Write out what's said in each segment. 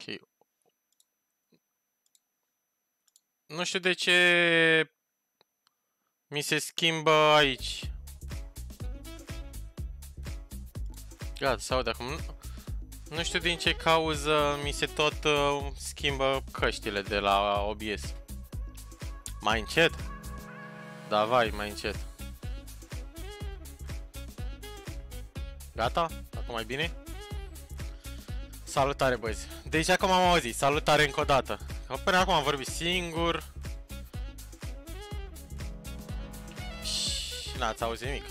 Ok. Nu știu de ce mi se schimbă aici. Gata, se aude acum. Nu- Nu știu din ce cauză mi se tot uh, schimbă căștile de la OBS. Mai încet? Da, vai, mai încet. Gata? Acum mai bine? Salutare, băieți. Deci acum am auzit. Salutare încă o dată. Că Până acum am vorbit singur. Și n-ați auzit nimic.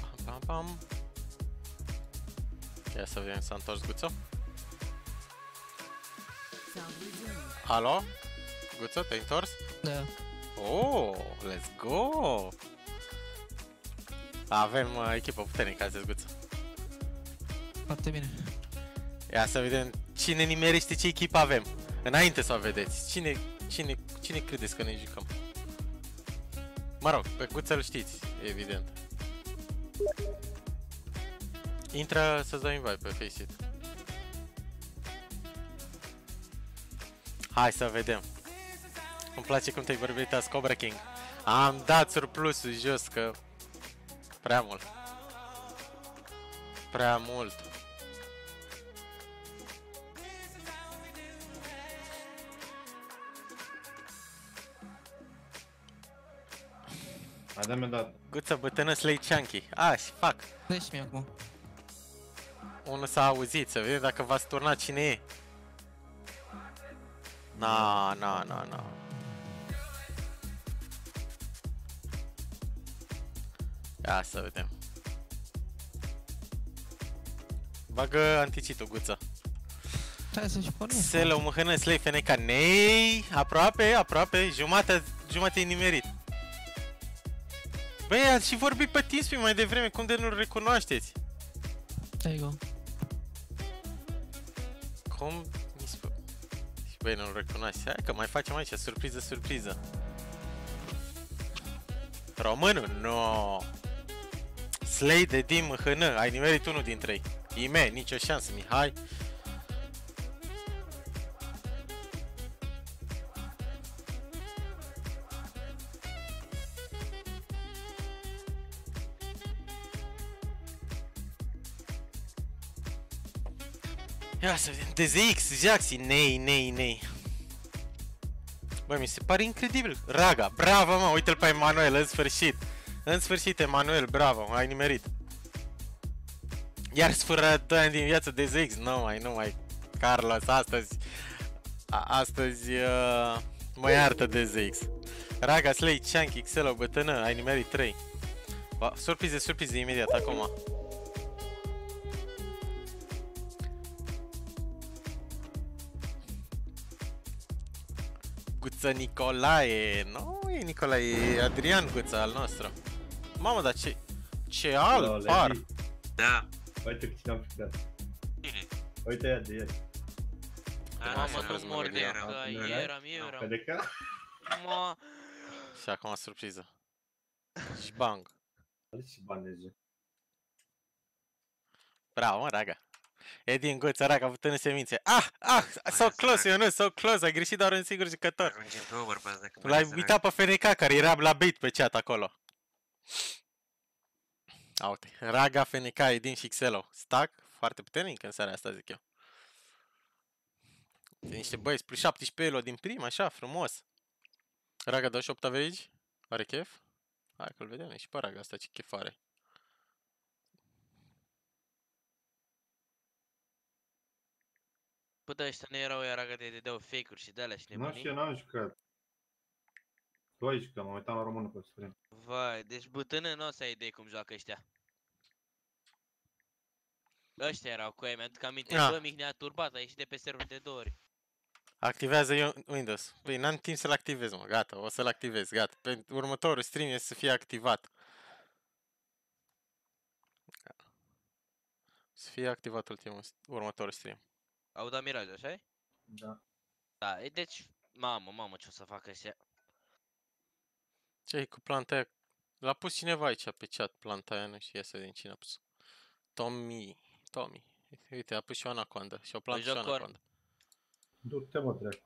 Pam, pam, pam. Ia să vedem, s-a întors Guță. Alo? Guță, te-ai întors? Da. Oh, let's go! Avem uh, echipă puternică azi, Guță. Foarte bine. Ia să vedem cine nimerește ce echipă avem. Înainte să o vedeți. Cine, cine, cine credeți că ne jucăm? Mă rog, pe Guță îl știți, evident. Intră să-ți dau invite pe Faceit. Hai să vedem. Îmi place cum te-ai vorbit azi, Cobra King. Am dat surplusul jos, că... Prea mult. Prea mult. Hai dă-mi dat. Guță bătână Slay Chunky. A, și fac. Deci mi acum. Unul s-a auzit, să vedem dacă v-ați turnat cine e. Na, na, na, na. Ia să vedem. Bagă anticitul, Guță. Hai să-și pornim. Selo, măhână, Slay, Feneca, Nei, aproape, aproape, jumate, jumate e nimerit. Băi, ați și vorbit pe Teamspeak mai devreme, cum de nu-l recunoașteți? There you go. Cum mi spă... Și băi, nu-l recunoaște. Hai că mai facem aici, surpriză, surpriză. Românul? No. Slay de Dim HN, ai nimerit unul dintre ei. Ime, nicio șansă, Mihai. Ia să vedem. DZX, Jaxi, nei, nei, nei. Bă, mi se pare incredibil. Raga, bravo, mă, uite-l pe Emanuel, în sfârșit. În sfârșit, Emanuel, bravo, ai nimerit. Iar sfără 2 ani din viață DZX, nu mai, nu mai. Carlos, astăzi, a, astăzi, uh, mă iartă DZX. Raga, Slay, Chunky, Xelo, bătână, ai nimerit 3. Ba, surprize, surprize, imediat, acum. Guță Nicolae. Nu e Nicolae, e Adrian Guță al nostru. Mamă, dar ce... Ce alb Lol, par. Edi. Da. Uite că cine am făcut. Bine. Uite ea de ieri. A, Mamă, nu, crezi, nu, mă, mor de de ea. era. Da, Nu, nu? eram, eu eram. Vede că? Mă, Și acum surpriză. Și bang. Are și bani deja. Bravo, mă, raga. Edi în guță, raga, putând semințe. Ah, ah, so Hai, close, sărac. eu nu, so close, ai greșit doar un singur jucător. ajungem pe overpass dacă Tu l-ai mai uitat pe FNK care era la bait pe chat acolo. A, uite, Raga, FNK, Edin și Xelo. Stack, foarte puternic în seara asta, zic eu. De niște băieți, plus 17 elo din prim, așa, frumos. Raga 28 average? Are chef? Hai că-l vedem și pe Raga asta ce chef are. Bă, da, ăștia nu erau iar agă de dădeau fake-uri și de-alea și Nu știu, nebunii? eu n-am jucat. Tu ai jucat, m-am uitat la română pe stream. Vai, deci bătână nu o să ai idee cum joacă ăștia. Ăștia erau cu ei, mi-aduc aminte, Ah. bă, Mihnea turbat, a ieșit de pe server de două ori. Activează eu Windows. Păi n-am timp să-l activez, mă. Gata, o să-l activez. Gata. Pe următorul stream este să fie activat. Să fie activat ultimul, următorul stream. Au dat miraj, așa -i? Da. Da, e deci, mamă, mamă, ce o să facă ăștia. Ce cu planta aia? L-a pus cineva aici pe chat planta aia, nu știu iese din cine a pus. Tommy. Tommy. Uite, a pus și o anaconda. Și o plantă și o joc corn. anaconda. Du-te mă, dracu.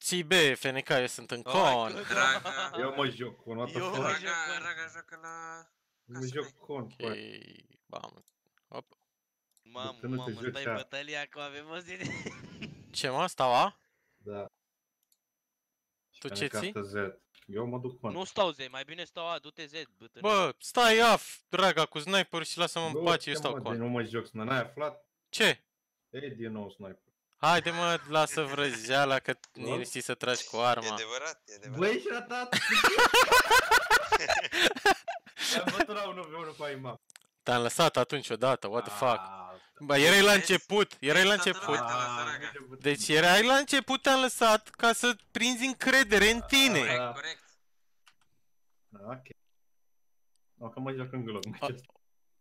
Ții be, FNK, eu sunt în Oh, con. good. Draga, Eu mă joc cu what the Eu fuck? mă- Draga, Draga joacă la... Mă Casa joc mea. con, Ok, okay. bam. Hop. Mamă, Tu nu te mamă, joci stai aia. bătălia că avem o zi de... Ce mă, stau A? Da. Tu Și ce care ții? cartă Z. Eu mă duc con. Nu stau Z, mai bine stau A, du-te Z, bătălie. Bă, stai af, draga, cu sniper și lasă-mă în Du-te, pace, eu mă, stau de con. Nu mă joc, să n-ai aflat? Ce? E din nou sniper. Haide mă, lasă vrăjeala că Bă. nu știi să tragi cu E arma. adevărat, e adevărat. Băi, și ratat! Am bătut la 1 pe 1 cu Aima. Te-am lăsat atunci odată, what the fuck. Ah, Bă, erai la Vezi? început, erai la Vezi, început. toată lumea. ah, Draga. început. Deci erai la început, te-am lăsat ca să prinzi încredere în tine. Ah. Corect, corect. Ah, Ok. O, că mă joc în glob. Ah.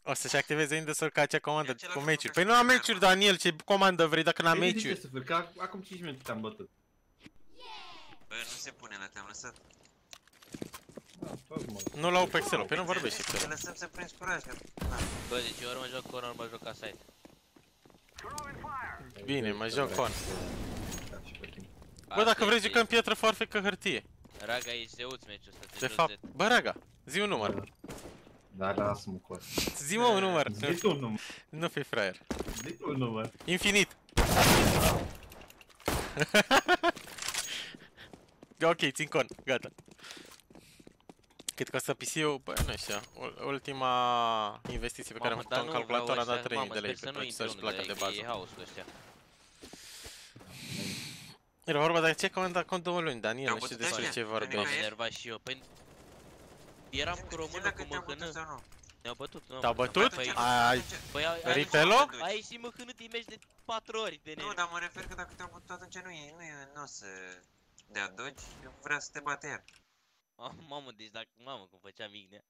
O să-și activeze Indesol ca acea comandă E același cu lucru meciuri. ca Păi și nu am cu meciuri, arma. Daniel, ce comandă vrei dacă n-am Ei, de ce meciuri? să fac? Că ac- acum 5 minute te-am bătut. Bă, nu se pune la te-am lăsat. Da, tot mă. Nu l-au pe Excel, păi nu vorbește Te Excel. lăsăm să prinzi curaj. că- Na. Bă, deci ori mă joc corner, ori mă joc ca site. Bine, mă joc con. Da, și pe tine. Bă, Asta dacă vrei este- jucăm pietră foarfecă hârtie. Raga, ești zeuț meciul ăsta, te De joci fapt, Z. bă, Raga, zi un număr. Da, lasă-mă cu asta. Zi mă un număr. Zi tu un număr. Nu fi fraier. Zi tu un număr. Infinit. ok, țin con, gata. Cât costă PC-ul? Bă, nu știu. ul- Ultima investiție pe care am Mamă, făcut-o dar în nu calculator a vreau dat ăștia, 3000 de mamă, lei sper pe să nu procesor și intru placa de unde e bază. haosul ăștia. Era vorba de ce comanda acum două luni, Daniel, Te-au nu știu bătut despre ăștia? ce Pe vorbești. M-am Nicăieri? enervat și eu. Păi... Eram cu Știu română dacă cu te-au bătut măhână. sau nu. Ne-au bătut, nu. Te-au bătut? Păi, Ai, păi ai, ai, Ripelo? ai și măhână timeci de 4 ori de Nu, nene. dar mă refer că dacă te-au bătut atunci nu e, nu e, nu o să dea dogi, eu vreau să te bate iar. Ah, Mamă, deci dacă, mamă, cum făceam Ignea.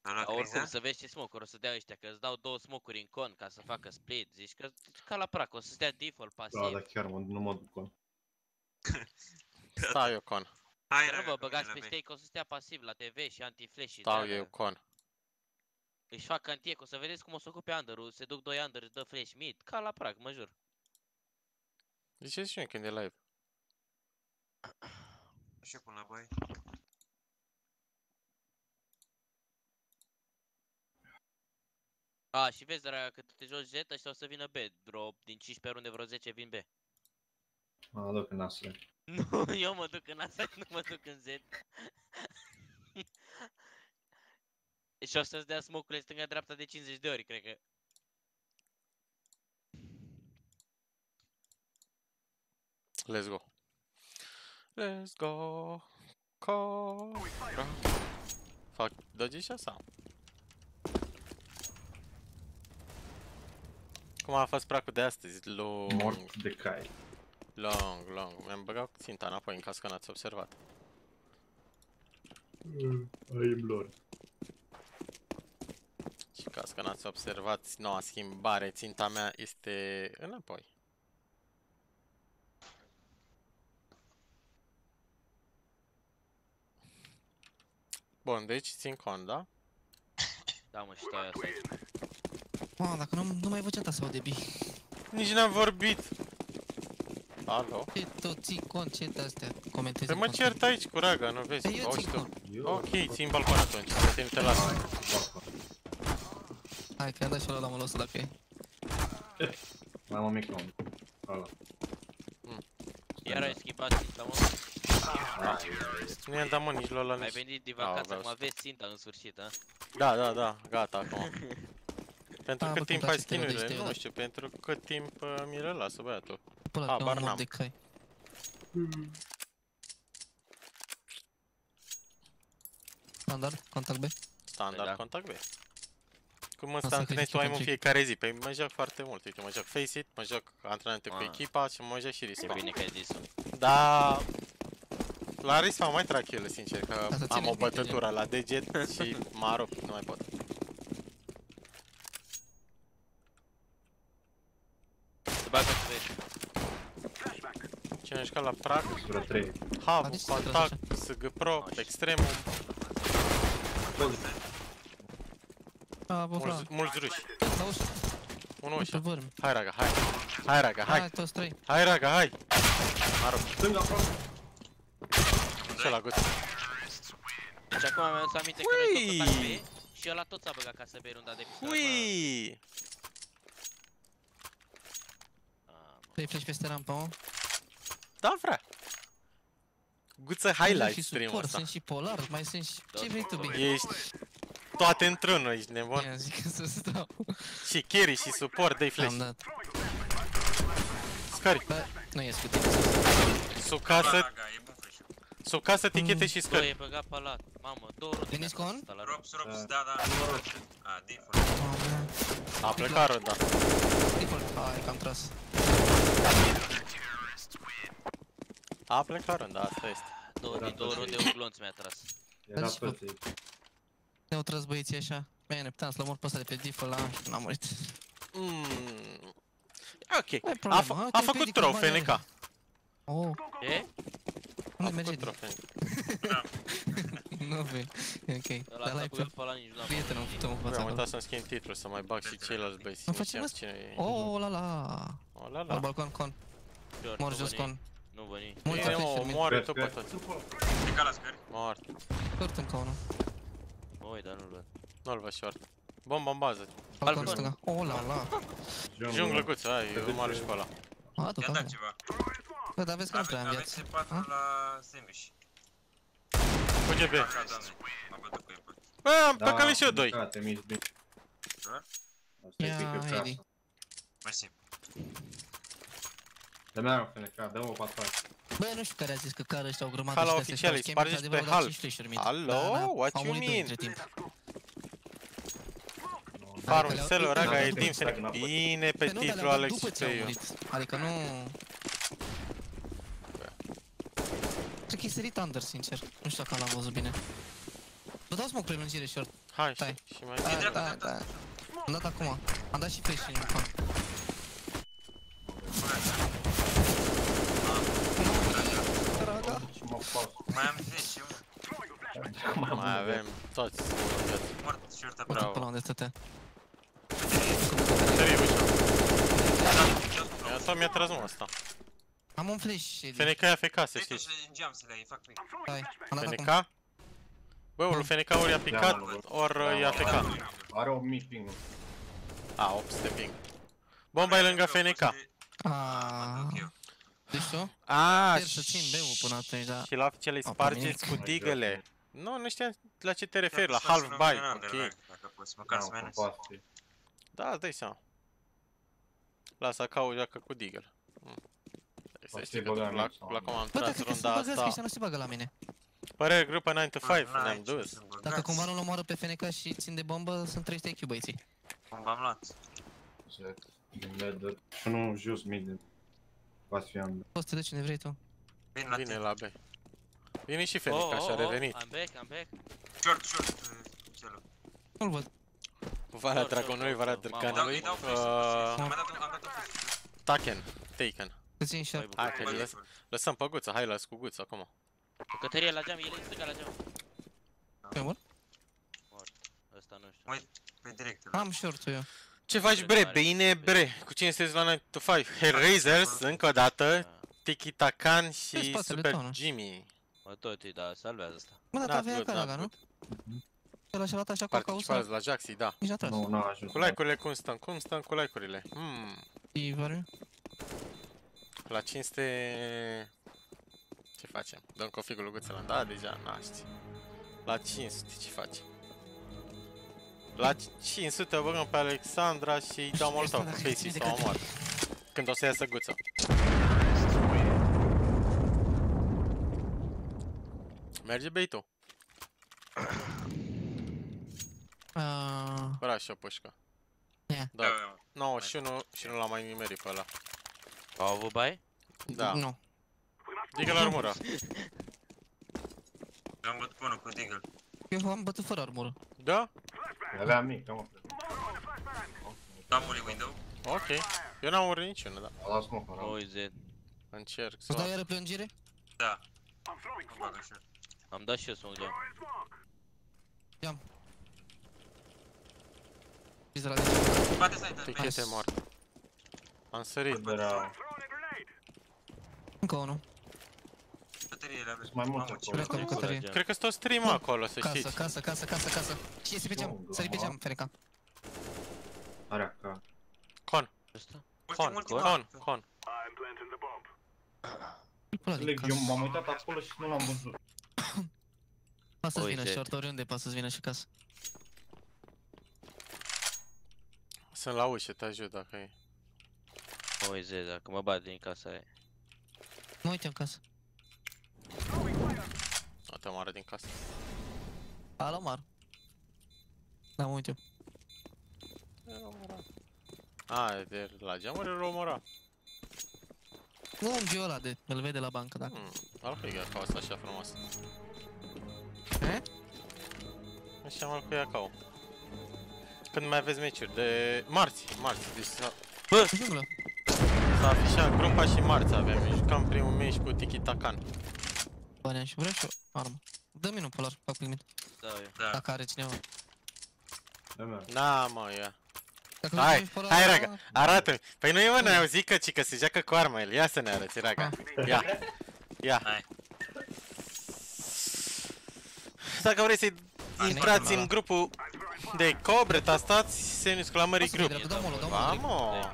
A luat Dar oricum, criza? să vezi ce smoke o să dea ăștia, că îți dau două smoke-uri în con ca să facă split. Zici că ca la prac, o să stea default, Da, pasiv. dar chiar mă, nu mă duc con. stau eu con. Hai, Să nu Raga, vă cu băgați mine pe la stake, o să stea pasiv la TV și anti-flash și Stau de-alea. eu con. Își fac antie, o să vedeți cum o să ocupe under se duc 2 under, își dă flash mid, ca la prag, mă jur. Ziceți și mie când e live. B. Și eu pun la băi. A, și vezi, dragă, că tu te joci Z, ăștia o să vină B, vreo, din 15 runde, vreo 10 vin B. Mă duc în asă. Nu, eu mă duc în asta, nu mă duc în Z. și o să-ți dea smoke-urile stânga-dreapta de 50 de ori, cred că. Let's go. Let's go. Cobra. Fac dodge și sau? Cum a fost pracul de astăzi? Lung, Mort de cai. lung, lung. Mi-am băgat ținta înapoi în caz că n-ați observat. Ai blor. Și în caz că n-ați observat, noua schimbare, ținta mea este înapoi. Bun, deci țin cont, da? Da, mă, și stau eu asta aici. Mamă, dacă nu, nu mai văd ce să aud de bi. Nici n-am vorbit. Alo? Ce tot ții cont, ce de-astea comentezi? Păi mă cert aici cu Raga, nu vezi? Păi eu Auzi țin tu. cont. Eu? Ok, țin balcon atunci, să te, te las. Hai că i-am dat și ăla la mă lăsă dacă e. Mai am o mică un. Ăla. Iar ai schimbat ținta, mă. Nu i-am dat mă nici la ăla Ai nici. venit din Au, vacanță, vreau acum să- aveți ținta în sfârșit, a? Da, da, da, gata acum. Pentru A, cât bă, timp cum ai place să te skin-urile? vedește, Nu da. știu, pentru cât timp uh, mi le lasă băiatul. Până Habar la un n-am. mod de cai. Standard, contact B. Standard da. contact B. Cum în Asta stand că tu zice ai în PUBG. fiecare zi? Păi mă joc foarte mult, uite, mă joc Face It, mă joc antrenamente cu Ah. echipa și mă joc și E Respawn. bine că ai zis-o. Da, la Respawn mai trag kill sincer, că Asta am ține o minte, bătătură la deget și m-a rupt, nu mai pot. Să bagă să vezi. Cine a jucat la prag? Vreo 3. Havu, Adică să tragi contact, așa. SG Pro, extremul, A, bă, mulți, mulți ruși. Auzi, Unul uite așa. vârmi. Hai Raga, hai. Hai Raga, Hai, hai. toți trei. Hai Raga, hai. Mă rog, Stânga, aproape. Ce la gut. Deci acum mi-am adus aminte că noi Ui! tot pe B și ăla tot s-a băgat ca să bei runda de pistolet. Ui! Ah, mă. Trei flash peste rampă, mă. Da, vrea. Guță și highlight stream suport, ăsta. sunt și polar, mai sunt și... Ce vrei tu, bine? Ești toate într-unul, ești nebun. Ia zic că să stau. Și carry și support, dai Am flash. dat. Scări. Bă, nu ies cu tine. Sub casă, Raga, e bun flash-ul. Sub casă, tichete și Doi, scări. e băgat pe lat. Mamă, două runde. Veniți mi-a con? dat asta la Rops, rând. Rops, Da. da, da. A, default. Mamă. A plecat runda. Default. Hai, că am tras. A plecat runda, asta este. Două din două runde, un glonț mi-a tras. Era Dați-și pe- toți aici. Ne-au tras băieții așa. Bine, puteam să-l omor pe ăsta de pe default la... N-am murit. Mm. Ok. Ai A, problemă, f- hai, a te făcut ridică troll banii FNK. ăia. Oh, Ce? A unde merge? făcut troll FNK. Nu vei. E ok. Ăla Dar s-a l-ai băgat pe pe ăla nici nu l-am prietenul, văzut. putem în Băi, fața am acolo. uitat să-mi schimb titlul, să mai bag și ceilalți băieți. Nu Nu facem știam asta? cine e. Oh, la la. Oh, la La la. balcon, con. Short, Mor nu jos, veni, con. Nu veni. Multe Bine, mă, flash-uri, mid. moare Cred, tu pe cred. toți. E ca la scări. Moare. Short încă unul. Mă uit, dar nu-l văd. Nu-l văd short. Bomba în bază. Balcon Balcon. stânga. Oh, la la. Junglă guță, hai, eu mă și pe ăla. A, tu, I-am dat da. ceva. Bă, dar vezi că nu Ave- prea am Aveți viață. C4 A? la sandwich. Fuge B. Așa, doamne. M-a bătut cu impact. Bă, am păcălit și eu doi. Da, te miști bine. Da? Asta e Ia, pică pe Edi. asta. Mersi. Dă-mi aia o FNK, dă-mă o patru. Bă, nu știu care a zis că care ăștia au grămadă Hala și de-astea oficială, și îi au scheme, spargeți pe într-adevăr, au dat hal. cinci flash-uri mid. Alo, Da, da, what au you murit doi mean? Între timp. Farul Adică Selo, le-au- Raga, Da, e da, din da, da, Bine pe Păi nu, dar titlul le-au dat Alex după ce au Peiu. murit. Adică nu... Cred că e sărit under, sincer. Nu știu dacă l-am văzut bine. Vă dau smoke prelungire short. Hai, Stai. și, și mai... Da, dreapta, da, dreapta. da. Am dat acum. Am dat și flash în con. Raga. Și mă paus. Mai am 10, mă. Mai avem toți. Mort short Uite Bravo. pe la unde stătea. Serie, uite. Asta mi-a tras mă asta. Am un flash, Edi. FNK e AFK, să Cred că știți. și în geam să le ai, fac pic. Hai, am dat acum. FNK? Bă, unul FNK ori a picat, mă, ori e AFK. Are 8000 ping A, 800 ping. Bomba e lângă FNK. Aaaa. Ok, Deci tu? A, Sper să țin B-ul până atunci, da. Și la ce le A, spargeți nimic. cu digăle. Nu, nu știam la ce te referi, la Să half sunăm buy, Fernandel, ok. Dacă poți, măcar să menezi. Da, îți dai seama. Lasă ca o joacă cu digăl. Mm. Să Poate știi că băga la, mic sau la nu. cum am Bă, tras dacă că se runda băgați, că ăștia asta. nu se bagă la mine. Părere grupă 9 to 5, Ah, ne-am n-ai dus. ce să Dacă băgați. cumva nu-l omoară pe FNK și țin de bombă, sunt 300 IQ băieții. V-am luat. Și nu jos mid. Poate fi am. Poți să te duci unde vrei tu. Vin la Vine tine. la B. Vine și Oh, Fenic, așa a oh, oh, revenit. I'm back, I'm back. Short, short. uh, Celo. Nu-l văd. Valea Short, Dragonului, short, Valea short, Dau, Drăcanului. îi dau flash. uh, Am dat un- am dat un flash. Taken, Taken. Îți țin short. Hai că Bă, le default. lăsăm pe guță, hai las cu guță acum. Bucătărie la geam, el e stânga la geam. Pe bun? Mort. Ăsta nu știu. Mai pe direct. Am short-ul eu. Ce faci bre? Bine bre. Cu cine sunteți la 9 to 5? Hellraisers, încă o dată. Da. Tiki Takan Pe și spatele Super tău, nu? Jimmy. Mă tot îi da, salvează asta. Mă, dar Not avea good, ca not ăla, nu? Good. Ăla și-a luat așa cu Participați causa. la Jaxi, da. Nici n-a tras. Nu, n-a ajuns. Cu like-urile cum stăm? Cum stăm cu like-urile? Hmm, Ivar. la 500... Ce facem? Dăm configul lui Guțelan? Da, deja, n știi. La 500 ce faci? La 500 o băgăm pe Alexandra și îi dau molotov Dacă cu Facey ține de sau către- omor. Când o să iasă Guță. Merge bait-ul. Ah, Băra și o pușcă. Ia. Da, 91 și nu l-am mai nimerit pe ăla. Au avut bai? Da. Nu. Dică la armură. Am bătut pe unul cu Deagle. Eu am bătut fără armură. Da? Avea mic, mă. Am unui window. Ok. Eu n-am murit niciunul, da. A dat smoke, mă rog. Oi, Z. Încerc Îți dau să... iară plângire? Da. Mă bagă short. Am dat și eu smoke geam. Fiți de la lege. Bate site, Tichet e mort. Am sărit. Era... Încă unul. bateriile avem. Sunt mai mulți Mamă, ce acolo. Cred că Am bucătărie. geam. Cred că sunt toți stream acolo, să Casă, știți. casă, casă, casă, casă. Și este pe geam. Nu, Sări pe glava. geam, Fereca. Are AK. Con, Ăsta? con, Ultimul, con, ultimul. con. Pula din Leg, eu casă. m-am uitat acolo și nu l-am văzut. Poate să vină Uite. short, oriunde poate să vină și casă. Sunt la ușă, te ajut dacă e. Mă uite, dacă mă bat din casa aia. Nu uite în casă. O te omoară din casă. Alo, Mar. Da, mă uit eu. A, e de la geamuri îl omora. Nu unghiul ăla de, îl vede la bancă, dacă. Hmm, al cui e ca asta așa frumos. Eh? Așa mă cu Iacao. Când mai aveți meciuri? De marți, marți. Deci s-a, În junglă. s-a afișat grupa și marți avem. Jucam primul meci cu Tiki Takan. Bani am și vreau și o armă. Dă-mi un polar, fac primit. Da, eu. Da. Dacă are cineva. Da, mea. Da, mă, ia. Dacă Hai, vrei polar, hai, Raga, arată-mi. Păi nu e mă, n-ai auzit că, ci că se joacă cu arma el. Ia să ne arăți, Raga. Ia, ia. Hai. Dacă vreți să intrați Hai. în grupul de cobre, tastați semnul exclamării Poți să grup. fii dreaptă, dă-mă-l, dă-mă-l. Vamo!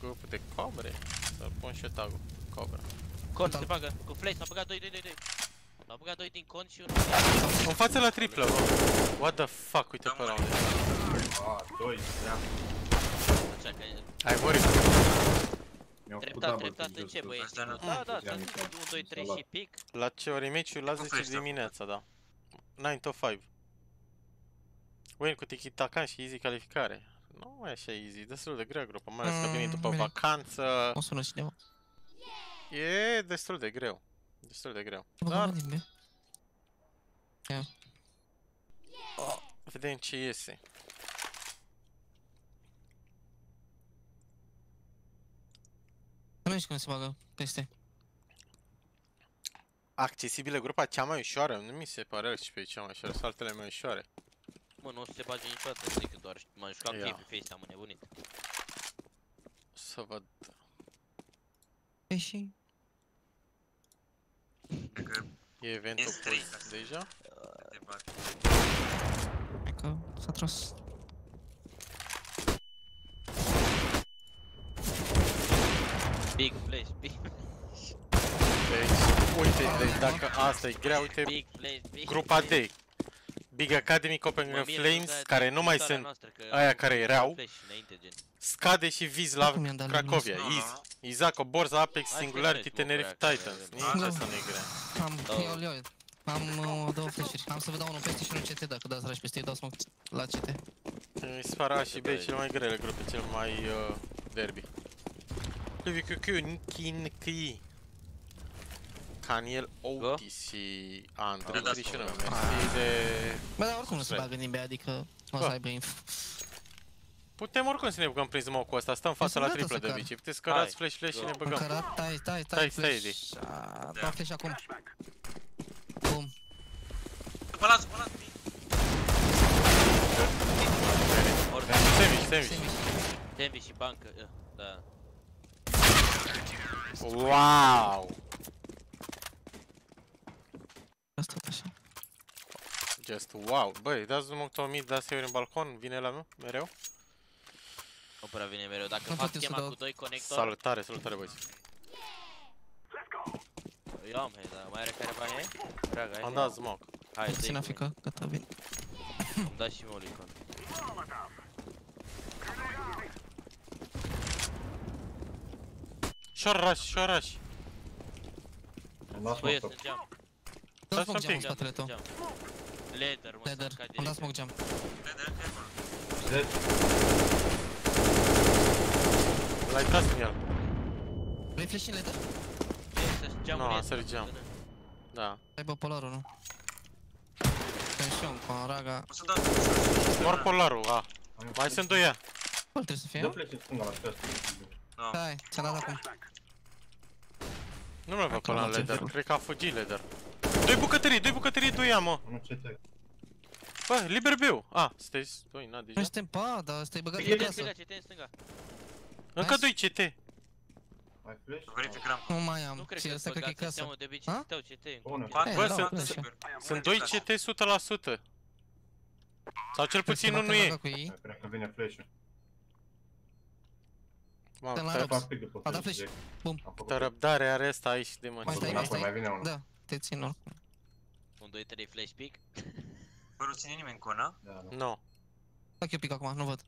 Grupul de cobre? Să-l pun și eu tagul. Cobra. Con, Da. se bagă. Cu flash, s-a băgat 2, 2, 2, 2. S-a băgat 2 din con și unul. În față la triplă, bă. What the fuck, uite pe ăla unde. A, doi, da. Așa că Ai murit. Mi-au făcut treptat, double treptat kill în ce jos. băieți? Asta nu- Da, da, I-am sunt 1, 2, 3 luat. și pic. La ce ori e meciul? La Cu 10 flash, da. dimineața, da. 9 to 5. Win cu Tiki Takan și easy calificare. Nu e așa easy, destul de grea grupa, mai ales că a venit Mm, după bine. vacanță. O sună cineva. E destul de greu. Destul de greu. Bă, Dar mă gândim, bă. vedem ce iese. Nu știu cum se bagă peste. Accesibilă grupa cea mai ușoară? Nu mi se pare și pe cea mai ușoară, sunt altele mai ușoare. Mă, nu o să se bage niciodată, zic că doar m-am jucat Ia. yeah. pe face, am înnebunit. Să văd. E și... Cred că E eventul Este trei, pus ca să- deja? te bate. Cred că s-a tras. Big flash, big, Deci, uite, deci dacă asta e grea, uite, big flash, big grupa flash. D. Big Academy Copenhagen Mă mir Flames, că care nu mai viitoarea sunt noastră, că aia am care făcut erau. flash înainte, gen. Scade și Vizlav Cum i-am dat Cracovia, lumină? Easy. Izaco, Borza, Apex, Hai să Singularity, vedem, Tenerife mă, Titans. că- Nici Da. asta nu e grea. Am, Două. eu, eu, am uh, două flash Am să vă dau unul peste și unul CT dacă dați rași peste, îi dau smoke la CT. Mi se pare A și B cele mai grele grupe, cel mai uh, derby. LVQQ, Nikin Ki. Caniel Otis și Andrei Da, da, 31. da. Mersi de... Bă, dar oricum nu se Sfert. bagă nimeni, adică nu o Bă. să aibă info. Putem oricum să ne băgăm prin smoke-ul ăsta, stăm față sunt la gata triplă să de car. bici. Puteți cărați Hai. flash flash și Go. ne Am băgăm. cărat, stai, stai, Stai, stai, stai, flash. A, Da. Dau flash acum. Bum. După las, după las, bine. Oricum, Sandwich, sandwich. Semi. Tembi și bancă, uh, da. Wow! Asta tot așa. Just wow. Băi, dați un mock mid, dați eu în balcon, vine la meu, mereu. Nu prea vine mereu. Dacă Am fac făcut să schema dau- cu doi conectori, Salutare, salutare băieți. eu am head, dar mai are careva he? Dragă, ai Am he? dat smoke. Hai, Ține dă-i afică, gata, bine. Am dat și molicon. Short rush, short rush. Am dat Băie, smoke sunt geam. Dau Stai smoke să geam în pic. spatele tău. geam. Leather, mă, Leather, să-mi cade am dat direct. smoke geam. Vede, vede, acolo. Z. L-ai tras în el. Vrei flash în leather? Este geamul Nu, a este, sărit geam. până- Da. Hai bă, polarul, nu? Tension, cu raga. O să dau ușor. Mor polarul, a. Mai sunt doi ea. Bă, trebuie să fie, Dă nu? flash în stânga la stească. Nu. Hai, ți-am dat acum. Nu mai văd pe Acum ăla ce leader. fel. Cred că a fugit leader. Doi bucătării, doi bucătării, doi am, mă. Nu ce te... Bă, liber B-ul. A, sunteți doi, na, deja. Noi suntem pa, dar stai băgat CT în în casă. stânga, CT în stânga. Încă doi CT. Mai flash? Verificăm. Nu mai am. Nu cred Și că ăsta cred că e băgați, casă. seamă de obicei Ha? stau CT. Bună. Fac, Eh, Bă, da, sunt- da, sigur. Sunt doi CT 100%. Sau cel puțin Trebuie să unul batem e. la cu ei. Mai Cred că vine flash-ul. Mamă, Suntem la tă- rob. Fac pic după A dat flash. flash. direct. Bum. Am făcut Tă răbdare are asta aici de mă. Mai stai, Bun, mai apoi stai. mai vine unul. Da, te țin oricum. Un 2 3 flash pick. Fără ține nimeni cona. Da, da. Nu. Fac eu pic acum, nu văd.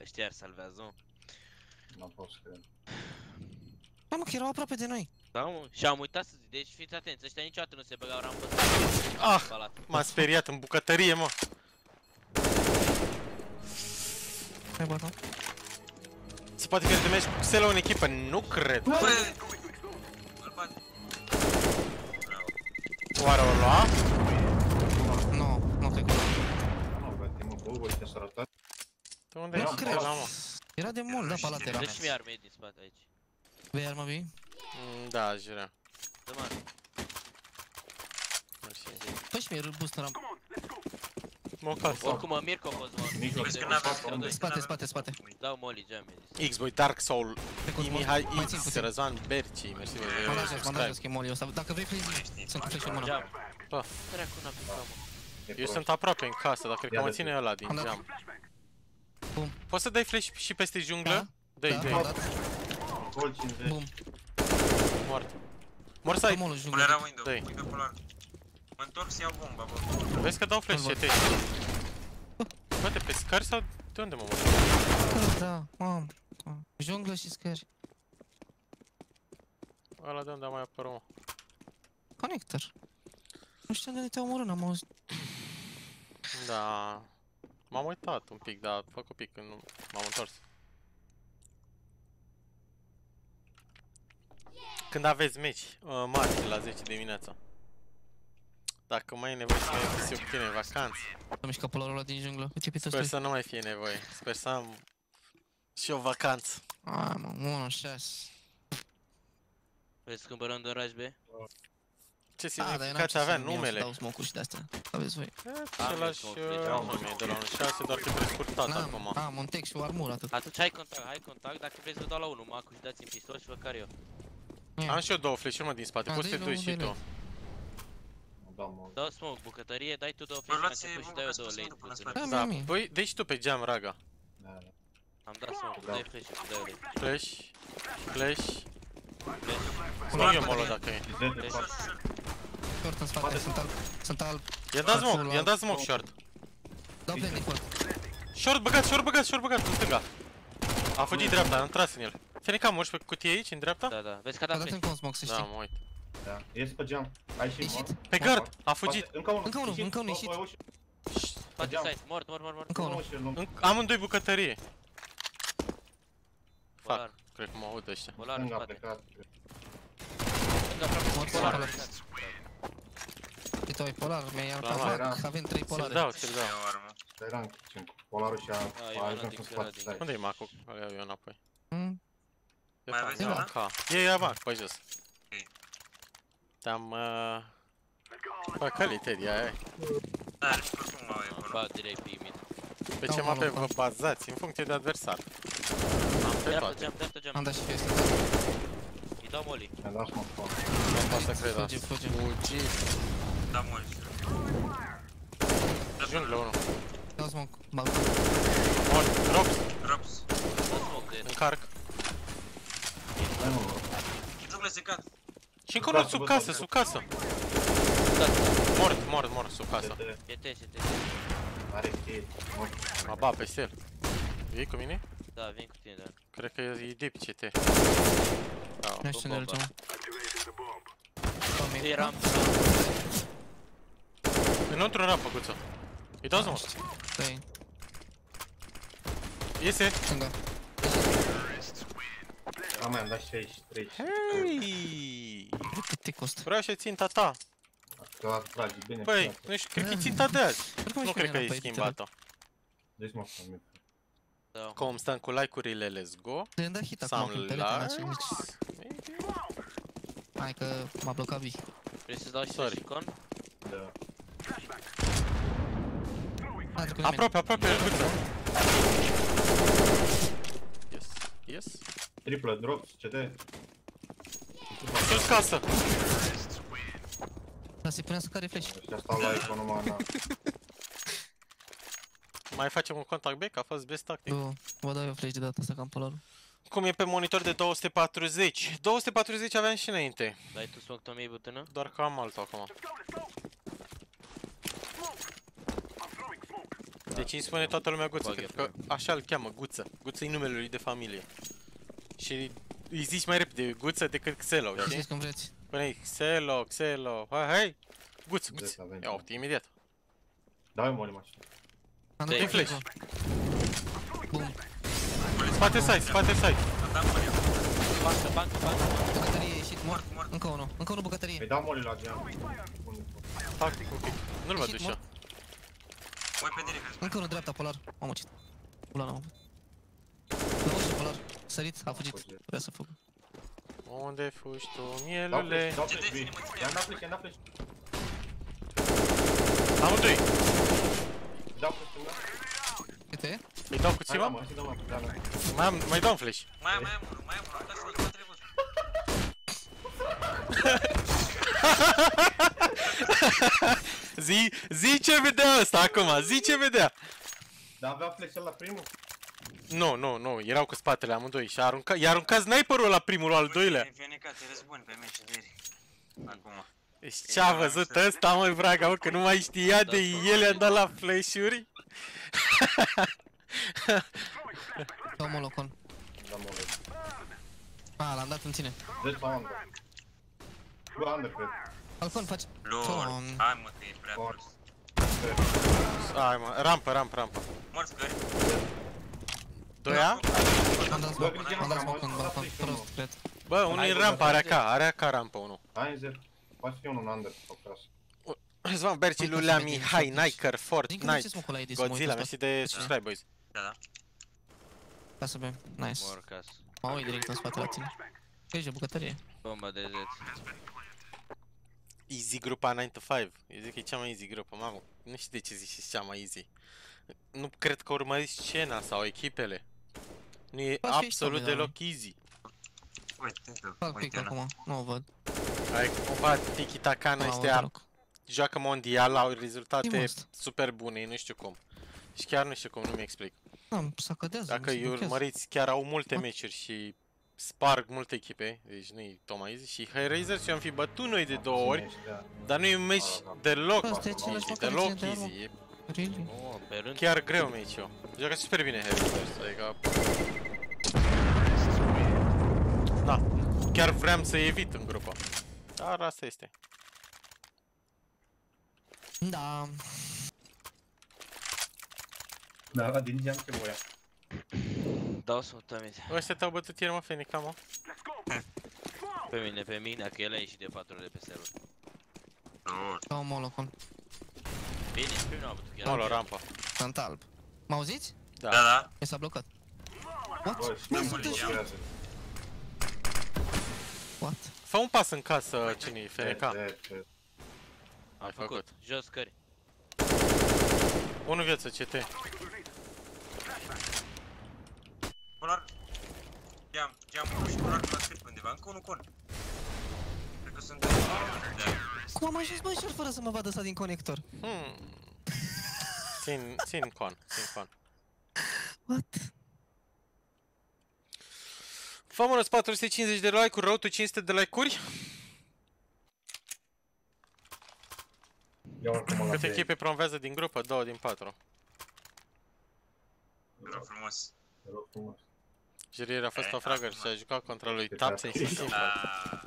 Ăștia ar salvează, nu? N-am fost cred. Bă, mă, că erau aproape de noi. Da, mă. Și am uitat să zic, deci fiți atenți, ăștia niciodată nu se băgau rampă. Ah, Palat. m-a speriat în bucătărie, mă. Hai, bă, da. Se poate că te mergi cu Xela în echipă? Nu cred. Bă! Oare o lua? Nu, nu cred că... Nu, bă, timul bă, uite, s-a arătat. Tu unde Nu ești? cred. Ăla, mă. Era de mult, da, palat era. Dă-și mi armei din spate aici. Vei arma B? Mm, Da, aș vrea. Dă mă arme. Mersi. Păi și mie boost în ramp. Mă casă. Oricum mă mir cocos, mă. Mijloc, Vezi că De- n-avem de- unde. de- Spate, spate, spate. Dau molly, jam, mi X-Boy, Dark Soul, Trecut Imi, mult. Hai Mai țin X, puțin. Răzvan Berci, mersi de Bandajează, subscribe. bandajează chemolii ăsta. Dacă vrei play sunt cu flash în mână. Jam. Bă. Dracu n-a picat, mă. E Eu prost. sunt aproape în casă, dar cred că Ia mă de ține zi. ăla din Am dat. geam. Bum. Poți să dai flash și peste Da, junglă? Dă-i, da, dă-i. am dat. Gol 50. Bum. Mort. Mort side. Pomolul Pune junglă. era window. Dă-i. Window polar. Mă întorc să iau bomba, bă. Vezi că dau flash Nu-l CT. Bă, de pe scări sau de unde mă mă? Da, mam. Junglă și scări. Ăla de unde a mai apărut, mă? Conector. Nu știu unde te omorând, am auzit. Da. M-am uitat un pic, dar fac un pic când nu- m-am întors. Când aveți meci, uh, marți la 10 dimineața. Dacă mai e nevoie să mai fiu cu tine în vacanță, Am mișcat polarul ăla din junglă. Uite pe sper toți să nu mai fie nevoie. Sper să am și o vacanță. Ai, mă, 1, 6. Vreți să cumpărăm de Rush B? Ce Da, dar eu n-am semnificație ce avea să-mi iau să numele? dau smoke-uri și de-astea. Aveți voi. E, Am Același eu uh, conflict. nume de la un 6, doar că trebuie scurtat N-am, acum. am un tech și o armură atât. Atunci hai contact, hai contact, dacă vreți vă dau la 1, Macu și dați-mi pistol și vă car eu. Ia. Am și eu două flash mă din spate, A, poți să te dă-i duci lui, și dă-i tu. Da, mă. Dau smoke, bucătărie, dai tu două Bă, flash luați și început și bomba dai eu ca două să se lane. ducă până puțin. spate. Da, Da, mie, mie. păi, deci tu pe geam, Raga. Da, da. Am dat smoke, Da. dai flash și dai eu lane. Flash, flash. Flash, Sting eu molo dacă e. Z de fapt. Short în spate, sunt alb. Sunt alb. I-am dat Absolut. smoke, i-am dat smoke short. Dau play Nicol. Short băgat, short băgat, short băgat, în stânga. A fugit dreapta, am tras în el. Ține cam urci pe cutie aici, în dreapta? Da, da, vezi că a A dat dat în flash. con smoke, să Da, știi. mă uit. Da. Ies pe geam. Ai și Ieșit. mort. Pe gard, a fugit. Poate- Încă unul. Încă unul, Ieșit. încă unul, O- ieșit. o- o ușă. Spate geam. side, mort, mort, mort, mort. Încă unul. O ușă, nu. Înc- Amândoi bucătărie. Polar, Fuck, cred că mă aud ăștia. polar în Stânga a spate. plecat. Stânga aproape. Mort Polar. polar. Uite, ai polar, mi-ai Da, arătat mă, era. vac, avem trei Ți-l polare. dau, ți-l dau. Iau armă. Eram cu cinci. Polarul și a eu a am ajuns luat în din spate. din- stai. Unde e Macu? Îl iau eu înapoi. Mm, E Mai fac, aveți da, una? ca. E, ia Mac, pe jos. Ok. Te-am... uh, Bă, calități, aia e. Da, are și oricum mai e Am acolo. bat direct pe mid. Pe Da, ce mă, mape nu, vă bazați în funcție de adversar. Am pe Dreapta toate. geam, dreapta geam. Am dat și eu este. Îi dau molly. Mi-a dat smoke pe Nu pot să cred Fugi, asta. fugi. Fugi. Da, mulți. Jungle 1. Dau smoke, balcon. Mort, Rox, Rops. Dau smoke de încarc. Hai mă, bă. Jungle secat. Și încă unul sub casă, sub casă. Mort, mort, mort, sub casă. CT. CT, CT. Are cheie. Mort. Mă ba pe el. Vii cu mine? Da, vin cu tine, da. Cred că e deep CT. Da, Nu știu unde Bomba. mergem. Dau mid. Eram... înăuntru în rapă, Guță. Îi dau zoom. Dai, Iese. stânga. Da, mai am dat și aici. 30. Hei! Uite ticul ăsta. Vreau și ținta ta. Că a trage bine. Băi, frate. nu știu, cred că e ținta de azi. Oricum Nu ești cred că mai e înapoi, schimbată. Deci mă fac mic. Da. Cum stăm cu like-urile, let's go. De-mi dat hit acum Some prin perete, n-a ce likes. nici. Maybe. Hai că m-a blocat B. Vrei să-ți dau și Sorry. flash con? Da. A trecut nimeni. Aproape, aproape, guță. Yes, yes. Triplă, drops, CT. Sus casă. Dar să-i punem să care flash. Ăștia stau la economana. Mai facem un contact back, a fost best tactic. Eu vă dau eu flash de data asta cam pe lor. Cum e pe monitor de 240? 240 aveam și înainte, Dai tu smoke to me bătână? doar că am altul acum. Deci îmi spune toată lumea Guță, Bag cred eu că așa îl cheamă, Guță. Guță e numele lui de familie. Și îi zici mai repede Guță decât Xelo, știi? Știți cum vreți. Pune Xelo, Xelo, hai, hai! Guță, Guță! Drept, avem. Ia uite, imediat. Dai mă, mașină. Am Dai dat flash. Bum. Spate side, spate side. Am dat mâine. Bancă, bancă, bancă. Bucătărie ieșit, mort. Mort, mort. Încă unul, încă unul bucătărie. Îi dau moli la geam. Bun. Tactic, ok. Nu-l văd Ieșit, ușa. Voi pe direct. Încă unul dreapta, polar. Am ucit. Pula n-am avut. La ușă, polar. Sărit, a fugit. Vrea să fugă. Unde fugi tu, Dau mielule? flash, dau Ce flash, defini, B. mă, I-am dat flash, i-am dat flash. Amândoi! Dau flash în mea. Uite, Îi dau cu Hai, da, țiva? mă, hai, da, mă, da, da. Mai, am, mai dau un flash. Mai am, mai am unul, mai am unul. Dați-l, mă trebuie. Zi, zi ce vedea ăsta acum, zi ce vedea! Dar avea flash la primul? Nu, nu, nu, erau cu spatele amândoi și a aruncat, i-a aruncat sniperul la primul, al doilea. FNK, te răzbuni pe meci de ieri. Acum. Deci ce-a văzut ăsta, măi, Braga, mă, că nu mai știa de el, i-a dat la flash-uri? dau molocon. Da, moli. A, l-am dat în tine. Deci sau under. Bă, under, cred. Falcon, faci... Lol. Tom. Hai mă, că e prea Fort. prost. Hai, mă, rampă, rampă, rampă. Morți cări. Doia? Am dat Bă, smoke, Cristian, am dat am smoke în auzit balcon. la Prost, cred. Bă, unul Hai, în bă, rampa, bă, are bă. ca, are ca rampă unul. Hai în zero. Poate fi unul în under sau casă. Răzvan Berci, Uite, Lulea, să vedem Mihai, focus. Niker, Din când Fortnite, ce smoke-ul ăla e de să mă uit Godzilla, pe mersi spate? de Ce? subscribe, boys. Da, da. Ca să bem. Nice. Mor casă. Mă uit direct în spate la tine. Grijă, bucătărie. Bomba de Z. Easy grupa 9 to 5. Eu zic că e cea mai easy grupă, mamă. Nu știu de ce zici cea mai easy. Nu cred că urmăriți scena sau echipele. Nu e Poate fi absolut și top, deloc easy. Uite, tu. Fac pic Uite ăla. acum. Nu o văd. Ai cumva Tiki Taka Nu ăștia deloc. joacă mondial, au E rezultate must. super bune, nu știu cum. Și chiar nu știu cum, nu mi explic. Nu, să cădează. Dacă se îi blochează. urmăriți, chiar au multe Ah. meciuri și sparg multe echipe, deci nu e tot mai easy. Și Hellraisers eu am fi bătut noi de două ori, Da. dar nu e un meci deloc Asta e același easy, mă care deloc ține de armă. easy. E Really? Oh, pe rând. chiar greu meciul. Joacă super bine Hellraisers, adică... Da, chiar vreau să evit în grupă. Dar asta este. Da. Da, da, din geam ce voia. Dau smoke to me. Ăștia te-au bătut ieri, mă, Fenica, mă? Pe mine, pe mine, că el a ieșit de 4 ore pe server. Lol. Dau un molocon. Bine, primul n-a bătut, chiar. Molo, rampa. Sunt alb. Mă auziți? Da. Da, da. Mi s-a blocat. What? Bă, și Mă, mai sunt mult așa. blochează. What? Fă un pas în casă, cine e FNK. E, e, e. A Ai făcut. făcut. Jos cări. Unu viață, CT. Polar. Geam, geam și polar la script undeva. Încă unul con. Cred că sunt... Da. Cum am ajuns, bă, șor fără să mă vadă ăsta din conector? Hmm. Țin, țin con, țin con. What? Fă mă 450 de like-uri, road to 500 de like-uri. Ia oricum ăla Câte pe- echipe promovează din grupă? Două din patru. Vă rog frumos. Te rog frumos. Jurier a fost Eh, o fragăr și a jucat contra lui Tapsen și Simple. Ah,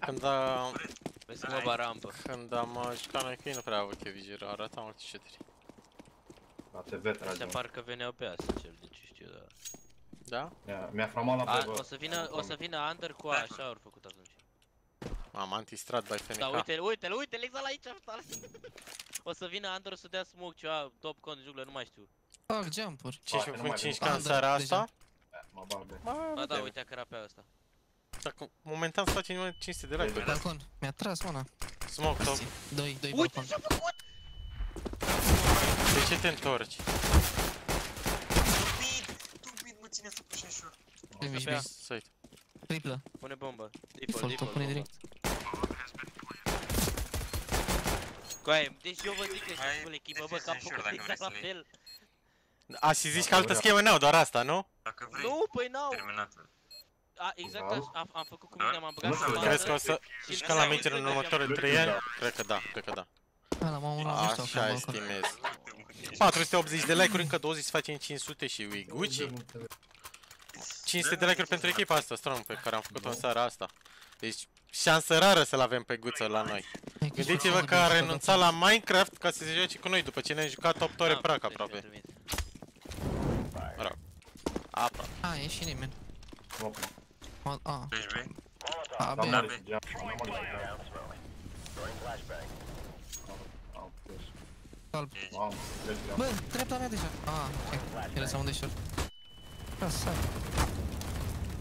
Când, a, Vezi să mă ba rampă. când am uh, jucat noi cu ei nu prea a avut Kevin arăta multe șuteri. La TV Ăștia tragem. parcă veneau pe asta, cel de ce știu, da. Da? Mi-a- Mi-a framat la A, B, bă. o să vină, o să vină under cu A, așa au făcut atunci. Am anti-strat by FNK. Da, uite-l, uite-l, uite-l, exact la aici, asta. O să vină under, o să dea smoke ceva, top con, jungler, nu mai știu. Fac jump-uri. 5 Poate nu în mai 5 vin. ca în Under, seara deja. asta? Mă bag B. Mă, Ba da, vedem. uite că era pe asta. Dacă momentan se face numai 500 de like-uri. Balcon. Mi-a tras una. Smoke top. Doi, doi Uite balcon. ce-a făcut! De ce te întorci? Stupid! Stupid, mă ține să pușe short. Pe mici, pe ea. mici. Site. Triplă. Pune bombă. Default, Default, o default, pune bombă. direct. Coaie, deci eu vă zic că Hai, și cu echipă, te bă, că am fizi în făcut short dacă exact la vrei să le fel. A, și zici că altă schemă n-au, doar asta, nu? Dacă vrei, Nu, păi n-au. terminat. A, exact Da. așa, am, am făcut cum mine, m-am Nu băgat știu, în Da, Crezi că o bază. să... Și Și nu ca la știu, Major în cred că următorul am- 3 ani? Da. Cred că da, cred că da. Ala, m-am unul, nu știu acum Așa balcon. estimez. 480 de like-uri, încă 20 se face în 500 și we Gucci. 500 de like-uri pentru echipa asta, strong, pe care am făcut-o în seara asta. Deci, șansă rară să-l avem pe guță la noi. Hai că Gândiți-vă și că a acum, renunțat la Minecraft ca să se joace cu noi după ce ne-am jucat 8 ore N-am prac flash aproape. pentru mine. Aproape. A, e și nimeni. Smoke. A, a, Deci, băi, a, Da, B. Da, mă, băi. geam, da, mă, geam. Am pus. Alb. Mamă, deci geam. Bă, dreapta mea deja. A, ok. Ele s-au unde short. Da, sai.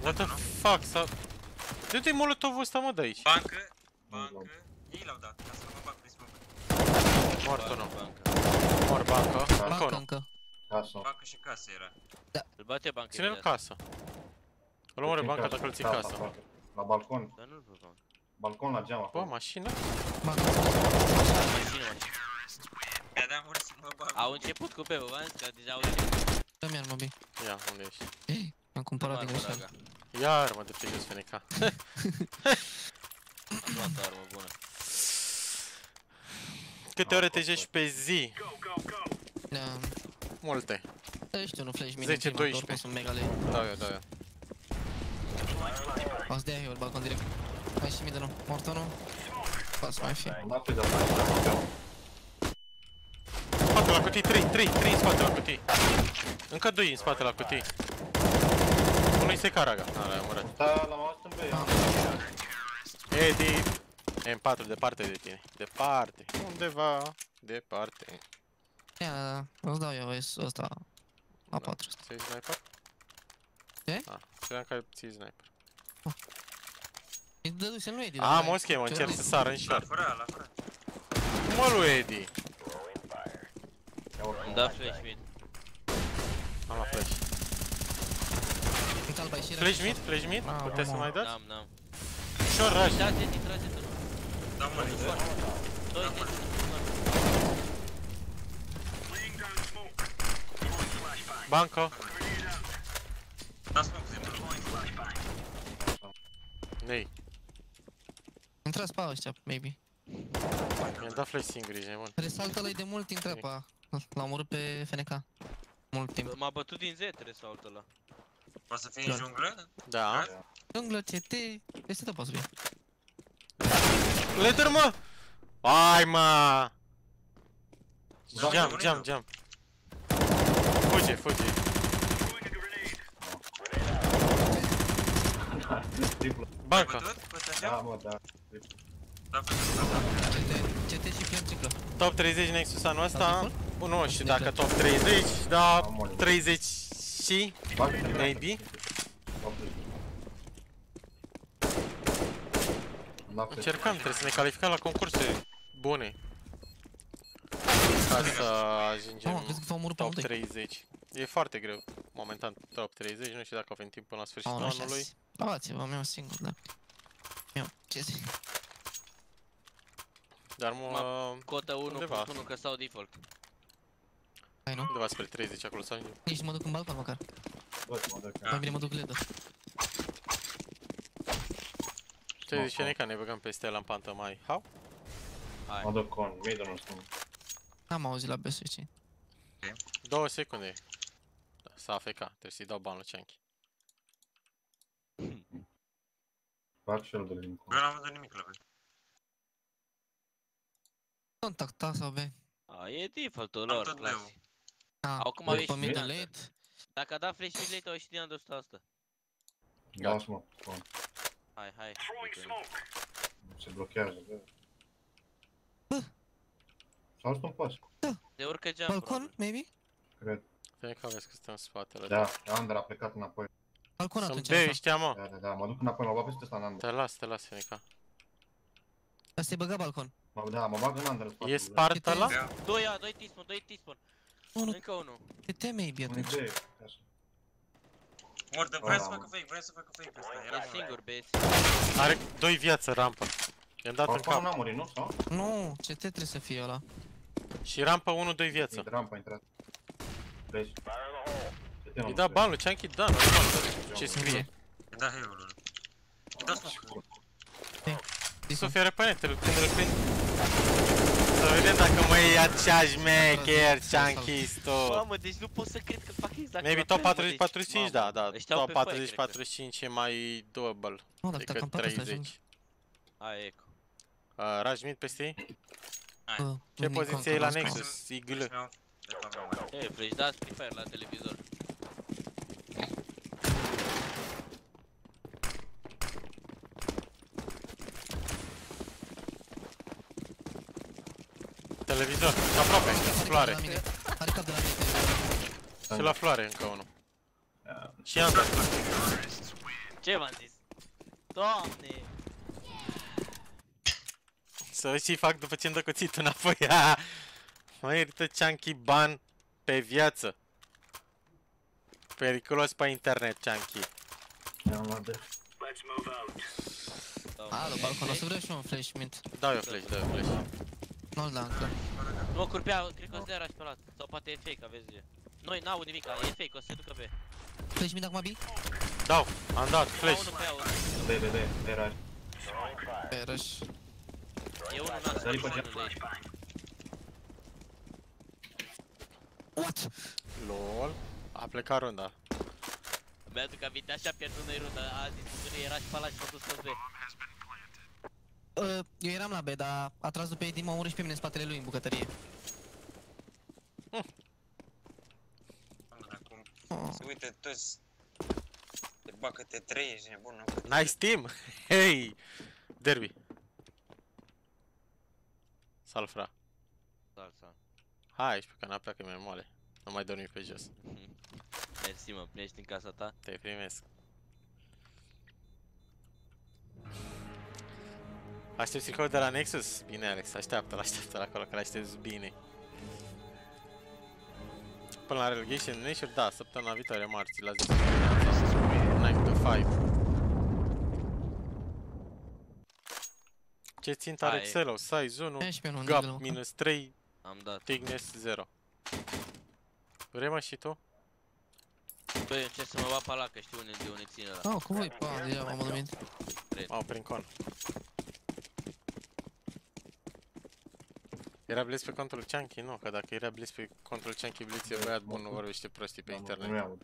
What the fuck, s-a... De unde e molotovul ăsta, mă, de aici? bancă, bancă, ei l-au dat, ca să nu mă bag pe smoke. Mort nu. Bancă. Mor bancă. Încă Bancă unul. încă. Casă. Bancă și casă era. Îl bate bancă Ține-l imediat. casă. Îl omoră Deci, banca casă. dacă îl ții Da, casă. aproape. La balcon. Dar nu-l văd, bancă. Balcon la geam Bă, acolo. mașină? Bancă. Mașină, mașină. Mi-a dat mult să mă bag. Au început cu pe v-am zis că deja au început. Dă-mi armă, B. Ia, unde ești? Ei, am cumpărat din Armă, greșeală. draga. Iar mă de pe jos, FNK. Am luat o armă bună. Câte ore te joci pe zi? Da, Multe. dă și tu un flash mid 10, în prima, că 12. oricum sunt mega lei. Da, eu, da, eu. O să dea eu balcon direct. Hai și mid nu. Mort unul. Poate să mai fie. Am dat pe de-a la geam. Spate la cutii, 3, 3, 3 în spate la cutii. Încă 2 în spate la cutii. Unul i se caraga. A, l-ai omorât. Da, l-am auzit în B. am. Edi. M4 departe de tine. Departe. Undeva. Departe. Ia, îți dau eu es- ăsta. A4 ăsta. Ți-ai sniper? Ce? Ah, credeam că ții sniper. Îi dăduse lui Edi. Am o schemă, încerc să sară în La short. fără, la fără. Mă lui Edi. Ia urcă. Îmi da flash mid. Am la flash. Uite alba, ieși Flash mid? Flash mid? Ah, Puteți să mamă. mai dați? N-am, n-am. Short rush. Da, Zeti, trage tu. Da, mă, Doi, Zeti. Banco. Nei. Intrați pe ăștia, maybe. Mi-am dat flash singur, ești nebun. Resaltă-l de mult intră pe a. L-a omorât pe FNK. Mult timp. M-a bătut din Z, trebuie să altă ăla. O să fie în junglă? Da. Junglă, CT, peste tot poate să fie. Leader, mă! Ai, mă! Da, Jump, unde jump, nu? jump. Fuge, fuge. Triplă. Ai Banca. bătut? Cu ăsta Da, jump? mă, da. Da, bătut, da, da. CT, CT și flame triplă. Top 30 Nexus anul ăsta. Da, Nu, nu știu Da, dacă top 30, dar Am murit. 30 și... Bagă-te, Maybe. Oprit. Am dat pe- Încercăm, trebuie să ne calificăm la concursuri bune. Ca să Mamă, ajungem crezi că v-au omorât pe top amândoi. 30. E foarte greu, momentan top 30, nu știu dacă avem timp până la sfârșitul Mamă, anului. șase. Luați-vă, mi-au singur, da. Mi-au, ce zic? Dar mă... Cotă Undeva. 1.1 că stau default. Hai, nu? Undeva spre 30 acolo să ajungem. Nici mă duc în balcon măcar. Bă, mă dă că- Mai bine mă duc ledă. Ce zice Nica, ne băgăm pe Stella în pantă mai. How? Hai. Mă duc con, mid nu știu. N-am auzit la BSC. Două secunde. Da, S-a AFK, trebuie să-i dau bani lui Chunky. Fac și el de link. Eu n-am văzut nimic la voi. Contacta sau B. A, e default-ul lor, clasic. Acum au ieșit mid late. Dacă a dat flash mid late, au ieșit din de asta. Da, mă. Hai, hai. Se blochează, bă. Bă. S-a un pas, Se urcă geam, Balcon, maybe? cred. Fie că aveți că stăm în spatele. Da, Ander a plecat înapoi. Balcon Sunt atunci. B alfa. ăștia, mă. Da, da, da, mă duc înapoi, mă bag peste ăsta în under. Te las, te las, Fenica. Asta e băgat balcon. Mă, da, mă bag în under. în spate, E da. spart ăla? Da. 2 A, 2 T-spawn, 2 T-spawn. Unul, Încă unul. te temei, bie Unii atunci. B, așa. Mordă, vreau să Da, facă mă. fake, vreau să facă fake ăsta. E Era singur, băieți. Are doi viață rampă. I-am dat în Balconul cap. n-a murit, nu? Sau? Nu, CT trebuie să fie ăla. Și rampă 1, 2 viață. E rampa, a intrat. Deci. Îi da ban lui Chunky, da, normal. Ce scrie? E da heavy-ul. Da smoke. Sofia repane-te, când îl prind. Să vedem dacă mai e aceeași mecher, Chunky, stop. Mamă, deci nu pot să cred că fac exact Maybe la top fel, mă, deci, 40-45, da, mamă, da. ăștia au Top pe foaie, cred că. 40-45 e mai double Nu, dacă decât cam pe ăsta 30. Aia e eco. Uh, Raj mid peste ei? ajung. Ce Bă, poziție e Nikon, la că l-am Nexus? E glă. E, Flash, dați Free Fire la televizor. Televizor, aproape, scos. floare. Are cap de la mine. Are cap de la mine. Și la floare încă unul. Da. Și under. Ce v-am zis? Doamne! Să vezi ce fac după ce îmi dă cuțitul înapoi. Mă merită Chunky ban pe viață. Periculos pe internet, Chunky. I-am luat de... Doamne. Alo, balcon, o să vreau și eu un flash mint. Dau eu flash, dau eu flash. Nu-l da încă. Nu mă curpea, cred că o să dea rush pe lat. Sau poate e fake, aveți de. Noi n-aud nimic, e fake, o să se ducă pe. Flash mint acum, B? Dau, am dat, A, flash. unul pe aud. B, B, B, era... Pe rush. E unul nas, Sări pe unul geam. de aici. What? LOL. A plecat runda. Mi-aduc aminte, așa pierdut noi runda, a zis că nu era și pe ăla și s-a dus pe B. Uh, Eu eram la B, dar a tras după Eddie, m-a omorât și pe mine în spatele lui în bucătărie. Acum Oh. se uită toți. Te bag câte trei, ești nebun. nu? Nice team! Hei! Derby. Salfra. Salsa. Hai, ești pe canapea că mi-e moale. Nu mai dormi pe jos. Mersi mă, pleci din casa ta. Te primesc. Aștepți tricou de la Nexus? Bine, Alex, așteaptă-l, așteaptă-l acolo, că l-aștepți bine. Până la relegation Nation, da, săptămâna viitoare, marți, la 10 dimineața. 9 to 5. Ce țintă are Hai. Xelo? Size 1, 11 nu, gap Nigel, minus 3, Am dat. thickness 0. Vrei mă și tu? Băi, încerc să mă bat pe ăla, că știu unde de unde ține ăla. Oh, cu voi, pa, deja m-am adormit. Au, prin con. Era Blitz pe contul Chunky? Nu, că dacă era Blitz pe contul Chunky, Blitz e băiat bun, nu vorbește prostii pe Da, Nu internet. aud.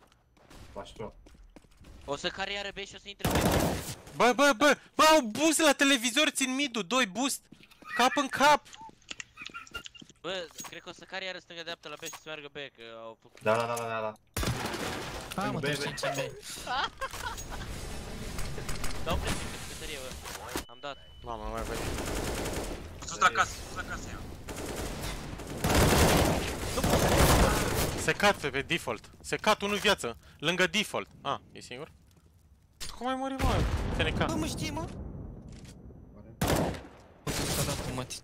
Faci tu. O să care iară B și o să intre pe. Bă, bă, bă, bă, au boost la televizor, țin midul, 2 boost, cap în cap. Bă, cred că o să care iară stânga-dreapta la B și să meargă B, că au făcut... Da, da, da, da, da. Ah, mă, B, treci B. 5 în B. Dau plec pe bucătărie, bă. Am dat. Mamă, nu mai văd. Sus la casă, sus la casă, ia. Secat pe, pe default. Secat, unul viață, lângă default. Ah, e singur? Cum ai murit, mă? Bă, TNK. mă știi, mă? S-a dat cu măti.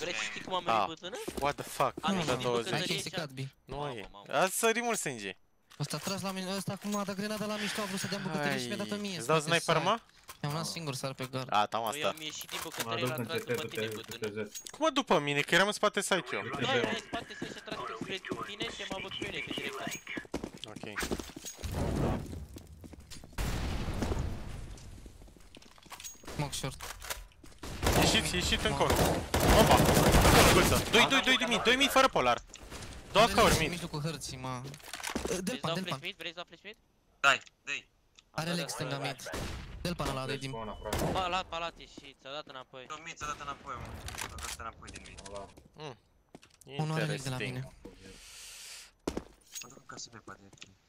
Vrei să știi cum am Ah. venit bătână? What the fuck? Am Nu ieșit da din 20. Hai că bucătărie e și secat, B. Nu Mamă, e. mamă. A sărit mult sânge. Ăsta a tras la mine, ăsta acum a dat grenada la mișto, a vrut să dea în bucătărie și mi-a dat-o mie. Îți dau frate, sniper, sar. mă? Mi-am luat singur sar pe gard. A, tam Păi asta. am ieșit din Mă bucătărie, duc l-am în tras CT, după du-te, tine du-te, bătână. Z. Cum mă după mine? Că eram în spate site eu. Uite, Da, zero. era în spate să-și a tras spre tine și m-a bătut pe mine pe directă. Ok. Smoke short. Ieșiți, ieșiți în corul. Opa! Acolo, gâlță. 2, 2, 2 de mii, 2 mii fără polar. Două Are cauri Lex în mid. mijlocul hărții, mă. Vrei să Delpan, dau Delpan. flash mid? Vrei să dau flash mid? Dai, dai. Are Lex stânga mid. Delpan ăla de Deci, din... bun, aproape. Palat, palat e și ți-a dat înapoi. Tu mii ți-a dat înapoi, mă. Ți-a dat înapoi din mii. Am luat. Unul are Lex de la Interesting. mine. Mă duc în casă pe poate.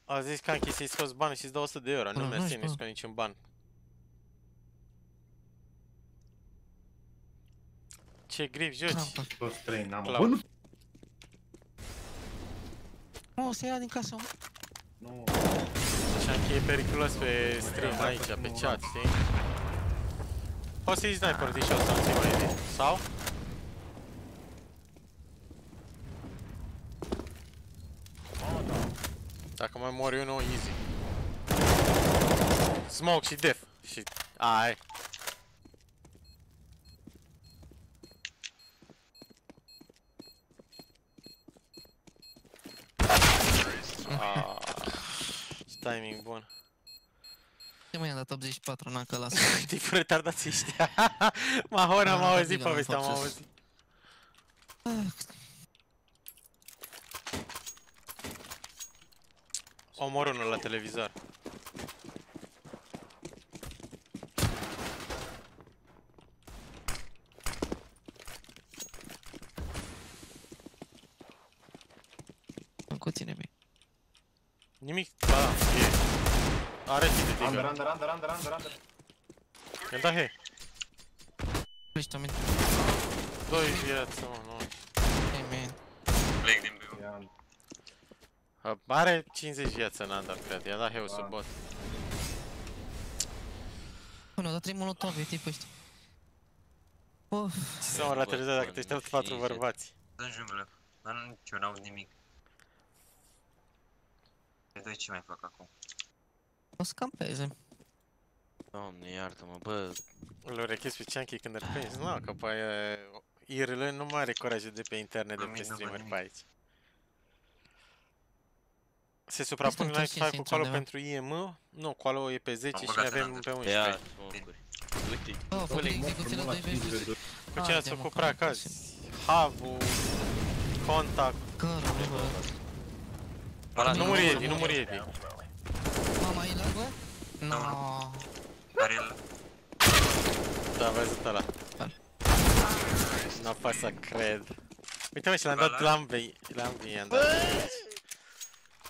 A zis că Anchi să-i scoți bani și-ți dau 100 de euro. Nu Până mi-a nu-și, ține bă. cu niciun ban. Ce grip joci? Rampa. Toți trei, n-am. Cloud. Bă, nu... Mă, o să ia din casă, mă. Nu. Ce Chunky e periculos pe stream aici, pe chat, știi? Poți să-i sniper din jos, să nu ți mai bine. Sau? Dacă mai mor eu, nu, easy. Smoke și def. Și... Ai. Ah, ce timing bun. Ce mai am dat 84, n-am că lasă. Tipul retardați ăștia. Mahora, am Ah, auzit bine, am povestea, am făcut. auzit. Omor unul la televizor. Cu tine, bine. Nimic, ba, e. Are hit de Under, digger. under, under, under, under, under. I-am dat he. Pleci, mine. Doi viață, mă, nu. Hey, man. Plec din B. Ia, Uh, Are 50 viață în under, cred. I-a dat heu Da. sub bot. Până, dar trei molotov, e tipul ăsta. Uf, Ce să mă la televizor dacă te așteaptă patru bărbați. În junglă. Dar nu, nici eu n-aud nimic. Pe doi ce mai fac acum? o să campeze. Doamne, iartă-mă, bă, Îl rechez pe Chunky când îl prinzi. Nu, că pe aia... IRL nu mai are curajul de pe internet de Am pe mine nu streamer văd pe aici. Se suprapun Asta Night încerc 5 cu să colo undeva. pentru IM. Nu, colo e pe 10 Am și băgat avem în pe pe 11. ia smocuri. Uite, Oh, a făcut execuțiile 2 vs. Cu ce ați făcut prea azi? Havu, Contact. Cără, nu bă. Palat, Nu muri Eddie, nu muri Eddie. Mama, e lag, bă? No. Care el? Da, am văzut ăla. Bun. N-a fost să cred. Uite mă, și l-am dat Ăla? Lamvei. Lamvei i-am dat.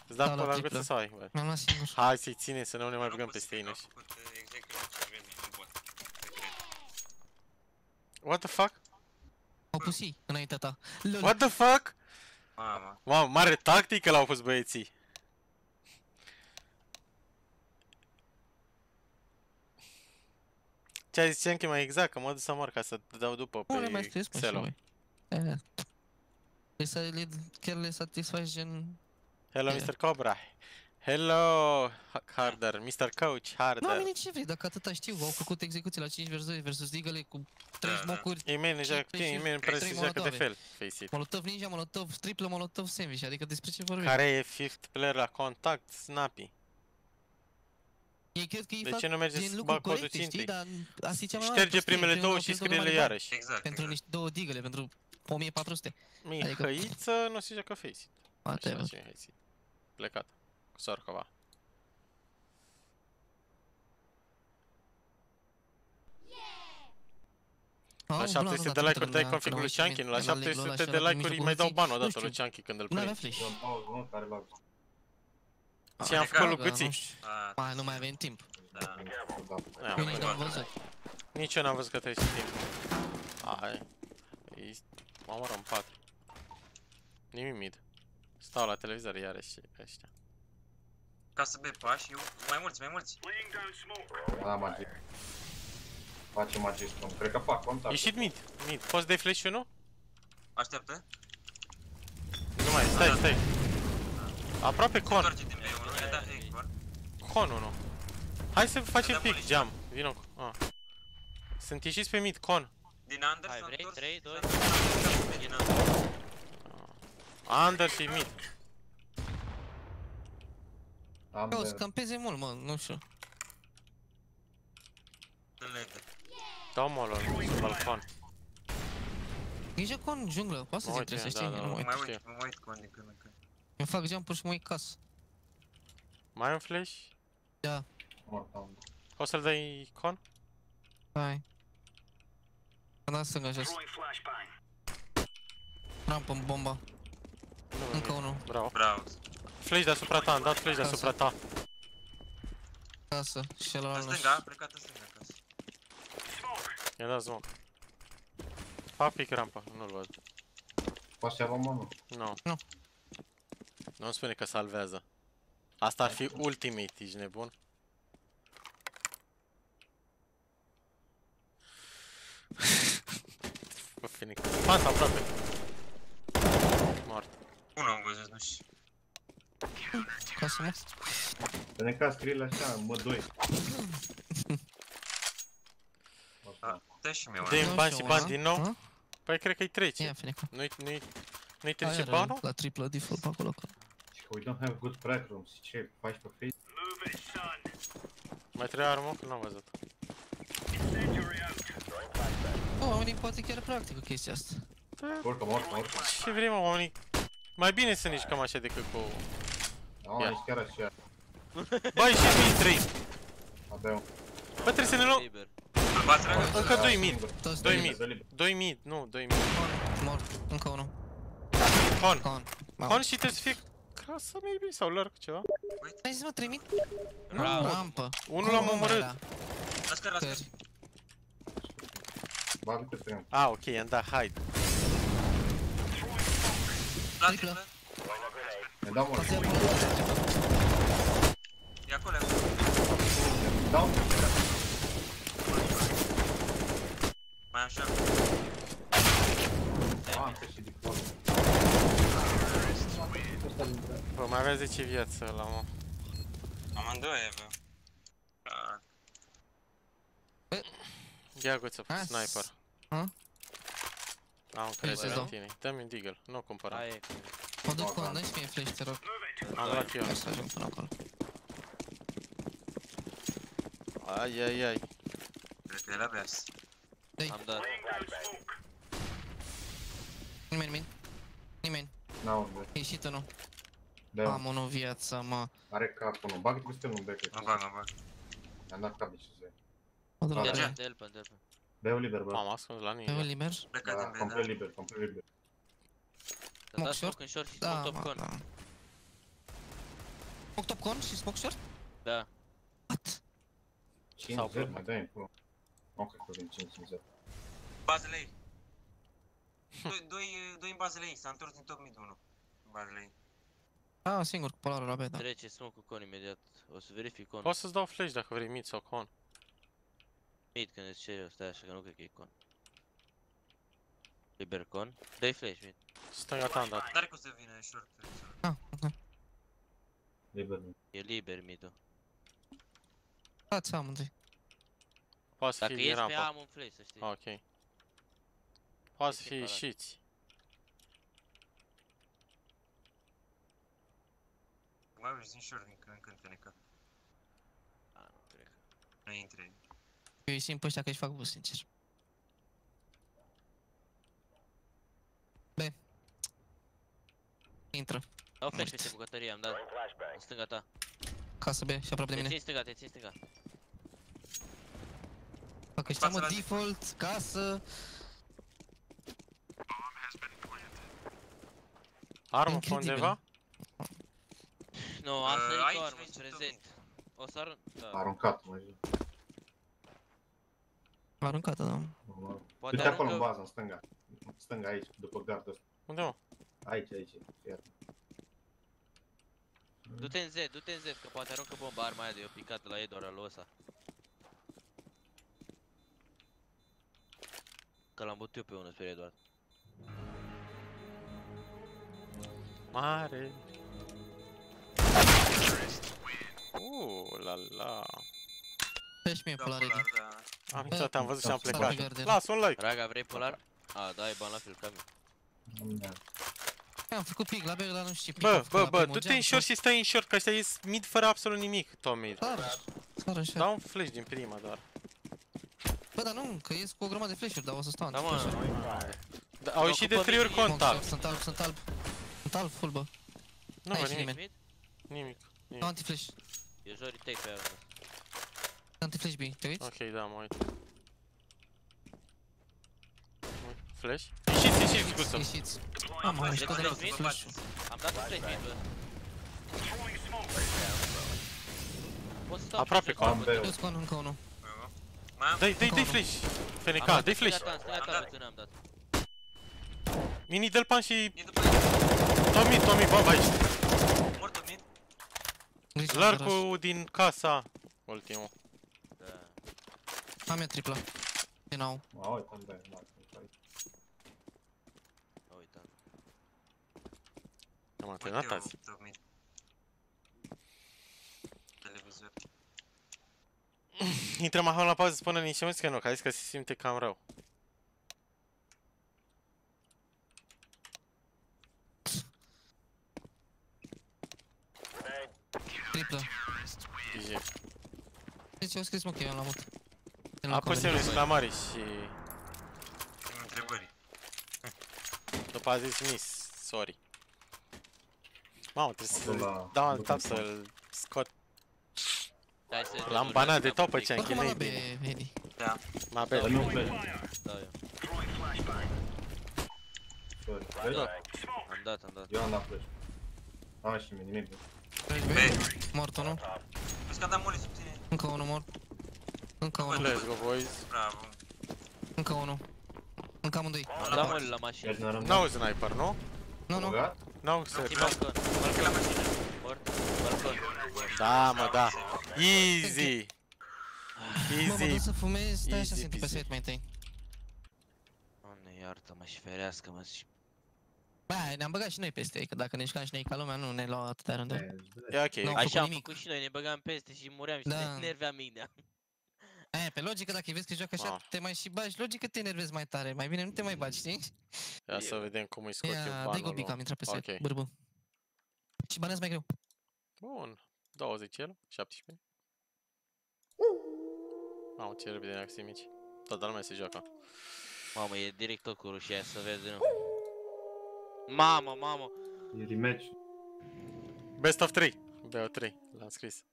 Îți dau Da, pe la la triplă. gâță sau ai? bă? Mi-am luat singur. Hai să-i ține, să nu ne mai băgăm peste ei, nu știu. What the fuck? Au pus ei înaintea ta. Lol. What the fuck? Mama. Mamă, mare tactică l-au pus băieții. Ce ai zis Chunky mai exact, că mă duc să mor ca să dau după Nu le mai pe scris, mă, și Xelo. voi. Eh. Deci să le, chiar le satisfaci gen... Hello, Yeah. Mr. Cobra. Hello, Ha- Harder. Mr. Coach, Nu am Harder. venit ce vrei, dacă atâta știu, au făcut execuții la 5 vs 2 versus Digale cu 3 Da, da. smocuri, E-mail, Și joacă, trei și- e-mail, trei pare să joacă de molotove. fel, face it. molotov ninja, molotov, triplă molotov sandwich, adică despre ce vorbim? Care e fifth player la contact? Snappy. Ei cred că ei De fac ce nu mergeți gen să lucruri bag codul corecte, știi, țintei? dar asta e cea mai mare Șterge prostie, primele primul două la și fel, scrie-le domnule, iarăși. Exact, Pentru exact. niște două digale, pentru 1400. Adică- Mihăiță nu se joacă face it. Whatever. Așa, ce Mihăiță. Plecat. Cu Sorcova. Au, La bună, 700 nu, de dar like-uri nu, dai nu, configul nu, lui nu, Chunky, nu, la nu, nu, nu, 700 nu, de nu, like-uri nu, mai dau nu, banul nu odată lui știu. Chunky când îl Nu avea prind. flash. Eu auzi, nu, care lag. Ce am Adică- făcut lui Da, nu Guții? știu. A, Mai, nu mai avem timp. da. Da. Da, Eu nici n-am văzut. Nici eu n-am văzut că trece timp. Hai. Ei, mă omoră în patru. Nimic mid. Stau la televizor iarăși ăștia. Ca să bei pași, eu... mai mulți, mai mulți. Da, magie. Face magie stone. Cred că fac contact. Ieșit mid, mid. Poți dai flash-ul, nu? Așteaptă. Nu mai, stai, stai. Aproape con. Întoarce din B, unul. Da, e, doar. Con 1. Hai să facem Da, pic, poliția. geam. Vino cu... Ah. Sunt ieșiți pe mid, con. Din under Hai, s-a vrei? întors. Trei, doi? s-a- Din under. Under și mid. Am Eu o să de... campeze mult, mă, nu știu. Îl legă. Dau molul în balcon. Grijă con junglă, poate să Mă zic uit, trebuie să da, știi, da, nu mă da. uit. Mai știu. uit, mă uit cu unde când în când. Îmi fac jump-uri și mă uit casă. Mai ai un flash? Mort, am. Poți să-l dai con? Hai. Am dat stânga jos. Rampă în bomba. Nu, Încă mid. unul. Bravo. Bravo. Flash deasupra ta, am dat flash deasupra ta. Casă. Și În ăla stânga, a plecat în stânga acasă. I-a dat smoke. Fac pic rampa, nu-l văd. Poți să luăm unul. Nu. Nu. Nu-mi spune că salvează. Asta ar fi ultimate, ești nebun? Bă, Phoenix. Panta aproape. Mort. Unul am văzut, nu știu. Ca să mă... Să ne ca scrie așa, mă doi. Da, dă și mie Dă-i una. în bani și bani din nou? Ha? Păi cred că-i trece. Ia, Feneca. Nu-i, nu-i, nu-i trece Aia era banul? La triplă default pe acolo. acolo. Și că we don't have good crack rooms. Ce faci pe face? Mai trebuie armă? Că n-am văzut. Bă, oamenii poate chiar practică chestia asta. Oricum, oricum, oricum. Ce vrei, mă, oamenii? Mai bine să nici cam așa decât cu... Da, Ia. ești chiar așa. Băi, și mii 3. Abia un. Bă, trebuie să ne luăm... Liber. Îl bați, dragă? Încă Da, 2 singur. mid. Toți Doi doi mid. Dă liber. 2 mid, nu, 2 mid. Mort. Încă unul. Con. Con. Con și trebuie să fie casă, maybe, sau lurk, ceva. Hai zis mă, 3000? Bravo. Rampă. Unul l-am Cum omorât. era? Lască, lască. Cări. Bagă pe tren. Ah, ok, am dat hide. La Triplă. Triplă. Ne dau mă. Poate ia acolo la triplă. E acolo, e acolo. Dau. Mai am șapte. Ah, că și default. Bă, mai avea 10 viață la mă. Amândoi avea. Ah, Ia guță, Ah, sniper. ha? Am încredere să-ți în dau? tine. Dă-mi deagle, nu cumpăra. Aia e. Mă duc con, dă-și mie flash, te rog. Am luat eu. Hai să ajung până acolo. Ai, ai, ai. Cred că e la beas. Am dat. Nimeni, nimeni. Nimeni. N-au, bă. E ieșit unul. Da, Am unul viață, mă. are capul, nu. Bagă cu stelul în bec. Mă bag, mă bag. Am dat cap de ce să Mă duc la Da. B. Delpen, delpen, delpen. Beu liber, bă. M-am ascuns la Pe ninja. liber? Plecat Da, din B, complet da. liber, complet liber. Să dați short? smoke în short și Da, smoke top mă, con. da. Smoke top con și smoke short? Da. What? 5-0, mai dai în pula. Nu cred că vin 5-0. Bazele ei. Doi, doi, doi în bazele ei. S-a întors din top mid unul. În bazele ei. Ah, singur cu polarul la B, da. Trece smoke cu con imediat. O să verific con. Poți să-ți dau flash dacă vrei mid sau con. Mid când îți cer eu, stai așa că nu cred că e con. Liber con. Dă-i flash, mid. Stânga ta am dat. N-are cum să vină short. Ah, ok. Liber, nu. E liber mid-ul. Dați amândoi. Poate să Dacă fie din ești pe rampă. am un flash, să știi. Ok. Poate să E fie separat. ieșiți. Mai auzi din short din când în când, Feneca. A, nu cred. Nu intre. Eu îi simt pe ăștia că își fac boost, sincer. B. Intră. Dau flash Mort. pe ce bucătărie am dat. În stânga ta. Casă B și aproape de Te mine. țin stânga, te țin stânga. Fac ăștia, mă, Față la default, casă. Armă pe Incredibil. undeva? Nu, am Uh, sărit aici, o armă, aici, spre tot Z. mid. O să arunc, da. Aruncat, mă zic. M-a aruncat, da. Poate Du-te acolo în aruncă... bază, în stânga. În stânga aici, după gardul ăsta. Unde mă? Aici, aici. Iată. Du-te în Z, du-te în Z, că poate aruncă bomba arma aia de eu picat la Edor al ăsta. Că l-am bătut eu pe unul spre Eduard. Mare. Uh, la la. Dă-și mie Da, polar ready. polar, da. Am intrat, am văzut și am Da, plecat. Garden. Lasă un like. Raga, vrei polar? A, da, e ban la fel ca mine. Da. Am făcut pic la B, dar nu știu ce pic. Bă, am făcut bă, la bă, B, du-te mergeam, în short și stai în short, că ăștia ies mid fără absolut nimic, Tom mid. Sar, sar așa. Dau un flash din prima doar. Bă, dar nu, că ies cu o grămadă de flash-uri, dar o să stau Da, în flash-uri. mă, Da, Au Mă ieșit de ocupă 3 ori mid, mid, contact. Sunt alb, sunt alb. Sunt alb, full, bă. Nu Hai văd și nimic, nimeni. mid? nimic. Nu nimic. anti-flash. Eu jori take pe arma. Anti-flash B, te uiți? Ok, da, mă uit. Uit, Flash? Ieșiți, ieșiți, guță. Ieșiți. Am mai Deci, mișcat de vreau rău să cu vă flash-ul. bateți. Am dat un flash mid, bă. Pot să stau Aproape jos, cu am bă, beu. Eu scon încă unul. Mai am? Dai, dai, dai Încă flash. Am FNK, dat dai în flash. stânga ta, în stânga Am ta, dat. bătrâne, am dat. Mini Delpan și E după Tommy, Tommy, bomba aici. Mort mid. Grijă la garaj. Lărcu din casa. Ultimul. Da. Am eu tripla. Din nou. A, uite, am bine, da. A uitat. Am Uite, antrenat eu, azi. top mid. Televizor. Intrăm acum la pauză, spune niște muzică, nu, că a zis că se simte cam rău. Tripla. GG. Deci eu scris mă că eu la mut. A pus semnul exclamare și Pun întrebări. după a zis miss, sorry. Mamă, trebuie Acolo să la- dau alt după tab cum- să-l scot. Hai să L-am banat de top pe ce. ce Oricum la închilei B, bine. Edi. Da. Ma Dar bad. nu pleci. Da, eu. Sorry. Vezi? Am dat, am dat. Eu am dat flash. A, și mine, nimic. Treci B. B. Mort unul. Vezi că am dat mole sub tine. Încă unul mort. Încă unul. Let's go, boys. Bravo. Încă unul. Încă amândoi. Am dat mole la mașină. Mergi în rând. No sniper, nu? Nu, nu. Băgat? No, sir. Ții balcon. Balcon la mașină. Mort. Balcon. Da, mă, da. Easy. Mă, mă duc Easy. să fumez, stai așa Easy să intri pe peasy. site mai întâi. Doamne, iartă-mă și ferească, mă. și- Ba, ne-am băgat și noi peste ei, că dacă ne jucam și noi ca lumea, nu ne luau atâtea rânduri. E ok. Nu. Așa făcut am nimic. făcut și noi, ne băgam peste și muream și Da. ne enerveam minea. Aia, pe logică, dacă îi vezi că joacă așa, Ah. te mai și bagi, logică te enervezi mai tare. Mai bine nu te mai bagi, știi? Ia să vedem cum îi scot eu Ia, dai banul gobic, am lui. intrat pe site, Ok. bârbă. Și banează mai greu. Bun. 20 el, 17. Mamă, ce repede ne mici. Toată lumea se joacă. Mamă, e direct tot cu rușia, să vezi, nu. Mamă, mamă. E rematch. Best of 3. BO3, l-am scris.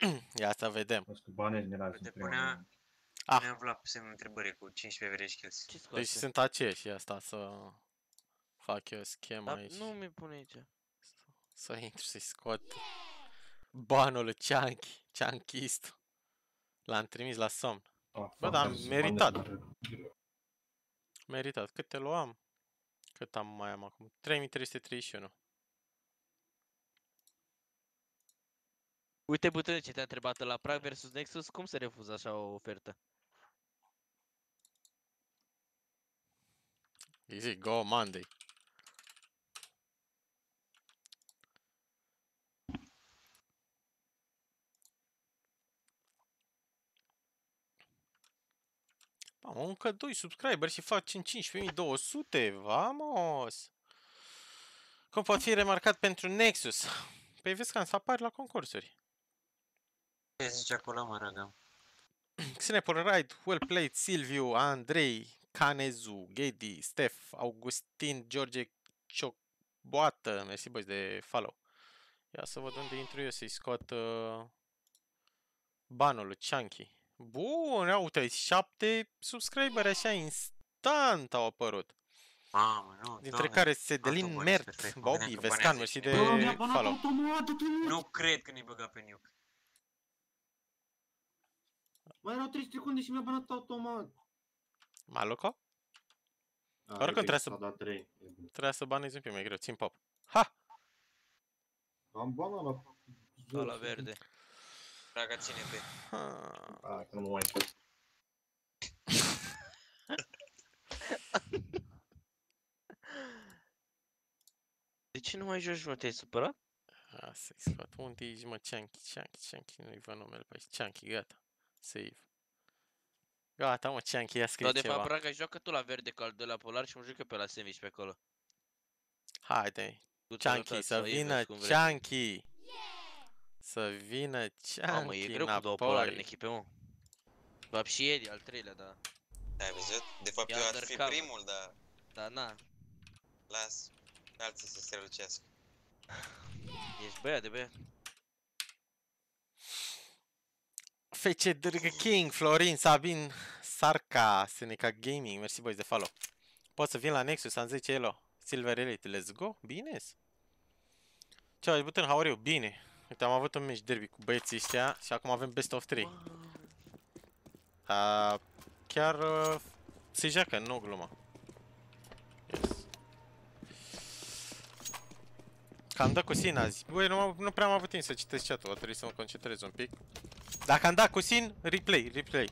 Ia să vedem. O să bani general. Uite, punea... Ah. Punea Vlad semnul întrebării cu 15 average kills. Ce Deci scoate? sunt aceiași asta să fac eu schema Dar aici. nu mi pune aici. Să intru să-i scot banul lui Chunky, Chunkist. L-am trimis la somn. Bă, dar am meritat. Meritat. Câte luam? Cât am mai am acum? 3331. Uite, bătrâne, ce te-a întrebat la Prag versus Nexus, cum se refuză așa o ofertă? Easy, go Monday. Mamă, încă 2 subscriber și facem 15.200, vamos! Cum pot fi remarcat pentru Nexus? Păi vezi că am să apar la concursuri. Ce zice acolo, mă ragam? Xenepol Ride, Well Played, Silviu, Andrei, Canezu, Gedi, Stef, Augustin, George Ciocboată, mersi băi de follow. Ia să văd unde intru eu să-i scot uh, banul lui Chunky. Bun, ia uite, 7 subscriberi așa instant au apărut. Mamă, nu, Dintre doamne. care Sedelin Autobone, Mert, perfect, mă Bobby, gândeam că Vescan, banează mersi cineva. de Bă, mi-a banat follow. automat, Nu cred că ne-ai băgat pe nuke. Mai erau 3 secunde și mi-a banat automat. Maluco? A, Oricum uite, trebuie să- s-a dat 3. E bun. Trebuia să banezi un pic mai greu, țin pop. Ha! Am banat la... La la verde. Raga, ține pe. ha. A, că nu mă mai pot. De ce nu mai joci, mă, te-ai supărat? A, să-i scot. Unde ești, mă, Chunky, Chunky, Chunky, nu-i văd numele pe aici. Chunky, gata. Save. Gata, mă, Chunky, ia scrie Dar de ceva. fapt, Braga, joacă tu la verde ca al doilea polar și mă joacă pe la sandwich pe acolo. Haide, Tu te Chunky, rotați să sau invers, vină cum vrei. Chunky! Să vină Mamă, e Chunky greu cu două polare în înapoi. echipe, mă. Fapt și Edi, al treilea, da. Ai văzut? De fapt, E eu aș fi undercover. primul, dar Dar na, las alții să se strălucească. ești băiat de băiat. FC Drg King, Florin, Sabin, Sarca, Seneca Gaming, mersi boys de follow. Pot să vin la Nexus, am 10 elo. Silver Elite, let's go, bine -s. Ce, ai button, how are you? Bine. Uite, am avut un meci derby cu băieții ăștia și acum avem best of 3. Uh, chiar uh, se joacă, nu glumă. Yes. Cam dă cu sine azi. Băi, nu, nu prea am avut timp să citesc chat-ul, a trebuit să mă concentrez un pic. Dacă am dat cu sin, replay, replay.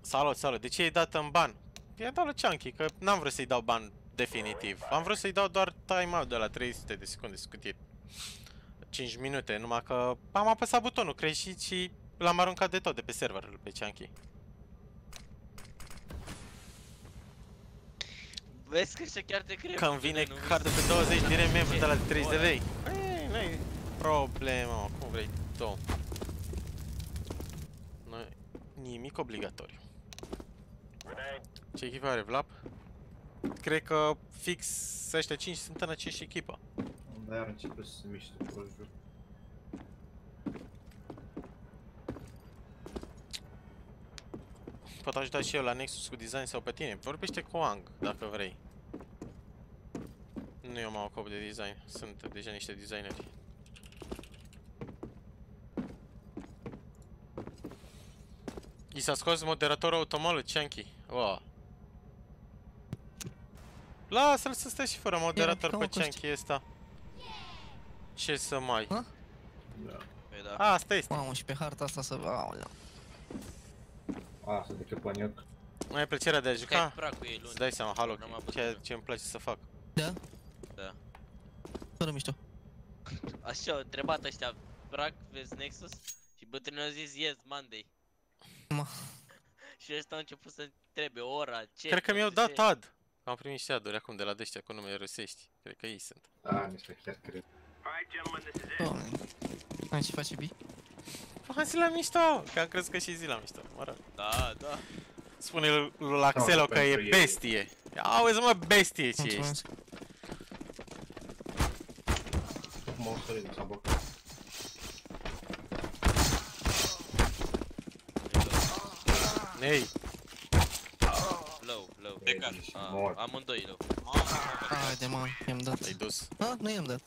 Salut, salut. De ce ai dat în ban? I-am dat lui Chunky, că n-am vrut să-i dau ban definitiv. Am vrut să-i dau doar timeout de la 300 de secunde, scutit. 5 minute, numai că am apăsat butonul greșit și l-am aruncat de tot de pe server pe Chunky. Vezi că ăștia chiar te cred. Că îmi vine cardul pe 20 direct membru de la 30 de lei. Ei, nu-i problemă, mă, cum vrei tu. Nu nimic obligatoriu. Ce echipă are Vlap? Cred că fix ăștia 5 sunt în aceeași echipă. Dar iar începe să se miște pe jur. Pot ajuta și eu la Nexus cu design sau pe tine. Vorbește cu Ang, dacă vrei. Nu eu mă ocup de design, sunt deja niște designeri. I s-a scos moderatorul automat lui Chunky. Wow. Lasă-l să stea și fără moderator cam pe o costi. Chunky ăsta. Ce să mai... Ha? Da. Păi da. Asta este. Mamă, și pe harta asta să... Aoleu. Asta de căpăniuc. Mai e plăcerea de a Că ai juca? prea cu ei luni. Îți dai seama, Halo, N-am avut ceea lumea. ce îmi place să fac. Da? Da. Fără mișto. Așa, au întrebat ăștia, Brac, vezi Nexus? Și bătrânul a zis, yes, Monday. Ma. și ăștia au început să întrebe ora, ce... Cred că nu mi-au știu dat ce. ad. Am primit și aduri acum de la dăștia cu nume rusești. Cred că ei sunt. Da, niște chiar cred. Doamne. Hai ce face Bi? Am zi la mișto! Că am crezut că și zi la mișto. Mă rog. Da, da. Spune lui lui Laxelo că e pentru ei. bestie. Auzi mă, bestie ce ești. Mulțumesc. Cum au sărit de s-a blocat. Ei, Low, low. Plecat. Ah, Mort. amândoi low. Haide mă, i-am dat. ai dus. Ha? Nu i-am dat.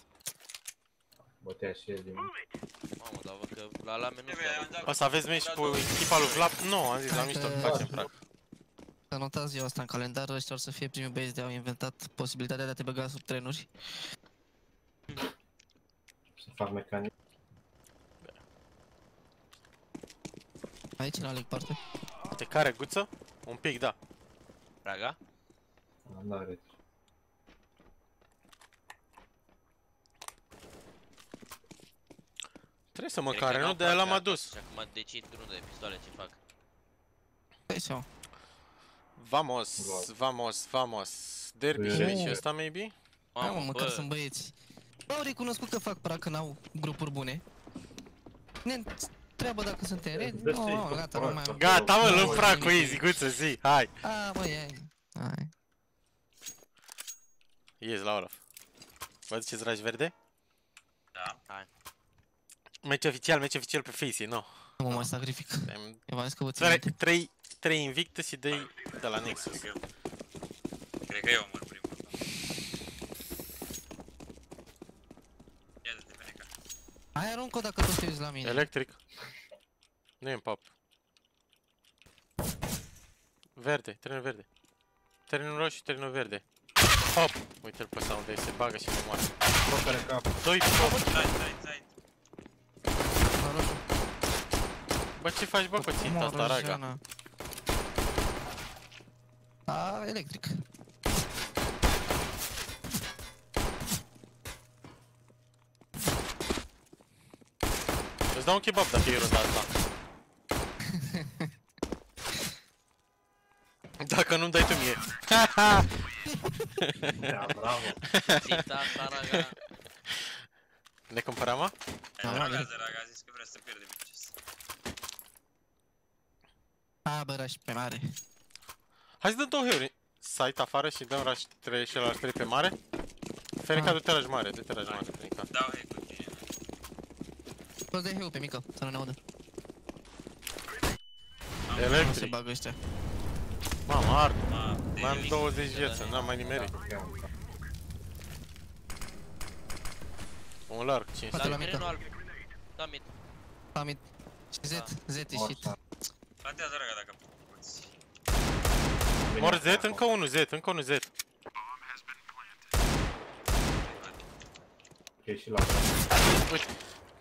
Bătea și el din... Mamă, dar văd că la lame nu Trebuie, am s-a dat- O să aveți meci cu echipa lui Vlap? Nu, am zis la mișto că facem prag. Să notați eu asta în calendar, ăștia or să fie primii băieți de au inventat posibilitatea de a te băga sub trenuri. Să fac mecanic. Aici, în aleg parte. De care, guță? Un pic, da. Praga? Am dat ret. Trebuie să mă Cred că care, n-au nu? De-aia l-am Praga adus. Și acum decid rundă de pistoale ce fac. Hai seama. Vamos, Wow. vamos, vamos. Derby și Bine. aici ăsta, maybe? Hai mă, Mamă, măcar bă, sunt băieți. Au recunoscut că fac prac când au grupuri bune. Ne treabă dacă suntem redi. Dă Nu, să-i no, gata, nu mai am. Gata, mă, Nu, luăm prag cu nimic. easy, guță, zi, hai. A, băi, hai. Hai. Ies la Olaf. Vă duceți raj verde? Da. Meci oficial, meci oficial pe Facey, nu. Nu mă mai sacrific. Am- Eu v-am zis că vă țin Trei, minte. trei, trei Invictus și doi de la Nexus. Cred că eu. Cred că eu mor primul. Ia de pe neca. Hai arunc-o dacă tu te uiți la mine. Electric. Nu e în pop. Verde, trenul verde. Trenul roșu, trenul verde. Hop! Uite-l pe ăsta unde se bagă și nu moare. Tot care cap. Doi pop. Stai, stai, stai. La roșu. Bă, ce faci, bă, cu ținta Moară, asta, raga? Jana. A, electric. Îți dau un kebab dacă e runda asta. Dacă nu-mi dai tu mie. Da, bravo. ținta asta, raga. Ne cumpăram, mă? Da, Ragaze, raga, a zis că vrea să pierde bitches. A, bă, rași pe mare. Hai să dăm două heuri. Site afară și dăm rush 3 și ăla 3 pe mare. Fenica, Ah. du-te raj mare, du-te raj mare, Fenica. Dau hei cu tine. Poți de heu pe mică, să nu ne audă. Nu se Electric. bagă ăștia. Mamă, ard. Ma, Mai am Davis, 20 da, vieți, da. n-am mai nimerit. Ia-mă, Un larg, 5 Poate la Dar mică. trenul alb. Da, mid. Pamit. Și Z, Z e mort, shit. da. Plantează, raga, dacă poți. Mor Z, încă unul Z, încă unul Z. E și la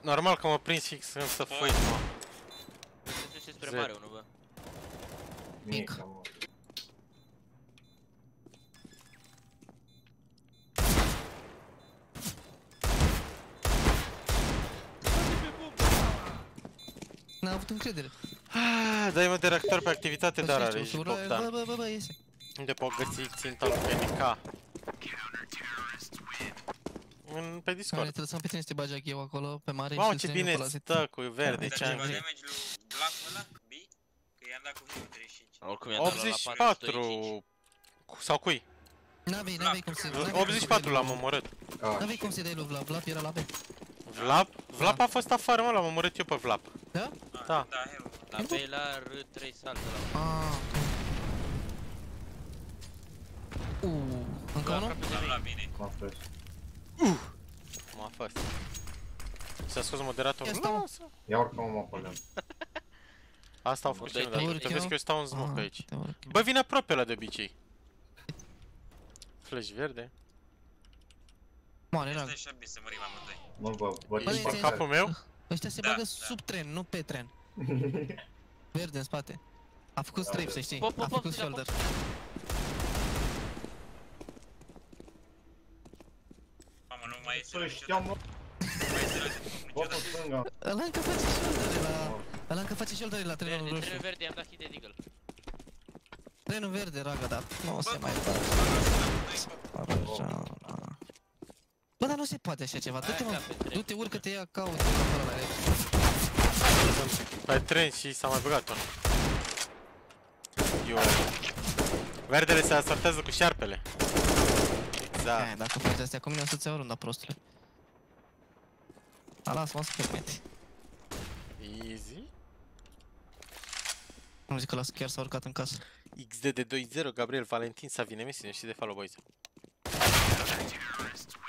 Normal că m-a prins fix când să fui, mă. Se duce spre Zero. mare unul, bă. mic. mă. N-a avut încredere. Ah, Dai mă de reactor pe activitate, dar are și Bă, Bogdan. bă, bă, bă, iese. Unde pot găsi ținta lui PNK? În, pe Care Discord. te lăsam pe tine să te bagi eu acolo, pe mare Mamă, și ce să bine acolo, stă cu verde, Dar ce ceva am zis. damage lui Black ăla? B? Că i-am dat cu Vivo 35. Oricum i-a dat la 84 cu- sau cui? N-avei, n-avei cum să... n-avei cum să 84 dai l-am lui- omorât. Ah, N-avei cum să-i dai lui Vlap, Vlap era la B. Vlap? Vlap a fost afară, mă, l-am omorât eu pe Vlap. Da? Ah, Da. Da, hero. La B la R3 saltă la Ah, ok. Uuu, încă La unul? aproape de L-am mine. luat bine. m-a fost. M-a fost. S-a scos moderatorul. Ia stau. Lasă. Ia urcă mă pe lângă. Asta au făcut Doi, și trei, unul, Tu trei. vezi că eu stau în smoke Ah, aici. te urc. Bă, vine aproape la de obicei. Flash verde. Moare, rag. Stai așa bine să mărim amândoi. Nu vă văd Bă, din e- Pe capul meu? Ăștia se Da, bagă da. sub tren, nu pe tren. Verde în spate. A făcut strafe, să știi. Pop, pop, A pop, făcut ține, shoulder. Mamă, nu mai este Să la știam, niciodată. mă, Nu mai este la niciodată. bă, pe stânga. Ăla încă face shoulder la... Ăla încă face shoulder la trenul Verde, roșu. trebuie verde, i-am dat hit de deagle. Trenul verde, raga, dar nu se mai bă, poate. Așa, da. Bă, dar nu se poate așa ceva. Du-te, Aia mă, ca pe tren. du-te, urcă-te, ia, caută acolo la el. Pe tren și s-a mai băgat unul. Eu... Verdele se asortează cu șarpele. Exact. Aia, dacă faci astea cu mine, o să-ți iau runda, prostule. A, lasă-mă să permite. Easy. Nu zic că las chiar s-a urcat în casă. XD de 2-0, Gabriel Valentin Savine Messi și de follow boys.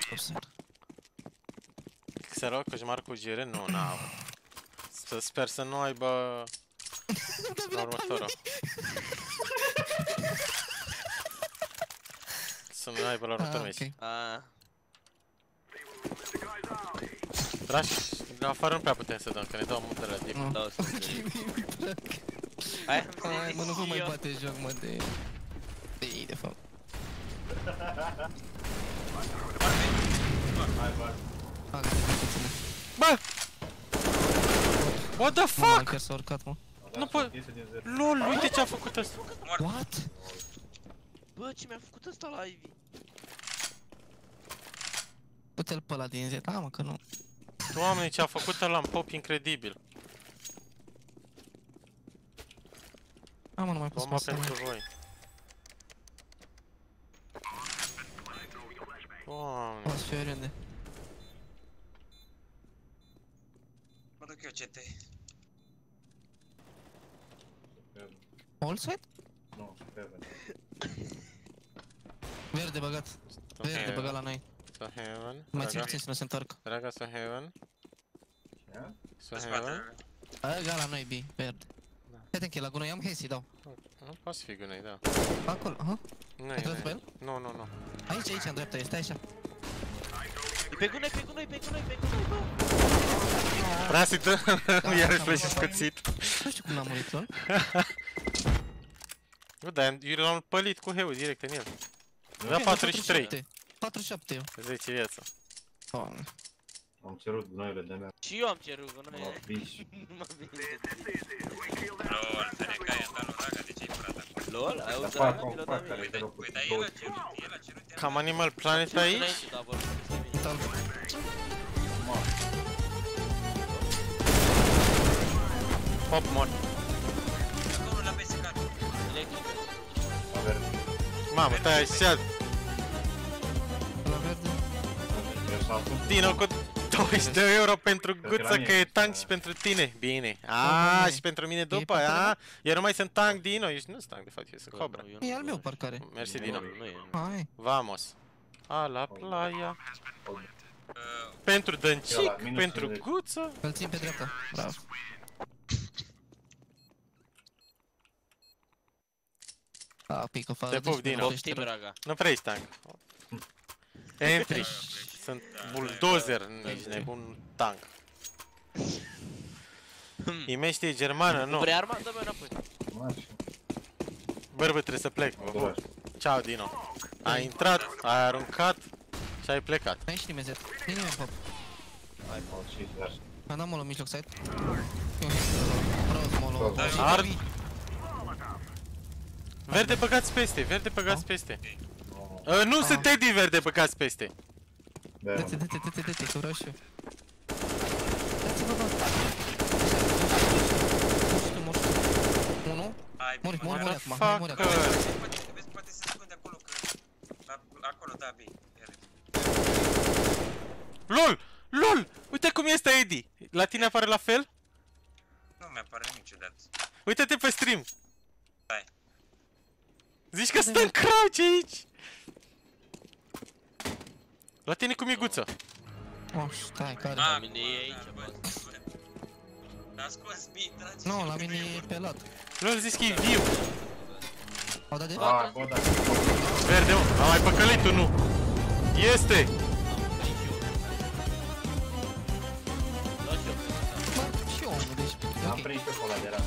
Forser. Xero, coșmar cu GR? Nu, n-au. Să sper să nu aibă la următorul. Să nu aibă la următorul Ah, Messi. ok. A, Dragi, de afară nu prea putem să dăm, că ne dau multe la deep. Nu. da, o să Ok, Hai, am Hai, zis mă, nu vă și mai eu. bate joc, mă, de... De ei, de fapt. Hai, bă. Bagă-te pe puțin. Bă! What the Mă, fuck? chiar s-a urcat, mă. A dat Nu pot- piese din zero. LOL, uite ce a făcut ăsta. What? Bă, ce mi-a făcut ăsta la Ivy? Du-te-l pe ăla din Z. Da, mă, că nu. Doamne, ce a făcut ăla în pop incredibil. Da, mă, nu mai pot Bomba să pentru voi. Doamne. Poate fi oriunde. Mă duc eu CT. All side? Nu, Heaven. Verde băgat. Verde băgat la noi. So heaven. Mai țin Draga, puțin să nu se întoarcă. draga, so heaven. Ia? So Pe heaven. spate. Ăga la noi, B, verde. Da. Fii atent că e la gunoi, am Hesi, dau. Nu poate fi gunoi, da. Acolo, aha. Nu Ai e, tras nu pe e. el? Nu, nu, nu. Aici, aici, în dreapta, este așa. E pe gunoi, pe gunoi, pe gunoi, pe gunoi, bă! Vrea să-i dă, iarăși am flash văzut. scuțit. Nu știu cum l-am murit, lol. Nu, dar eu l-am pălit cu heu direct în el. Da, Ok, 43. 47 eu. 10 viață. Doamne. Am cerut gunoiile de mea. Și eu am cerut gunoi. Mă, bici. Nu mă vine. Lol, FNK i-am dat lui Draga, de ce-ai furat acum? LOL, ai Dar auzit fac, la fac, pilot fac, la care mine? te rog, Păi, cu dar el două. a cerut, el a cerut, i-am Cam Animal Planet aici? Înainte, da, vorbim despre mine. Tal. Pop mort. dat. Acolo la PSK. Electrică. La verde. Mamă, stai așa. La verde. Eu s-a pus. Dino cu 20 de euro pentru Cred că la guță mine că e este, tank da. și pentru tine. Bine. Da, A, da, și pentru mine după, pentru a? Eu nu mai sunt tank, Dino. Ești nu sunt tank, de fapt, eu sunt Bă, Cobra. nu, eu nu E al meu, cunosc. parcare. Mersi, Nu, Dino. Nu e. Hai. Vamos. A la playa. Uh, Pentru Ia dăncic, la minus pentru 50. guță. Îl țin pe dreapta. Bravo. A, pică fară. Te pup, Dino. Poftim, Raga. Nu prea ești tank. Entry. Sunt Da, bulldozer, nu ești nebun tank. E știe germană, nu. Vrei arma? Dă-mi înapoi. Așa. Bărbă, trebuie să plec, vă Duraș. pup. Ciao, Dino. Ai intrat, ai aruncat și ai plecat. N-ai și nimeni Z. Nu nimeni pop. Hai, mă, și așa. Am dat molo în mijloc site. Eu Roz molo. Da, Și Ard. Gabi. Verde băgați peste, verde băgați peste. Nu, Uh, nu Ah. sunt Teddy verde băgați peste. da, Dă-te, dă-te, dă-te, dă-te, că vreau și eu. Dați-vă, bă. Moștu, moștu. Unu. Hai, Mori, bine, mori, mă, mori da. acum, hai, mori acum. Fucker. Vezi, poate, vezi, poate se ascunde acolo, că... la- Acolo, da, bine. Iar- LOL! LOL! Uite cum este Eddie. La tine apare la fel? Nu mi-apare niciodată. Uite-te pe stream. Hai. Zici că stă în crouch aici. La tine cu miguță. Oh, stai, care? Ah, mine e aici, da, bă. bă. L-a scos bine, dragi. Nu, la mine e pelat. LOL zici că e viu. Au dat de? A, bă, da. Verde, mă. Am mai păcălit tu, nu. Este! Luat și eu. Bă, și eu unul, deci e Am ok. prins pe acolo de la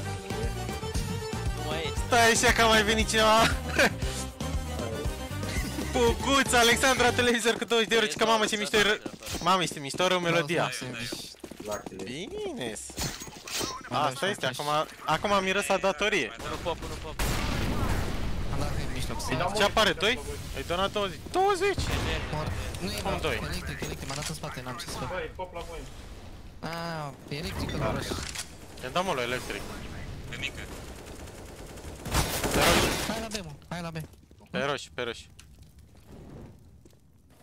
Nu mai e. Stai așa că a mai venit cineva. Puguța, Alexandra Televizor cu 20 de euro. Zici că mamă ce mișto e ră... Mamă, este mișto rău melodia. lactele. Bine. Am dat Asta și este, un flash. acum, acum am miros la datorie. Unu pop, unu pop. Am dat în mijloc să... Îi dau Ce apare? 2? Ai donat 20. 20? Mor. Nu e Cum la doi? electric, electric, m-a dat în spate, n-am ce să fac. Băi, pop la voi. Ah, e electric Da. la oraș. I-am dat mă la electric. Pe mică. Pe roșu, Hai la B, mă, hai la B. pe roșu, pe roșu.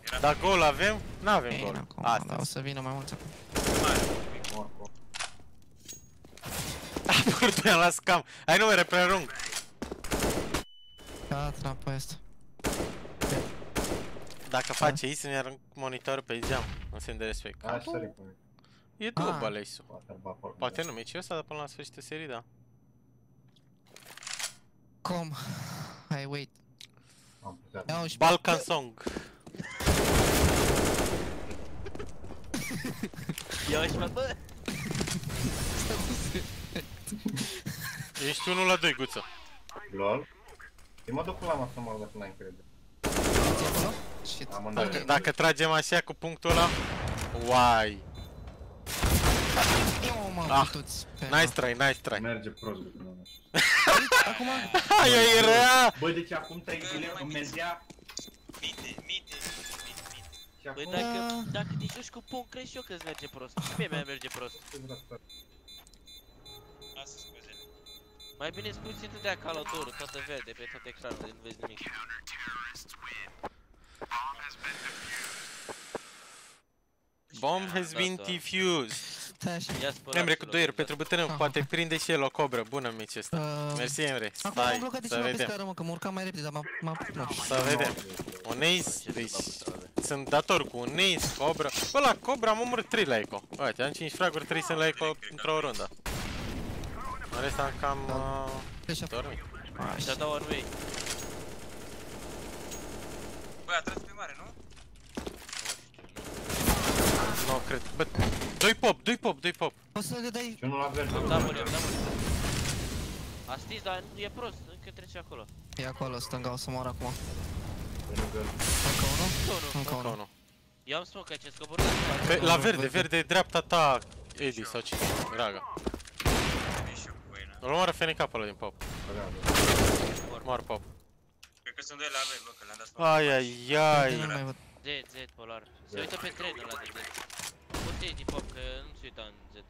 Era Da gol avem? N-avem Bine, gol. acum, dar Asta. o să vină mai mulți acum. mare. Mor, mor. A apărut ea la scam. Ai numere pe rung. Gata, pe asta. Dacă face aici, să-mi arunc monitorul pe geam. Un semn de respect. Aș sări pe mine. E Ah. dubă, Alexu. Poate îl bag acolo. Poate nu meciul ăsta, dar până la sfârșitul serii, da. Com. Hai, wait. Am plecat. Iau și... Balkan Song. Ia și mă, bă. Ești 1 la 2, guță. LOL. Eu mă duc la masă, mă, dacă n-ai încredere. Ți acolo? Shit. Amândoi. Ok. Dacă tragem așa cu punctul ăla, uai. Eu mă Ah, putuți pe Nice try, nice try. Merge prost, bă, nu așa. Acum, Hai, eu era! Bă, deci acum 3 zile îmi mergea Mite, mite, mite, mite. și Băi, acum... dacă, dacă te joci cu punct, crezi și eu că îți merge prost. Și mie mi merge prost. Lasă scuzele. Mai bine scuți tu de calătorul, toată verde pe tot ecranul, de nu vezi nimic. Bomb has been Da, da. defused. Stai așa. Ia spălat Emre și cu loc, 2 euro da. pentru bătrân, Ah, poate ok. prinde și el o cobră. Bună meci ăsta. Uh, Mersi Emre, Acum m-am stai, blocat de să ceva pe vedem. scară, mă, că mă urcam mai repede, dar m-a m-a pus, mă. Să vedem. Un ace, deci sunt dator cu un ace, cobra. Bă, la cobra am omorât 3 la eco. Uite, am 5 fraguri, 3 sunt la eco într-o rundă. În rest am cam uh, Deci, dormit. Și-a dat one way. Băi, a tras pe mare, nu? Nu cred. Bă, 2 pop, 2 pop, 2 pop. Poți să le dai... Și unul la verde. Am dat mâine, am dat mâine. A stins, dar e prost, încă trece acolo. E acolo, stânga, o să mor acum. Lângă el. Încă unul? Nu, nu. Încă Încă unul. unul. Eu am smoke aici, scoborât. Pe, la verde, verde. verde, dreapta ta, Edi sau cine, Raga. Vin și eu cu voina. Îl omoară FNK pe ăla din pop. Băgă, Mor pop. Cred că sunt doi la averi, bă, că le-am dat spate. Ai, ai, Verde, nu ai. Mai văd. Z, Z, polar. Se uită pe trenul ăla de Z. Poți să iei din pop, că nu se uita în Z.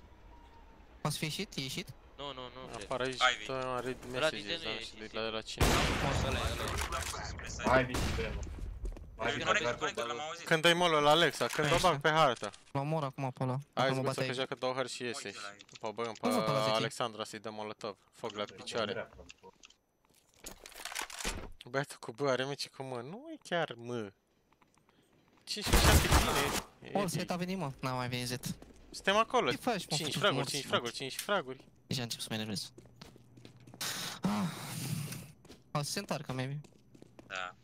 Poți fi ieșit? E ieșit? Nu, nu, nu, cred. Apar aici, Ivy. tot am read Ăla din messages, zi nu dar e nu știu ieșit, de la, de la cine. Ăla e, ăla e. L-am pus spre site. Hai, vii pe el. Hai, Deci vii conectă, pe conectă, l-am auzit. Când dai molul la Alexa, când o Așa. bag pe hartă. Mă mor acum pe ăla. Hai, Dacă mă zi bate că aici. joacă două hărți și iese. Uite la el. După băgăm pe Nu vă pe ăla de timp. Alexandra să-i dăm molotov. Foc la picioare. dreapta. Băiatul cu bă are meci cu mă. Nu e chiar mă. 5 și 7 bine. All set a venit, mă. N-a mai venit Z. Suntem acolo. Ce faci, mă? 5 Făcut fraguri, morți, 5 mă. fraguri, 5 fraguri. Deja încep să mă enervez. Ah. O să se întoarcă, maybe. Da.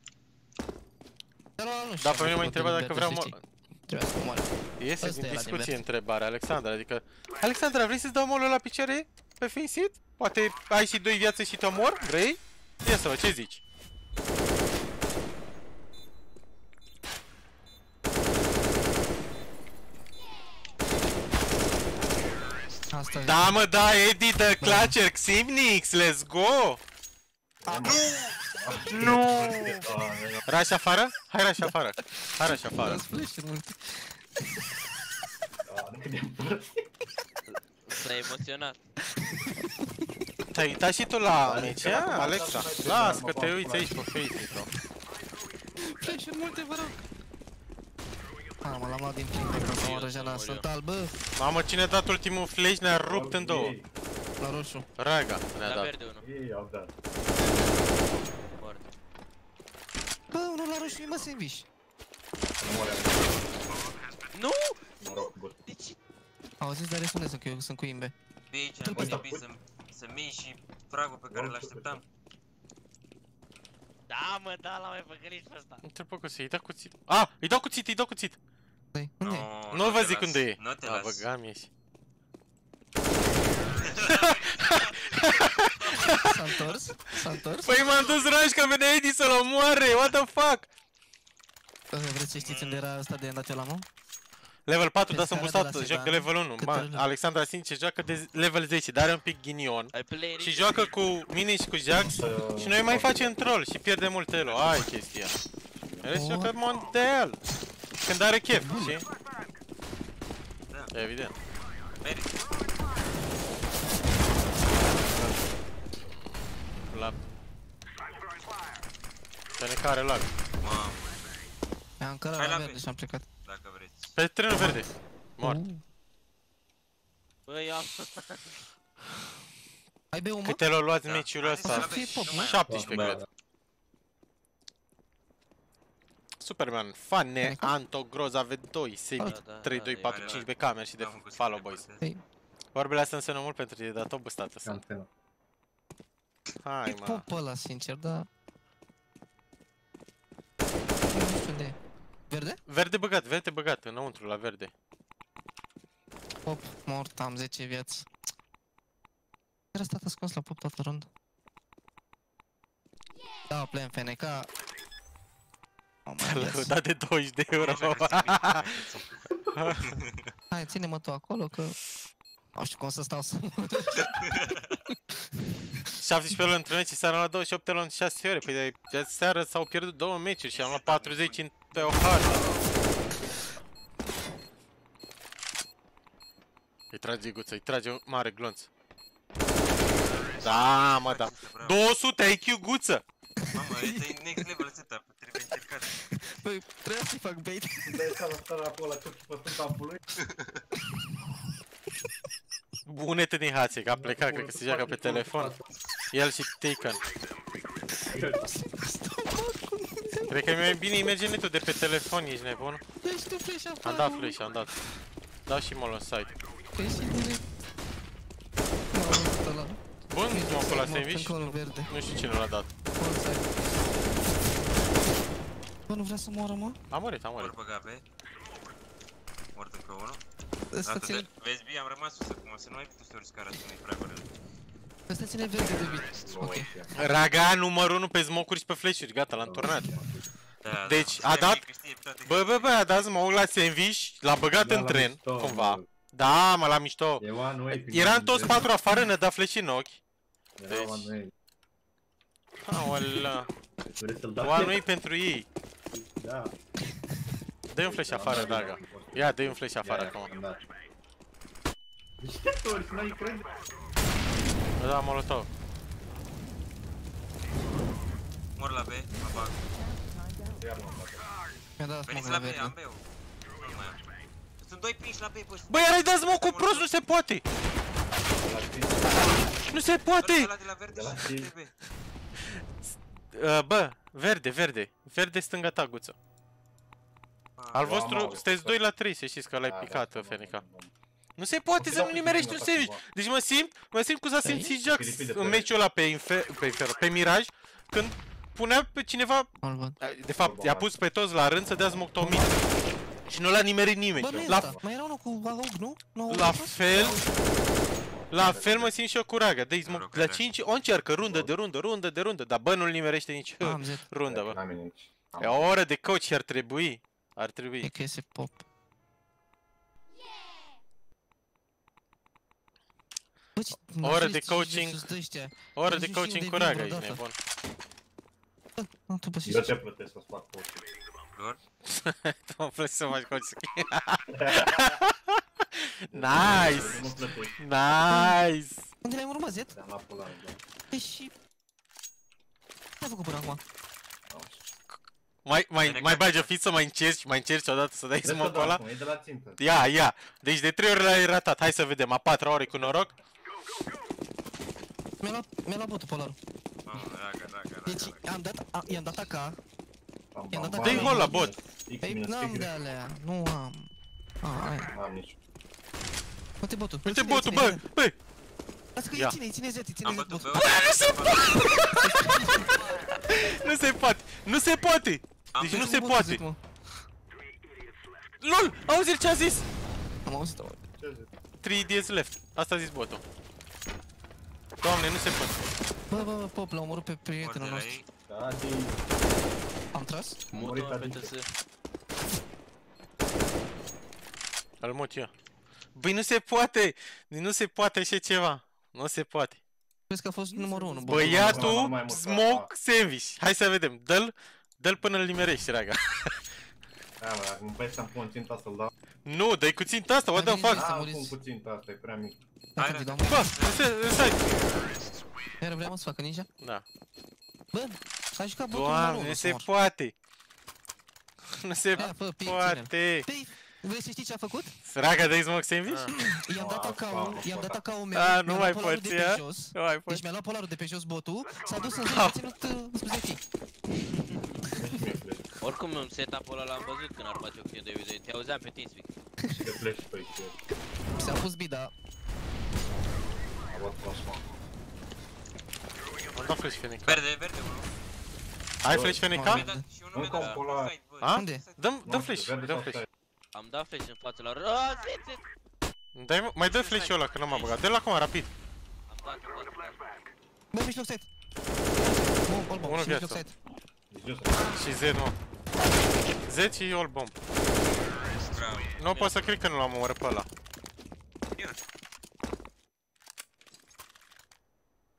Dar ăla nu știu. Dar pe ce a mine m-a făcut întrebat în dacă verde, vreau să mol... știi. Trebuia să mă moare. Iese Ăsta din e la discuție nivel. întrebarea, Alexandra, adică... Alexandra, vrei să-ți dau molul la picioare? Pe Finsit? Poate ai și doi viață și te omor? Vrei? Ia să văd, ce zici? Asta e. Da, mă, da, Eddie, the Clutcher, Ximnix, let's go! Nu! Rași afară? Hai rași afară. Hai rași afară. Dați flash-uri multe. S-a emoționat. Te-ai uitat și tu la meci, a, Alexa? Las că te uiți aici pe Facebook. Flash-uri multe, vă rog. Mamă, l-am luat din plin, că s-a răjana. Sunt alb, bă, Mamă, cine a dat ultimul flash ne-a rupt în două. la roșu. Raga ne-a La dat. verde unul. Ei au dat. Foarte. Bă, unul la roșu, mă sandwich. Nu moare. Nu! Mă rog, bă. De ce? Auziți, dar răspundeți că eu sunt cu imbe. De aici am trebuit să, să mii și fragul pe care îl așteptam. Da, mă, da, l-am mai păcălit pe ăsta. Nu te făcut să-i dau cuțit. Ah, îi dau cuțit, îi dau cuțit. Păi, unde e? Nu te vă zic las, unde e. Nu te A, las. băgam ieși. S-a întors? S-a întors? Păi m-am dus raș că venea Eddie să-l omoare, what the fuck? Bă, Vreți să știți unde era ăsta de îndat eu la mă? Level 4, dar Pe sunt scara de boostat, la joacă Sedan. level 1. Cât Ba, level? Alexandra Since joacă de level 10, dar are un pic ghinion. Ai play Și joacă cu mine și cu Jax și noi mai facem troll și pierde mult elo. Ai chestia. El și Oh. joacă mondial. Când are chef, știi? Da. Evident. Merit. La... Pe care lag. Mamă, Mi-am cărat Hai la la verde B. și am plecat. dacă vreți. Pe trenul verde. Mort. Uh. Bă, eu am... Ai B-ul, mă? Câte l-au luat Da. meciul Hai să ăsta? la Fie B. pop, Nu mă. mai am. 17, Da, cred. Superman, Fane, Hai, cu- Anto, Groza, V2, Sebi, Da, da, 3, 2, da, 4, e- 5 pe camere și de N-am făcut follow să boys. te Păi, Vorbele astea înseamnă mult pentru tine, dar tot bustată sunt. Antena. Hai, e mă. pop ăla, sincer, dar... Nu știu unde e. Verde? Verde băgat, verde băgat, înăuntru, la verde. Pop, mort, am 10 vieți. Era stat ascuns la pop toată rând. Da, play în FNK. Oh, my L-au yes. dat de 20 de euro. Așa că ți-mi Hai, ține-mă tu acolo că... Nu știu cum să stau să... 17 ore într-un meci și seara la 28 ore în 6 ore. Păi de, de seară s-au pierdut două meciuri și am luat 40 în, pe o hartă. Îi trage guță, îi trage un mare glonț. Da, mă, da. 200 IQ guță! Mamă, ăsta e next level setup, trebuie încercat. Păi, trebuia să-i fac bait. Îți dai seama starea acolo la ciocchi pe sunt capului? Bunete din Hațe, că a plecat, cred că se joacă pe telefon. El și Taken. Cred că e mai bine merge netul de pe telefon, ești nebun. Deci tu flash afară. Am dat flash, am dat. Dau și mol în site. Păi și direct. Nu, am văzut ăla. Bun, mocul la Mort sandwich. Încă unul verde. Nu știu cine l-a dat. Full side. Bă, nu vrea să moară, mă? A murit, a Ori murit. băga pe. Mort încă unul. Ăsta Dată ține, de... Vezi, bine, am rămas sus acum, să nu mai tu să ori scara să nu-i fragurele. ăsta ține verde de bit. Ok. Raga numărul 1 pe smocuri și pe flash-uri, gata, l-am turnat. Da, Deci, da, a știam dat- că știe toate Bă, bă, bă, a dat smoke la sandwich, l-a băgat Da, în la tren, mișto, cumva. bă. Da, mă, la mișto. E one way. Eram toți patru afară, ne da flash în ochi. Era one way. Aolea, Vreți să-l dați? one way pentru ei. Da. Dă-i un flash afară, Daga. Ia, dă-i un flash afară Ia, acum. am dat. De ce ori să n-ai crede? Bă, da, molotov. Mor la B, mă bag. Iar mă fac. Mi-a dat Veniți smoke la la B, am verde. B-ul. Nu mai am. Sunt doi prinși la B, bă. Bă, iar ai dat smoke prost, nu se poate! La tine. Nu se poate! Ăla de la verde De la și tine. de B. Uh, bă, verde, verde. Verde stânga ta, guță. Al Wow, vostru, mamă, sunteți da. 2 la 3, să știți că l-ai Da, picat, da, Fenica. da, da, da. Nu se poate O să să nu dau nimerești pe un prima sandwich. parte, Deci mă simt, mă simt cum s-a Stai? simțit Jax Filipin de în pe- meciul ăla pe, Infer, pe, Infer, pe Miraj, când punea pe cineva, Nu-l văd. de fapt, i-a pus pe toți la rând să dea smoke to mid. Și nu l-a nimerit nimeni. Bă, nu e La, ăsta. Mai era unul cu AUG, nu? Nu, la AUG? fel, la fel mă simt și eu cu Raga. Dă-i Noroc, smoke. La Raga. 5 o încearcă, rundă de rundă, rundă de rundă, dar bă, nu-l nimerește nici Am zis. rundă, bă. N-am nici. Am. E o oră de coach ar trebui. Ar E trebui. că iese pop. Bă, ce- O oră nașpa de este coaching. versus de ăștia. O oră Nici de nu coaching știu cu unde vin Raga, ești vreodată. nebun. Bă, Nu, tu Eu te plătesc să-ți fac coaching. Lor? Tu mă plăci să faci coaching. Nice! Nu mă plătești. Nice! Unde l-ai urmat, Zet? Te-am luat pula, da. Păi și... Ce ai făcut până acum? Am. Mai, mai, Bine, mai că- bagi o fiță, mai încerci, mai încerci odată să dai Vezi că smoke da, ăla? acum, E de la țintă. Ia, ia. Deci de trei ori l-ai ratat. Hai să vedem. A patra ori cu noroc. Mi-a luat, mi-a luat botul polarul. Mamă, raga, raga, raga, Deci raga. am dat, a, i-am dat AK. Bam, I-am bam, dat bam. Dă-i gol la bot. X Păi minus n-am Y. de alea, nu am. A, aia. N-am nici. Uite botul. Uite Ține, botul, ține, bă, ține. bă. Lasă că Ia. îi ține, îi ține Zet, îi ține Am Zet bătut botul. pe nu se Nu se poate. Nu se poate. Am Deci bătut nu se Botul, poate. Zet, mă. LOL! Auzi ce a zis? Am auzit-o. Ce zic? 3 idiots left. Asta a zis botul. Doamne, nu se poate. Bă, bă, bă, Pop, l-a omorât pe Ori prietenul de la nostru. ei. Da, zi. Am tras? murit Mută-mă pe adică. TS. Îl mut eu. Băi, nu se poate. Nu se poate așa ceva. Nu se poate. Vezi că a fost numărul 1. Nu Băiatul, mai mult, smoke sandwich. Hai să vedem. Dă-l, dă-l până îl nimerești, raga. Da, mă, dacă nu vrei să-mi pun ținta să-l dau. Nu, dă-i cu ținta asta, what the Hai, fuck? Să Da, îl muriți. pun cu ținta asta, e prea mic. Dacă Hai, îi dau Bă, mă. stai, stai. Iar vreau să facă ninja? Da. Bă, s-a jucat botul numărul Doamne, 1. nu se poate. Nu se Ia, fă, pic, poate. Păi, vrei să știi ce a făcut? Raga, dai smoke sandwich? I-am dat Ah, AK-ul, ah, i-am dat ah. AK-ul meu, Ah, mi-a nu luat mai polarul poți, de pe ia? jos. Nu mai Deci poți. mi-a luat polarul de pe jos botul, s-a dus în Ah. zone, a ținut uh, spre Oricum un setup-ul ăla l-am văzut când ar face o clip de video. Te auzeam pe TeamSpeak. Și de flash pe aici. S-a pus bida. A luat plasma. Am dat flash Feneca. Verde, verde, bro. Ai Bă, flash Mi-a Feneca? Da. dat și unul Încă mi-a dat un și polar. side, bă. A? Unde? Dăm, dăm Nu știu, flash, verde dăm sau flash. stai? Am dat flash în față la... Aaaa, zet, zet! Dai, mă- mai dă flash-ul ăla, că n-am băgat. Dă-l acum, rapid. Am dat, am dat, am dat. Bă, mijloc site. Bom, all bomb, Unul și mijloc viață. Site. Deci jos. Și Z, nu. Z și all bomb. Bravo. Nu pot să cred că nu l-am omorât pe ăla. Ia.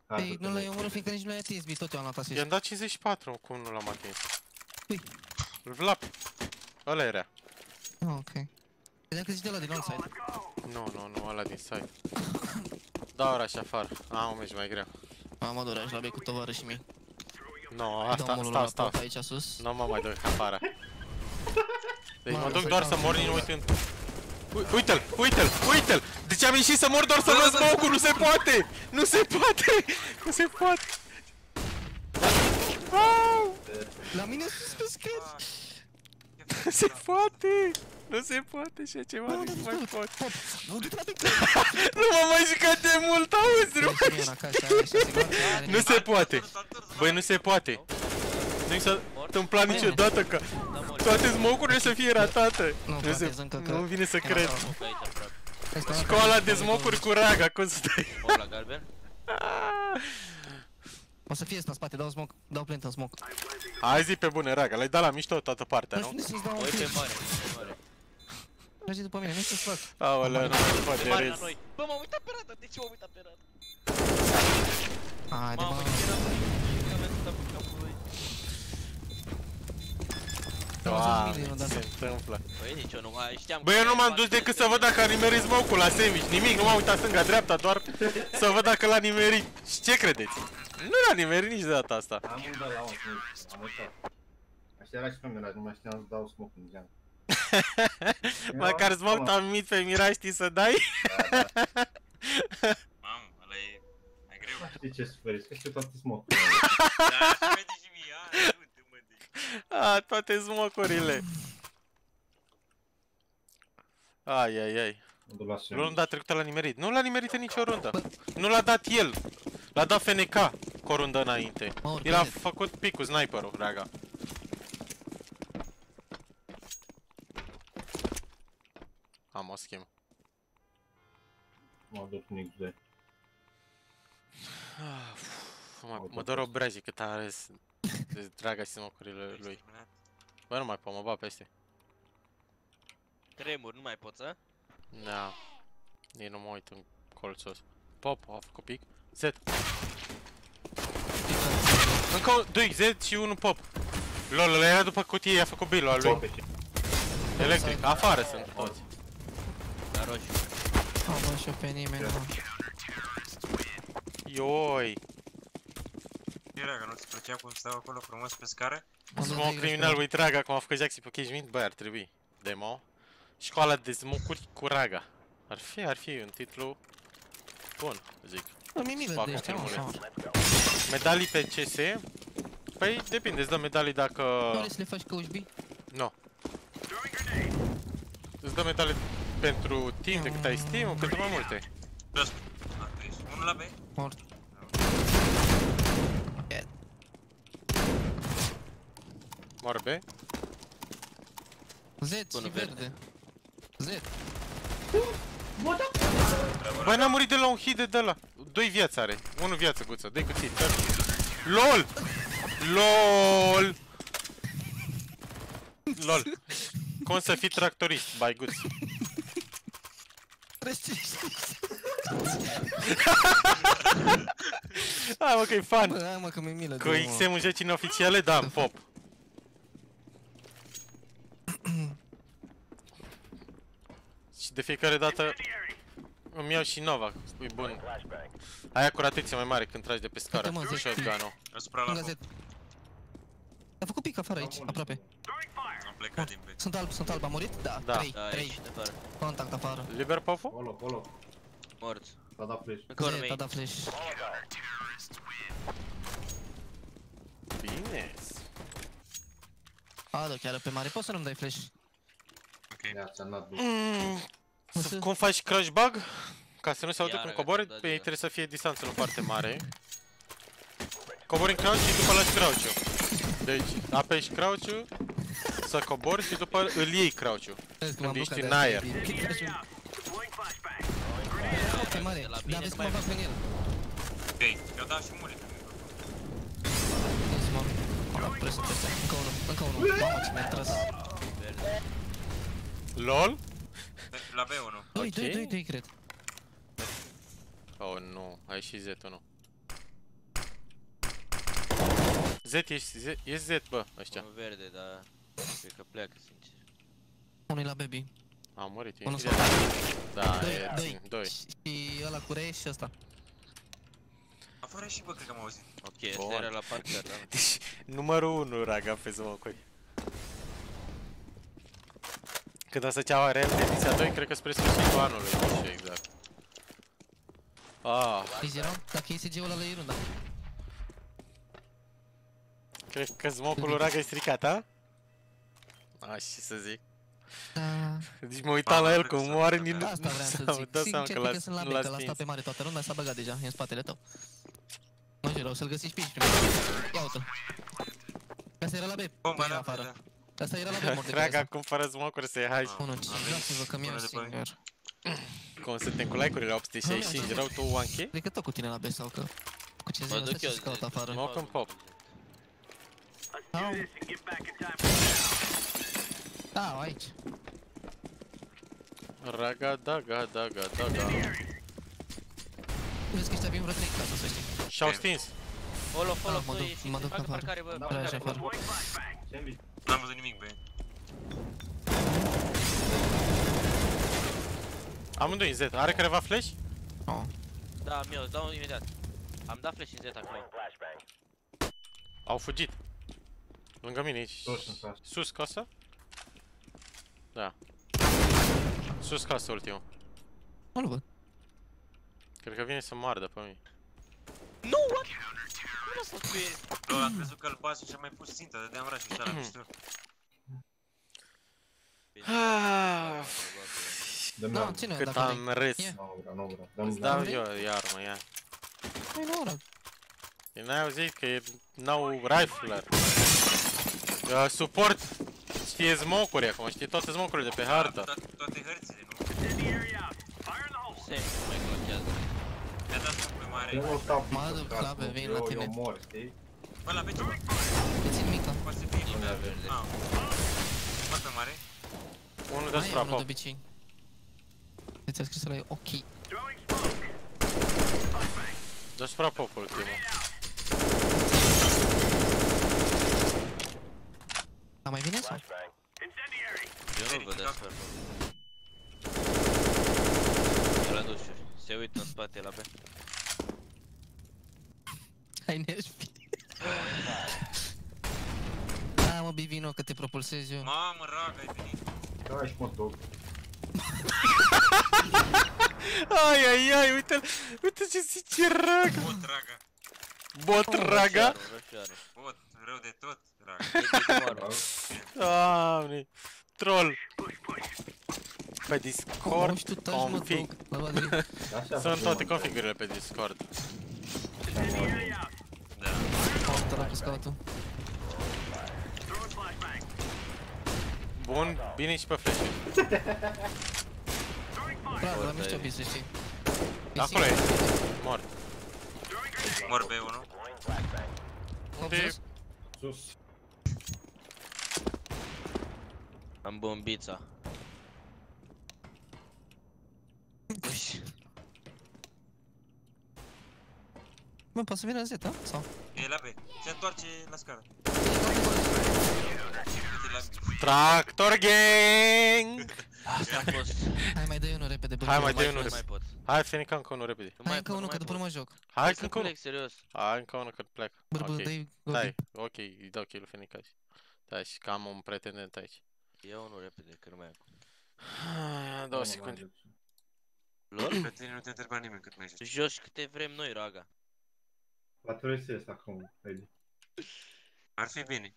Hai Păi, să nu te l-ai vezi. omorât fiindcă nici nu ai atins, tot eu am luat asist. I-am dat 54, cum nu l-am atins? Ui. Vlap. Ăla era. Ah, ok. Vedeam că zici de la din onside. Nu, nu, nu, ăla din side. Da, ora și afară. Am, mergi mai greu. Am adoraj la bei cu tovarășii mei. Nu, Dau asta, mulul stau, la stau. pot aici sus. Nu mă mai duc afară. Deci mă Mamă, duc să doar dau să mor, și nu eu. uit în... Ui- Uite-l, uite-l, uite-l! Deci am ieșit să mor doar să văd smoke nu se poate! Nu se poate! Nu se poate! Au! La mine sus pe scret. Nu se poate! Nu se poate așa ceva, Bă, nu unde se te mai duci? poate. Pop, nu du-te la pic. Nu m-am mai jucat de mult, auzi, nu Vrei să iei în acasă, aia, și asigur că are Nu se poate! Băi, nu se poate! Nu s-a întâmplat niciodată ca Da, mor. toate smoke-urile să fie ratate! Nu, Nu frate, se... încă că- Nu vine să Era cred! acolo. Pe aici aproape. Hai să Școala de smocuri cu raga, cum stai? Mor la galben. O să fie asta în spate, dau smoke, dau plant în smoke. Hai zi pe bune, raga, l-ai dat la mișto toată partea, Bă, nu? unde să-ți dau un Oi pe pic? mare, pe mare. Mergi după mine, nu știu ce să fac. Aoleu, nu mai Pe poate mare la râs. noi. Bă, m-am uitat pe rată, de ce m-am uitat pe rată? Hai de Mamă, mă. era că mi-a stat pe capul lui. Am văzut Doamne, nimic din ce se odată. întâmplă? Băi, nici eu nu mai știam. Bă, eu nu m-am dus decât să văd dacă a nimerit smoke-ul la sandwich, nimic, nu m-am uitat stânga-dreapta, doar să văd dacă l-a nimerit. Și ce credeți? Nu l-a nimerit nici de data asta. Am un de la un smoke, am uitat. Așa era și pe Miraj, nu mai știam să dau smoke în geam. Măcar smoke Da, am mit pe Mira, știi să dai? Mamă, ăla e mai greu. Știi ce suferiți? Că știu toate smoke Da, așa vede și mie, a, du-te, mă, deci. A, toate smoke-urile. Ai, ai, ai. Mă duc la Runda trecută l-a nimerit. Nu l-a nimerit în nicio rundă. Nu l-a dat el. L-a dat FNK cu o rundă înainte. Mă urc El a pe net. făcut picul sniperul, raga. O schimb. Mă duc în XD. Ah, Mă, mă dor obrajii cât are s- de draga și smocurile lui. Exterminat. Bă, nu mai pot, mă bat peste. Tremur, nu mai poți, să? Da. Nici nu mă uit în colțul ăsta. Pop, a făcut pic. Z. Încă un- doi Z și unul pop. Lol, ăla era după cutie, a făcut bilul al lui. Poate și Electric, afară sunt toți. La roșu. Nu văd și eu pe nimeni, mă. Ioi. Era că nu-ți plăcea cum stau acolo frumos pe scară? Mă duc Smoke de criminal with Raga, cum a făcut Jaxi pe Cage Mint, bă, ar trebui. Demo. Școala de smocuri cu Raga. Ar fi, ar fi un titlu bun, zic. Bă, mi-e milă Fac de un ăștia, mă, filmuleț. așa. Medalii pe CS? Păi depinde, îți dă medalii dacă... Nu vrei să le faci ca USB? Nu. Îți dă medalii pentru team, decât ai Steam, pentru mai multe. Jos. A, trei. Unul la B. Mort. Morbe. Z și Bună, verde. Z. Băi, n-a murit de la un hit de ăla. Doi viață are. Unu viață, guță. Dă-i cuțit. dă LOL! LOL! LOL. Cum să fii tractorist, bai guț. Restriște. Hai mă că e fan. Bă, hai mă că mi-e milă de Cu omul. XM joci în oficiale, da, în pop. și de fiecare dată îmi iau și Nova, e bun. Ai acuratețe mai mare când tragi de pe scară, Uite, mă, zic. shotgun-ul. Asupra la Lângă Z. foc. A făcut pic afară aici, aproape. Am plecat din B. Sunt alb, sunt alb, a murit? Da, Da. 3, Da, 3. ești de afară. Contact afară. Liber poful? Acolo, acolo. Mort. S-a dat flash. Încă unul Z, a main. dat flash. Bine. A, da, chiar pe mare. Poți să nu-mi dai flash? Ok. Ia, ți-am dat bun. Mm, O să- să- cum faci crash bug? Ca să nu se audă Iară, când că cobori, ți-am dat pe ei deja. trebuie să fie distanță nu foarte mare. Cobori în crouch și după lași crouch-ul. Deci, apeși crouch să cobori și după îl iei crouch Când ești în aer. Foarte mare, dar aveți cum fac pe el. Ok, eu dau și murit. Încă unul, încă unul. Mamă, ce mi-a tras. LOL? La B1. 2, 2, 2, 2, cred. Oh, nu, ai și Z1. Z, ești Z, e Z, bă, ăștia. Unul verde, dar... Cred că pleacă, sincer. Unul e la baby. A murit, e Unul închide. Da, Doi, e, doi. țin, doi. Și ăla cu Ray și ăsta. Afară și bă, cred că am auzit. Ok, ăsta Bun. era la parter, da. Deci, numărul 1, raga, pe smocuri. Când o să ceaua real de ediția 2, cred că spre sfârșitul anului, nu știu exact. Ah, Easy round? Dacă e SG-ul ăla e runda. Cred că smocul lui Raga e stricat, a? Aș și să zic. Da. Deci mă uitam Ah, la el cred că cum s-a moare, întâmplat. nici nu Asta vreau să s-a zic. dat seama Sincer, că cred l-a că sunt la nu B, l-a că l-a stat stins. pe mare toată runda, s-a băgat deja, e în spatele tău. Nu știu rău, să-l găsești pe aici primul. Ia uite-l. Asta era la B, Bomba pe la afară. da. Asta era la B, mor de Raga pe acum fără smocuri să ia Ah. Unul, dați-vă că mi-am Bună de bani. singur. Cum suntem cu like-urile 865, rău tu one kill? Cred că tot cu tine la B sau că... Cu ce zi Mă ăsta duc ce eu. să caut afară? Smoke în pop. Au. Da, aici. Raga, daga, daga, daga. Vezi că ăștia vin vreo 3 casă, să știi. Și-au Ok. stins. Olo, folo, Ah, mă duc- ieși. mă duc Facă afară. parcare, bă, Da, Tragi parcare. afară. Sandwich. N-am văzut nimic, bă. Amândoi în Z. Are careva flash? Oh. Da, am eu, dau imediat. Am dat flash în Z acolo. Au fugit. Lângă mine aici. Toți sunt casă. Sus casă? Da. Sus casă ultimul. Nu-l văd. Cred că vine să mardă pe mine. Nu, what? Nu lăsa cu el. Lol, am crezut că îl basul și am mai pus țintă, dădeam rush ăsta la pistol. Ah, Dă-mi Da, armă. ține Cât dacă am vrei. râs. Ia. Nu vreau, nu vreau. Îți Dă-mi dau armă. eu iar mă, ia. Păi nu, ăla. E n-ai auzit că e, n-au rifler. Uh, suport. știe smoke-uri acum, știe toate smoke-urile de pe hartă. Toate, toate hărțile, nu? Sempre mai blochează. Mi-a dat smoke pe mare. Eu nu stau Mă pixul duc, ca Clave, să- vin eu- la tine. Eu mor, știi? Bă, la ce mă? Îți țin mica. Poate să fie. Lumea verde. Ah. Mă pe mare. Unul Mai deasupra e unul de pop. obicei. Îți-a scris la ok. Deasupra pop ultimul. A mai vine sau? Eu nu văd asta. E la dușuri. Se uită în spate la B. Hai neșpi. Da, mă, Bivino, că te propulsezi eu. Mamă, rag, ai venit. Da, și mă duc. Ai, ai, ai, uite, uite ce zice rag. Bot, raga. Bot raga. Rășoară. Bot, rău de tot, raga. Rășoară. Doamne. Troll. Pe Oh, Discord și tu taci, mă, config. duc. La Madrid. Așa Sunt facem, toate mă, configurile pe Discord. așa mă duc. Da. Am tărat pe scoutul. Bun, bine și pe flash. Bravo, la Bă, mișto dai. bis, știi. Acolo e. Mort. Mor pe unul. Unde e? Sus. Am bombița. Uși. Mă, poate să vină Zeta? Sau? E la B. Se întoarce la scară. Uite la Tractor gang! Asta a fost. Hai, mai dai unul repede, bă. Hai, Nu mai Nu dai pot, unul Nu mai pot. Hai, Fenica încă unul repede. Nu Hai mai încă pot, unul, nu că mai după nu pot. mă joc. Hai, Să încă unul. plec, serios. Hai, încă unul că plec. Bârbă, Ok. dai Stai, gobi. ok, îi dau kill Fenica aici. Da, și că am un pretendent aici. Ia unul repede, că nu mai am. Ah, Două secunde. Lol? Pe tine nu te întreba nimeni cât mai joci. Joci câte vrem noi, Raga. La trebuie să acum, Edi. Ar fi bine.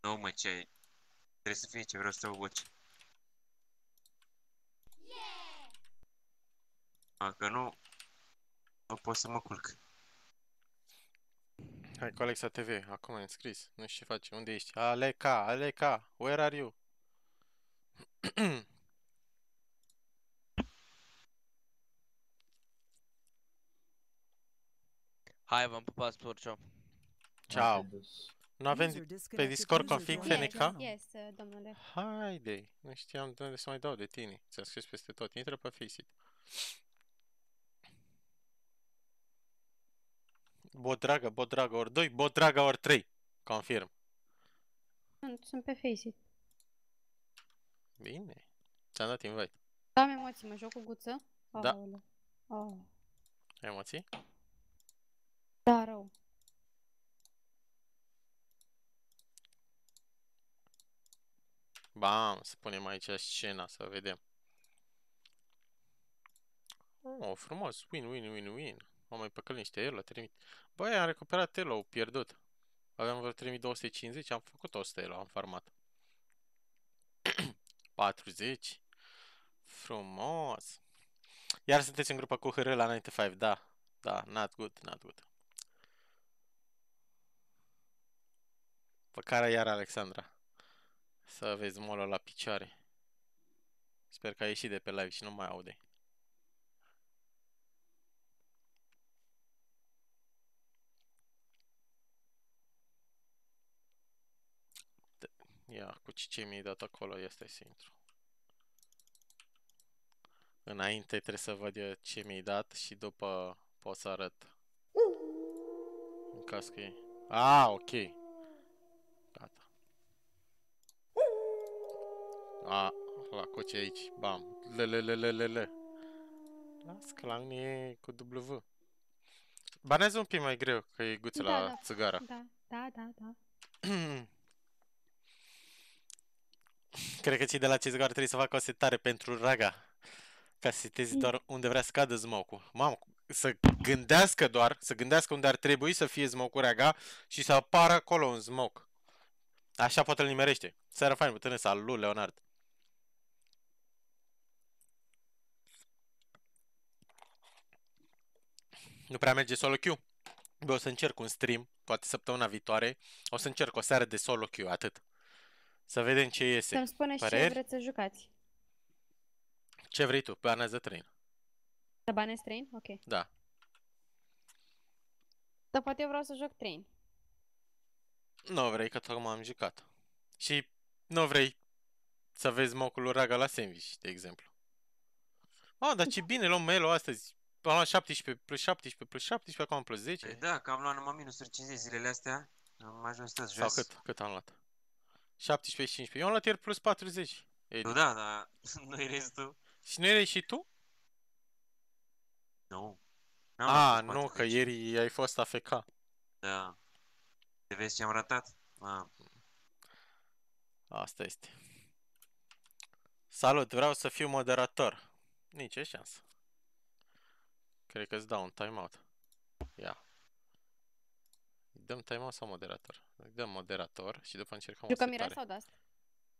Nu, mă, ce ai? Trebuie să fie ce vreau să dau voce. Dacă nu, nu pot să mă culc. Hai cu Alexa TV, acum am scris. Nu știu ce face, unde ești? Aleca, Aleca, where are you? Hai, v-am pupat, spor, ceau. Ciao. Nu avem pe Discord config Fenica? Yes, uh, domnule. Haide, nu știam de unde să mai dau de tine. Ți-a scris peste tot. Intră pe Faceit. Bot dragă, bot dragă ori 2, bot dragă ori 3. Confirm. Sunt, sunt pe Faceit. Bine. Ți-am dat invite. Am emoții, mă joc cu guță? Da. Aoleu. Oh. Emoții? Da, rău. Bam, să punem aici scena să vedem. Oh, frumos. Win, win, win, win. Am mai păcălit niște elo, trimit. Băi, am recuperat elo pierdut. Aveam vreo 3250, am făcut 100 elo, am farmat. 40. Frumos. Iar sunteți în grupă cu HR la 95, da. Da, not good, not good. Pe care iar Alexandra. Să vezi molul la picioare. Sper că a ieșit de pe live și nu mai aude. Ia, cu ce mi-ai dat acolo, ia stai să intru. Înainte trebuie să văd eu ce mi-ai dat și după pot să arăt. În caz că e... Ah, ok. Gata. A, la coce aici, bam. Lelelelelele. Las că la mine e cu W. Banează un pic mai greu, că e guță Da, la da. țigara. Da, da, da, da. Cred că cei de la Cezgar trebuie să facă o setare pentru Raga. Ca să setezi doar unde vrea să cadă smoke-ul. Mamă, să gândească doar, să gândească unde ar trebui să fie smoke-ul Raga și să apară acolo un smoke. Așa poate îl nimerește. Seara fain, bătrâne, salut, Leonard. Nu prea merge solo queue. Bă, o să încerc un stream, poate săptămâna viitoare. O să încerc o seară de solo queue, atât. Să vedem ce iese. Să-mi spuneți ce Păreri? vreți să jucați. Ce vrei tu? Planează the Train. Să banezi train? Ok. Da. Dar poate eu vreau să joc train. Nu vrei, că tocmai am jucat. Și nu vrei să vezi mocul lui Raga la sandwich, de exemplu. Ah, dar ce bine, luăm Melo astăzi. Am luat 17 plus 17 plus 17, acum am plus 10. Păi da, că am luat numai minusuri 50 zilele astea. Am ajuns tot Sau jos. cât? Cât am luat? 17 și 15. Eu am luat ieri plus 40. Ei, Nu, da, dar nu-i restul. Și nu erai și tu? Nu. A, nu, că ieri ai fost AFK. Da. Te vezi ce am ratat? A, Asta este. Salut, vreau să fiu moderator. Nici e șansă. Cred că îți dau un timeout. Ia. Îi dăm timeout sau moderator? Îi dăm moderator și după încercăm o Jucăm setare. Mirai sau Dust?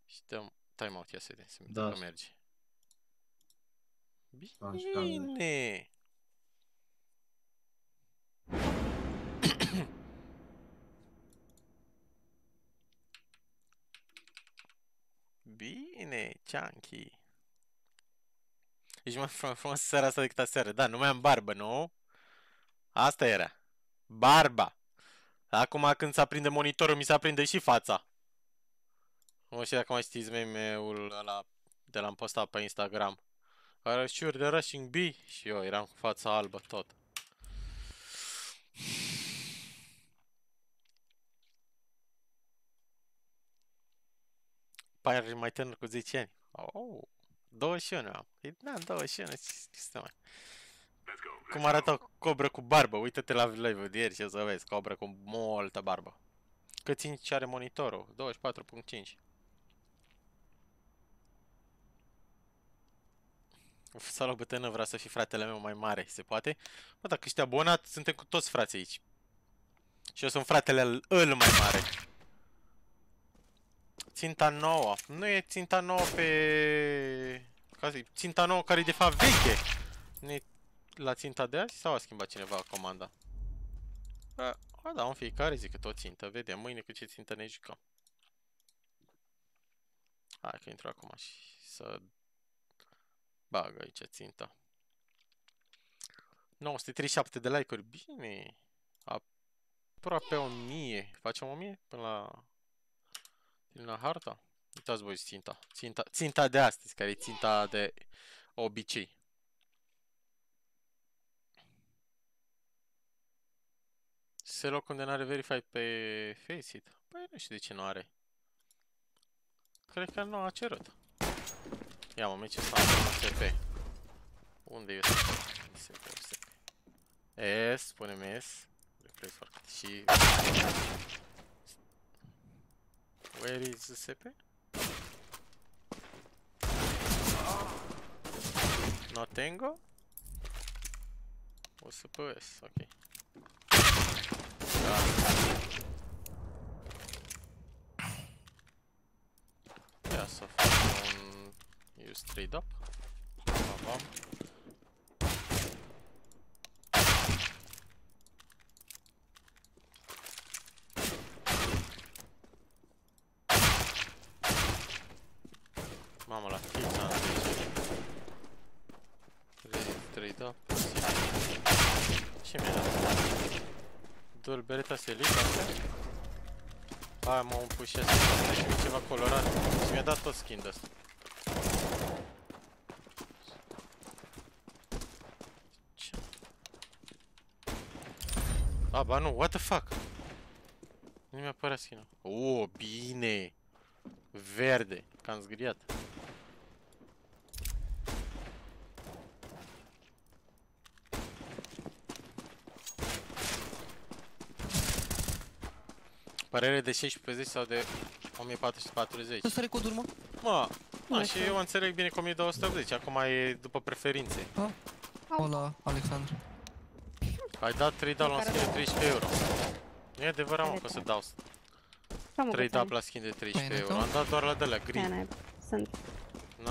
Și dăm timeout, ia să vedem, să Da. că merge. Da, și cam de- Bine! Bine, Chunky. Ești mai frum- frumos seara asta decât aseară. Da, nu mai am barbă, nu? Asta era. Barba. Acum când se aprinde monitorul, mi se aprinde și fața. Nu știu dacă mai știți meme-ul ăla de l-am postat pe Instagram. Are șuri de Rushing B și eu eram cu fața albă tot. Pare mai tânăr cu 10 ani. Oh, 21 am. Păi Da, 21, ce ce să mai. Cum arată Cobra cu barbă? Uită-te la live-ul de ieri și o să vezi. Cobra cu multă barbă. Cât inci are monitorul? 24.5. Uf, Salut bătână, vrea să fii fratele meu mai mare, se poate? Bă, dacă ești abonat, suntem cu toți frații aici. Și eu sunt fratele îl îl mai mare. Ținta nouă. Nu e ținta nouă pe... Ca să ținta nouă care e de fapt veche. Nu e la ținta de azi sau a schimbat cineva comanda? A, a da, în fiecare zi cât o țintă. Vedem mâine cu ce țintă ne jucăm. Hai că intru acum și să bag aici ținta. 937 de like-uri. Bine. Aproape 1000. Facem 1000 până la... Până la harta? Uitați voi ținta. Ținta, ținta de astăzi, care e ținta de obicei. Se loc unde n-are verify pe Faceit? Păi nu știu de ce nu are. Cred că nu a cerut. Ia mă, ce să am SP. Unde e SP? SP, SP. S, spunem S. Replace for și... Where is the SP? No tengo? USPS, ok. Da. Ia să fac un use trade up. Bam, bam. Mamă, la pizza am zis. Ready trade up. Ce mi-a dat? Dul bereta selita astea? Aia mă împușesc. Deci ceva colorat. Și mi-a dat tot skin de ăsta. Ce? A, ba nu, what the fuck? Nu mi-a apărat skin-ul. Oh, bine! Verde, că am zgriat. Părere de 16 pe 10 sau de 1440? Să sare codul, mă. Mă, Nu a, și știu. eu înțeleg bine că 1280, acum e după preferințe. Hola, Alexandru. Ai dat 3 dau la un Care skin de da? 13 euro. Nu e adevărat, mă, Care că o să da? dau Cam 3 da. dau la skin de 13 Păi, euro. nu? Am dat doar la de-alea gri. Sunt Nu,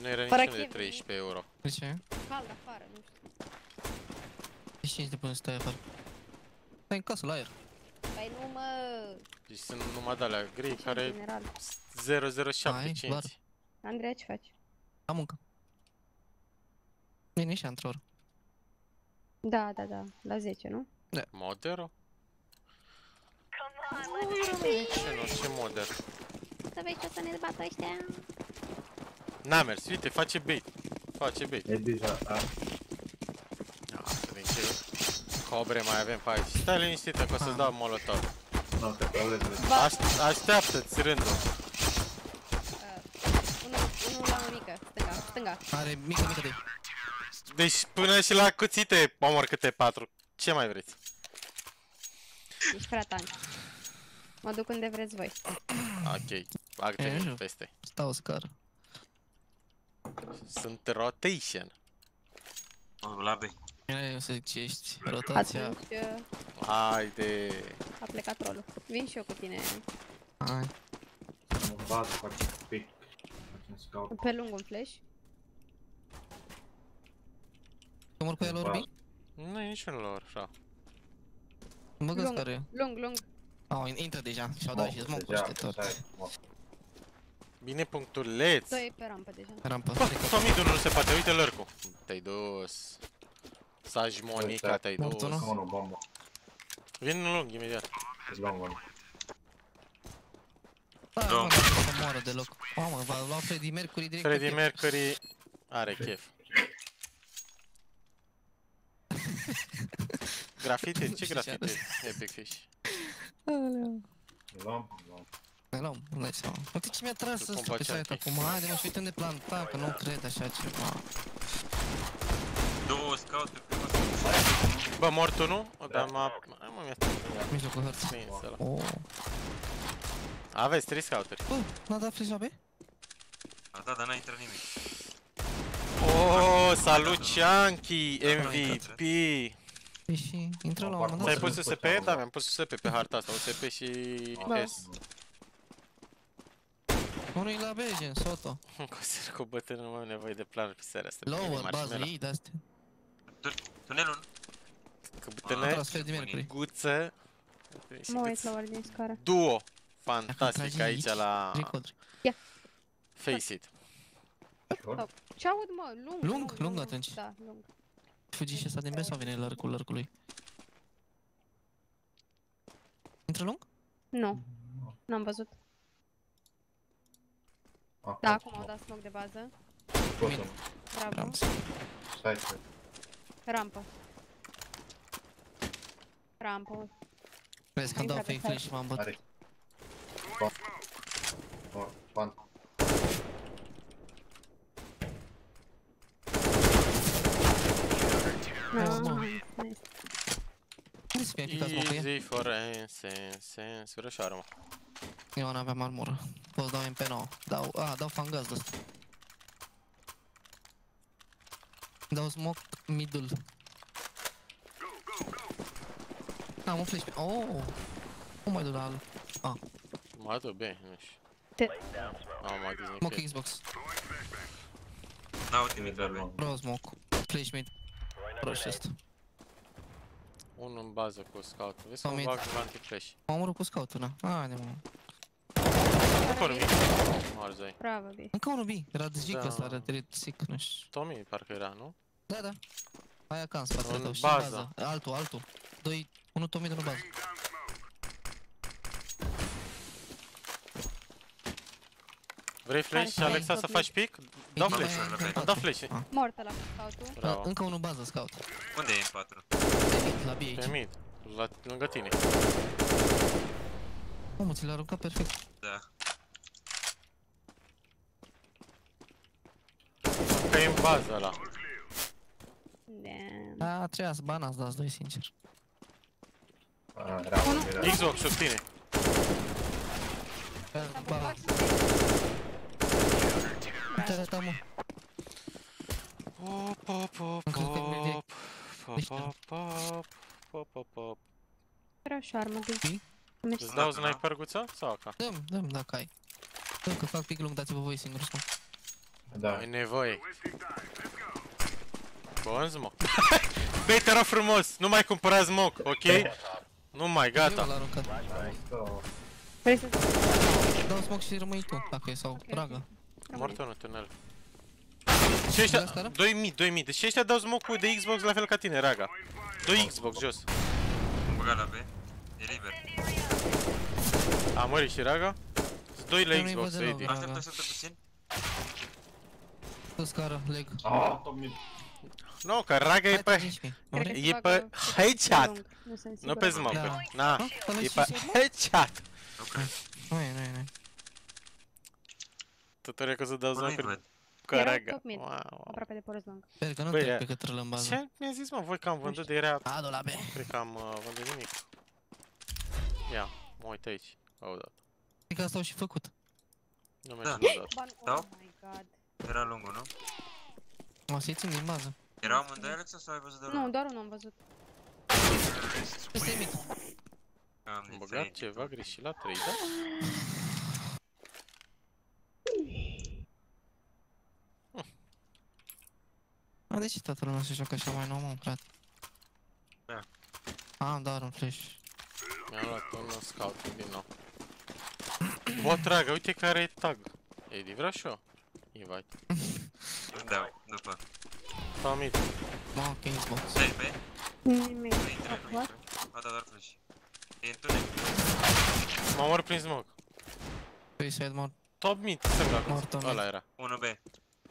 nu era Fără niciunul de chimii. 13 euro. De ce? cald afară, nu știu. 25 de până stai afară. Stai în casă, la aer. Păi nu mă... Deci sunt numai de-alea gri În care general. 0075. doar. Andreea, ce faci? Am muncă. Vine și într-o oră. Da, da, da. La 10, nu? Modero? Ce nu, ce moder? Să vezi ce o să ne bată ăștia. N-a mers, uite, face bait. Face bait. E deja, a, Ah, din ce cobre mai avem pe aici. Stai liniștită că o să-ți dau molotov. nu, te aplaude de Aș- Așteaptă-ți rândul. Unul, unul la o mică. Stânga, stânga. Are mică, mică de Deci până și la cuțite omor câte patru. Ce mai vreți? Ești prea tank. Mă duc unde vreți voi. Ok, E, acte nu. peste. Stau scară. Sunt rotation. O, La B. Bine, eu să zic ce ești. Rotația. Atunci uh, Haide. a plecat rolul. Vin și eu cu tine. Hai. un bază, face pic. Face un scout. Pe lung un flash. Mor cu el orbi? Nu e niciunul lor, așa. Mă găsesc Lung. care. Lung, lung. Au, intră deja. Și-au dat și smoke Deja, și tot. deja e mort. Bine punctuleț. Doi pe rampă deja. Rampă. Bă, Tomidul nu se poate, uite lărcu. Te-ai dus. Saj Monica, Uite, te-ai mortul, dus. nu? Unul, bombă. Vin în lung, imediat. E long one. Da, Da. mă, nu să moară deloc. Mamă, va lua Freddie Mercury direct. Freddie pe Mercury are chef. Grafite? Ce Și grafite? Epic Fish. Aoleu. E long, long. Ne luăm, nu dai seama. Uite ce mi-a tras Cum ăsta pe facea site chestia? acum. Haide mă, și uite unde planta, că nu cred așa ceva. Două scout pe prima Bă, mort unul? O, dar m-a... Hai mă, mi-a Mijlocul hărții. prins ăla. Oh. Aveți 3 scouteri. Bă, n-a dat flash la B? A, da, dar n-a intrat nimic. Oh, salut Chunky, MVP. Păi și intră la un moment Ți-ai dat. pus USP? Da, mi-am pus USP pe harta asta, USP și Da. S. Unul e la B, gen, Soto. Consider că o bătrână nu mai am nevoie de plan pe seara asta. Lower, bază, Marshmallow. ei de-astea. Tunelul? Că A bătrână, tras Freddie Mercury. guță. Mă uit la ordine scară. Duo. Dacă Fantastic tragi aici la Tricodri. Face It. Ce aud, mă? Lung, Lung, lung atunci. Da, lung. Fugi și ăsta din B sau vine lărcul lărcului? Intră lung? Nu. N-am văzut. Da, acum au dat smoke de bază. Bine. Bravo. Ram. Site, Rampă. Rampă. Vezi că Intră fake flash m-am bătut. Pan. Mă. Unde să fie închitat smoke Easy for sense, sense. Și armă. Eu n-aveam armură. Poți dau MP9. Dau, a, dau fangaz de ăsta. Dau smoke middle. Am un flash pe... Oh! Nu mai duc la alul. Mă duc bine, nu știu. Te- Am mai dus Smoke nicăieri. Xbox. N-au nimic la B. Pro smoke. Flash mid. Pro și ăsta. Unul în bază cu scout. Vezi Sau cum mid. bag la anti-flash. M-am omorât cu scout-ul, na. Haide, mă. Încă unul mic. Arzai. Bravo, B. Încă unul B. Radjic Da. ăsta, Radjic, nu știu. Tommy parcă era, nu? Da, da. Aia ca în spatele În tău și bază. în bază. Altul, altul. Doi, unul Tommy, unul bază. Vrei flash, Hai, Alexa, hai, să tot faci pic? Dau Mai- flash. mai- mai- Am dat flash. Ah. Mort la scoutul. Bravo. Încă unul bază, scout. Unde e în 4? Pe mid, la B Pe aici. mid. La, lângă tine. Mamă, ți l-a aruncat perfect. Da. Că e în bază ăla. Damn. Da, trebuia să banați, dați doi, sincer. Ah, era unul, era. Xbox sub tine. S-a Ba, bugat. uite ta, mă. Pop, pop, pop, Încă că mi-e direct. pop, Nici pop, pop, pop, pop, pop. Vreau și armă, B. Bii? Mersi. Îți dau Dacă da. sniper guța sau AK? Dăm, dăm, dacă ai. Dăm că fac pic lung, dați-vă voi singur să Da. Ai nevoie. Bun smoke. Băi, te rog frumos, nu mai cumpăra smoke, ok? Nu mai, Greu gata. l-a aruncat. Mișto. Vrei să... Dau smoke și rămâi tu, dacă e, sau Ok, ok. Raga. Mort în tunel. Și ăștia, Asta era? 2000, 2000. Deci ăștia dau smoke de Xbox la fel ca tine, Raga. 2 Xbox jos. Am băgat la B. E liber. A murit și Raga? 2 la Eu nu-i Xbox, văd deloc, AD. Raga. Aștept, aștept puțin. Pe scară, leg. Ah, top mid. Nu, că Raga e Hai, pe... tragi HP. Cred că E se pe bagă headshot. lung. Nu sunt Nu pe sigură. smoke. Da. Na, Ah, ăla e și pe smoke? headshot. Nu cred. Nu e, nu e, nu e. Tutorial că să dau Nu-i smoke văd. cu Era Raga. top mid. Wow, wow. Aproape de porți lung. Sper că nu Băi, te ia. pe cât în bază. Ce mi-a zis, mă, voi că am vândut de era... Adu la B. Cred că am uh, vândut nimic. Ia, mă uit aici. Au dat. Cred că asta au și făcut. Nu mi-a Da. dat. Ban... Da? Oh my god. Era lungul, nu? O să-i țin din bază. Erau amândoi Alexa sau ai văzut de Nu, unul? doar unul am văzut. Peste mid. Am Am băgat înțeles. ceva greșit la 3, da? A, de ce toată lumea se joacă așa mai nou, mă, frate? Da. Am doar un flash. Mi-am luat un scout din nou. Bă, tragă, uite care e tag. Edi, vreau și eu. Invite. Da, după. Famit. Mă, ok, Xbox. Stai pe? Nimic. Nu intră, nu What? intră. A dat doar flash. E întuneric. M-am omorât prin smoke. Pe side mort. Top mid, stânga. Mort on mid. Ăla era. 1 B.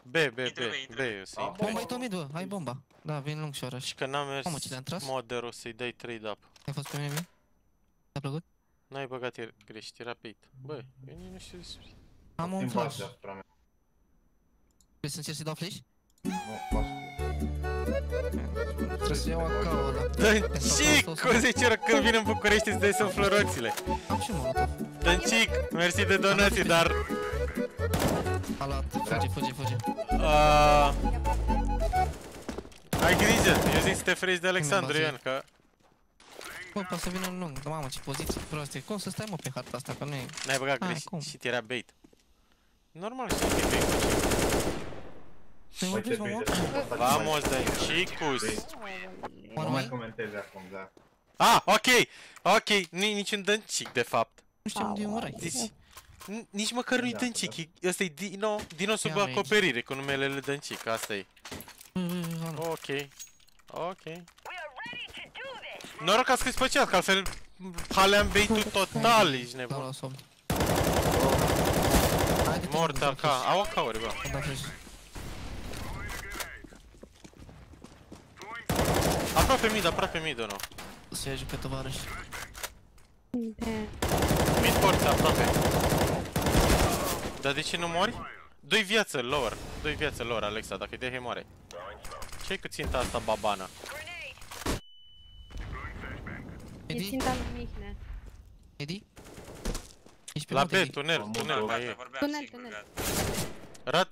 B, B, Intră, B, bă, B, intră. eu să Ah, intre. Bomba e tot mid, bă, ai bomba. Da, vin lung și oraș. Și că n-am mers Mamă, ce te-am tras? moderul să-i dai trade up. Ai fost pe mine bine? Ți-a plăcut? N-ai băgat ieri greșit, era pe 8. Bă, eu nici nu știu despre... Am un Din flash. bază asupra mea. Vrei să încerci să-i dau flash? Nu, poate. Trebuie să iau acau ăla. Dăncic! Cum se cer când vin în București îți dai să floroțile? Am și molotov. Dăncic, mersi de donații, dar... A luat, fuge, fuge, fuge. Uh, ai grijă, eu zic să te frezi de Alexandru bază. Ion, că Bă, poate să vină în lung. Da, mamă, ce poziție proaste. Cum să stai, mă, pe harta asta, că nu e... n-ai băgat Hai, greșit cum? și era bait. Normal și e bait. Te Uite, vorbești, mă, bine, mă? asta Vamos, Dăncicus! Nu mai comentezi acum, da. Ah, ok, ok, nu e niciun Dăncic, de fapt. Nu știu unde e un rai. Deci, n- nici măcar nu-i Da, Dăncic, e- ăsta e Dino, Dino sub Ia mergi. acoperire cu numele lui Dăncic, asta e. Bă, bă, bă, bă, Ok, ok. Noroc că a scris pe chat, că altfel haleam bait-ul total, ești Dau nebun. la sold. Haide, te Mortal rog, ca, au acauri, bă. Am dat flash. Aproape mid, aproape mid, nu. Să ia pe tovarăș. De... Mid porți, aproape. Dar de ce nu mori? Doi viață lower, doi viață lower, Alexa, dacă te moare. Ce-i cu ținta asta babana? E Edi? ținta lui Mihnea. Edi? Ești pe La mod, B, Edi? tunel, Am tunel, mult. mai Gata, e. vorbeam Tunel, singur, tunel. gata. Rat,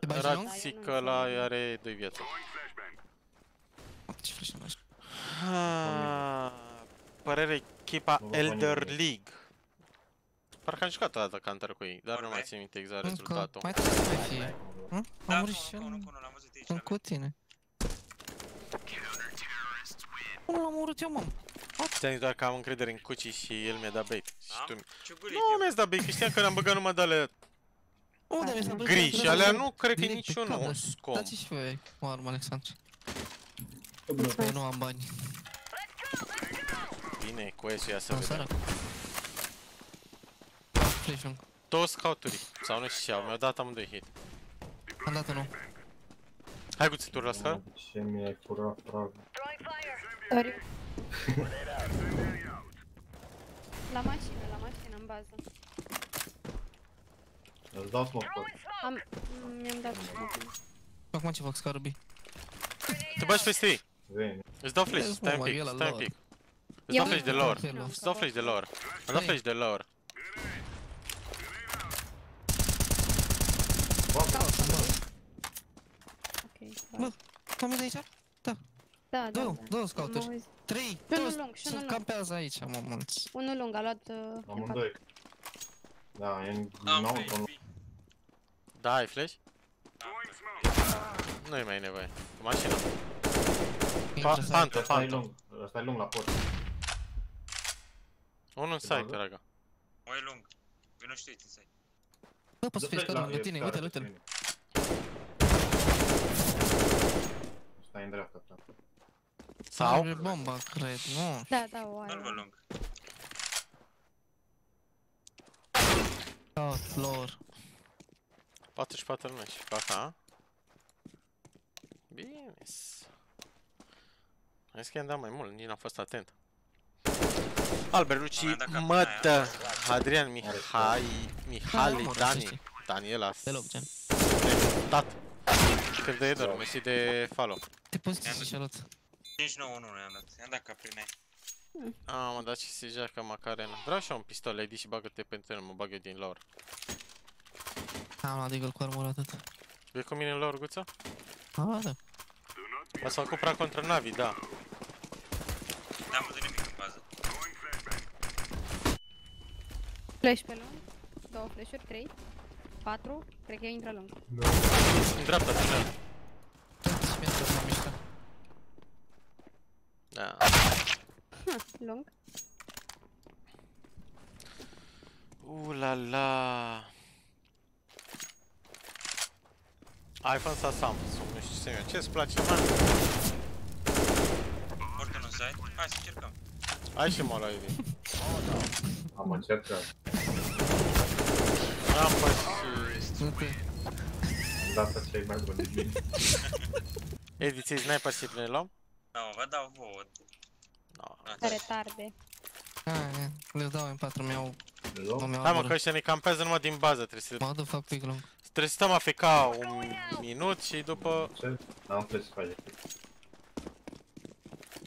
Te bagi lung? Rațică ăla are doi viață. Ce flash am dat? Ah, Părere echipa Nu vă Elder nimic. League. Parcă am jucat o dată Counter cu ei, dar nu mai Vorbeai? țin minte exact Încă, rezultatul. mai trebuie să mai fie. Hă? Da, Am nu, murit și încă unul, în, încă unul, l-am văzut aici. în la cu tine. Cum l-am urât eu, mă? Ți-am zis doar că am încredere în Cuci și el mi-a dat bait. Și Am? tu... Ciugulit, Nu mi-ați dat bait, că știam că l-am băgat numai de alea Unde mi s-a gri și alea nu cred că e Direct pe niciunul cap, da. scom. Dați și voi o armă, Alexandru. Eu nu am bani. Bine, cu S ia să Am vedem. sărac. Flash lung. Două scouturi, sau nu știu ce au, mi-au dat amândoi hit. Am dat unul. Hai cu țituri la scar. Ce mi-ai furat praf. Ori. La mașină, la mașină, în bază. Îți dau smoke tot. Am... Mi-am dat smoke. Acum ce fac, Scarby? Te bagi peste ei. Veni. Îți dau flash, Vezi, stai un mă, pic, e la stai un lor. pic. Îți dau Eu- flash de lor. Hello. Îți dau flash de lor. Îți dau Hai. flash de lor. Ok, Bă, Am de aici? da, da. Două, două Am scouteri. auzit. Trei, unul două, lung, și se unul lung. campează aici, mă, mulți. Unul lung, a luat... Uh, impact. Amândoi. Da, e în Am nou, flash, nu. B. Da, ai flash? Nu-i mai nevoie. Mașina. Intră, Pa- să- Panto, Ăsta e panto. lung. Ăsta e lung la port. Unul în site, Raga. O e lung. Vino și tu, uite, stai. Bă, poți să fie scădă lângă tine, uite-l, uite-l. Stai în dreapta ta. Sau? Are bomba, cred, nu. Da, da, o Nu-l are. văd lung. Da, flor. 44 lume și fac a? Bine. Hai să i-am dat mai mult, nici n-am fost atent. Albert Luci, Am dat capul în Mătă, Adrian Mihai, Mihali, mă, să Dani, știi. Daniela, Deloc, gen. Tat. Cât de Edor, mersi de follow. Te poziții și salut. 5 9 1 i-am dat. I-am dat ca prin ai. A, mă, dar și se joacă Macarena. Vreau și eu un pistol, Lady, și bagă-te pentru el, mă bag eu din lor. Am luat deagle cu armură atât. E cu mine în lor, Guță? Ah, da. O să-l cupra contra Navi, da. N-am văzut nimic în bază. Flash pe lung. Două flash-uri, trei. Patru. Cred că intră lung. În dreapta, tunel. Uite și pentru asta mișcă. Da. Ha, lung. Uh, la la. iPhone sau Samsung, nu știu ce ce îți place, mă? Portul în site. Hai să încercăm. Hai și mă la Evi. Am încercat. Am și... Uite. Am dat să cei mai buni din mine. Evi, ți-ai sniper și ne luăm? Da, mă, vă dau vouă. No. Da, Retarde. Hai, le dau în patru, mi-au... Deloc? Nu mi-au Hai mă, că armură. ăștia ne campează numai din bază, trebuie să, Mă duc, fac pic lung. Trebuie să stăm AFK un minut și după... Ce? N-am flash pe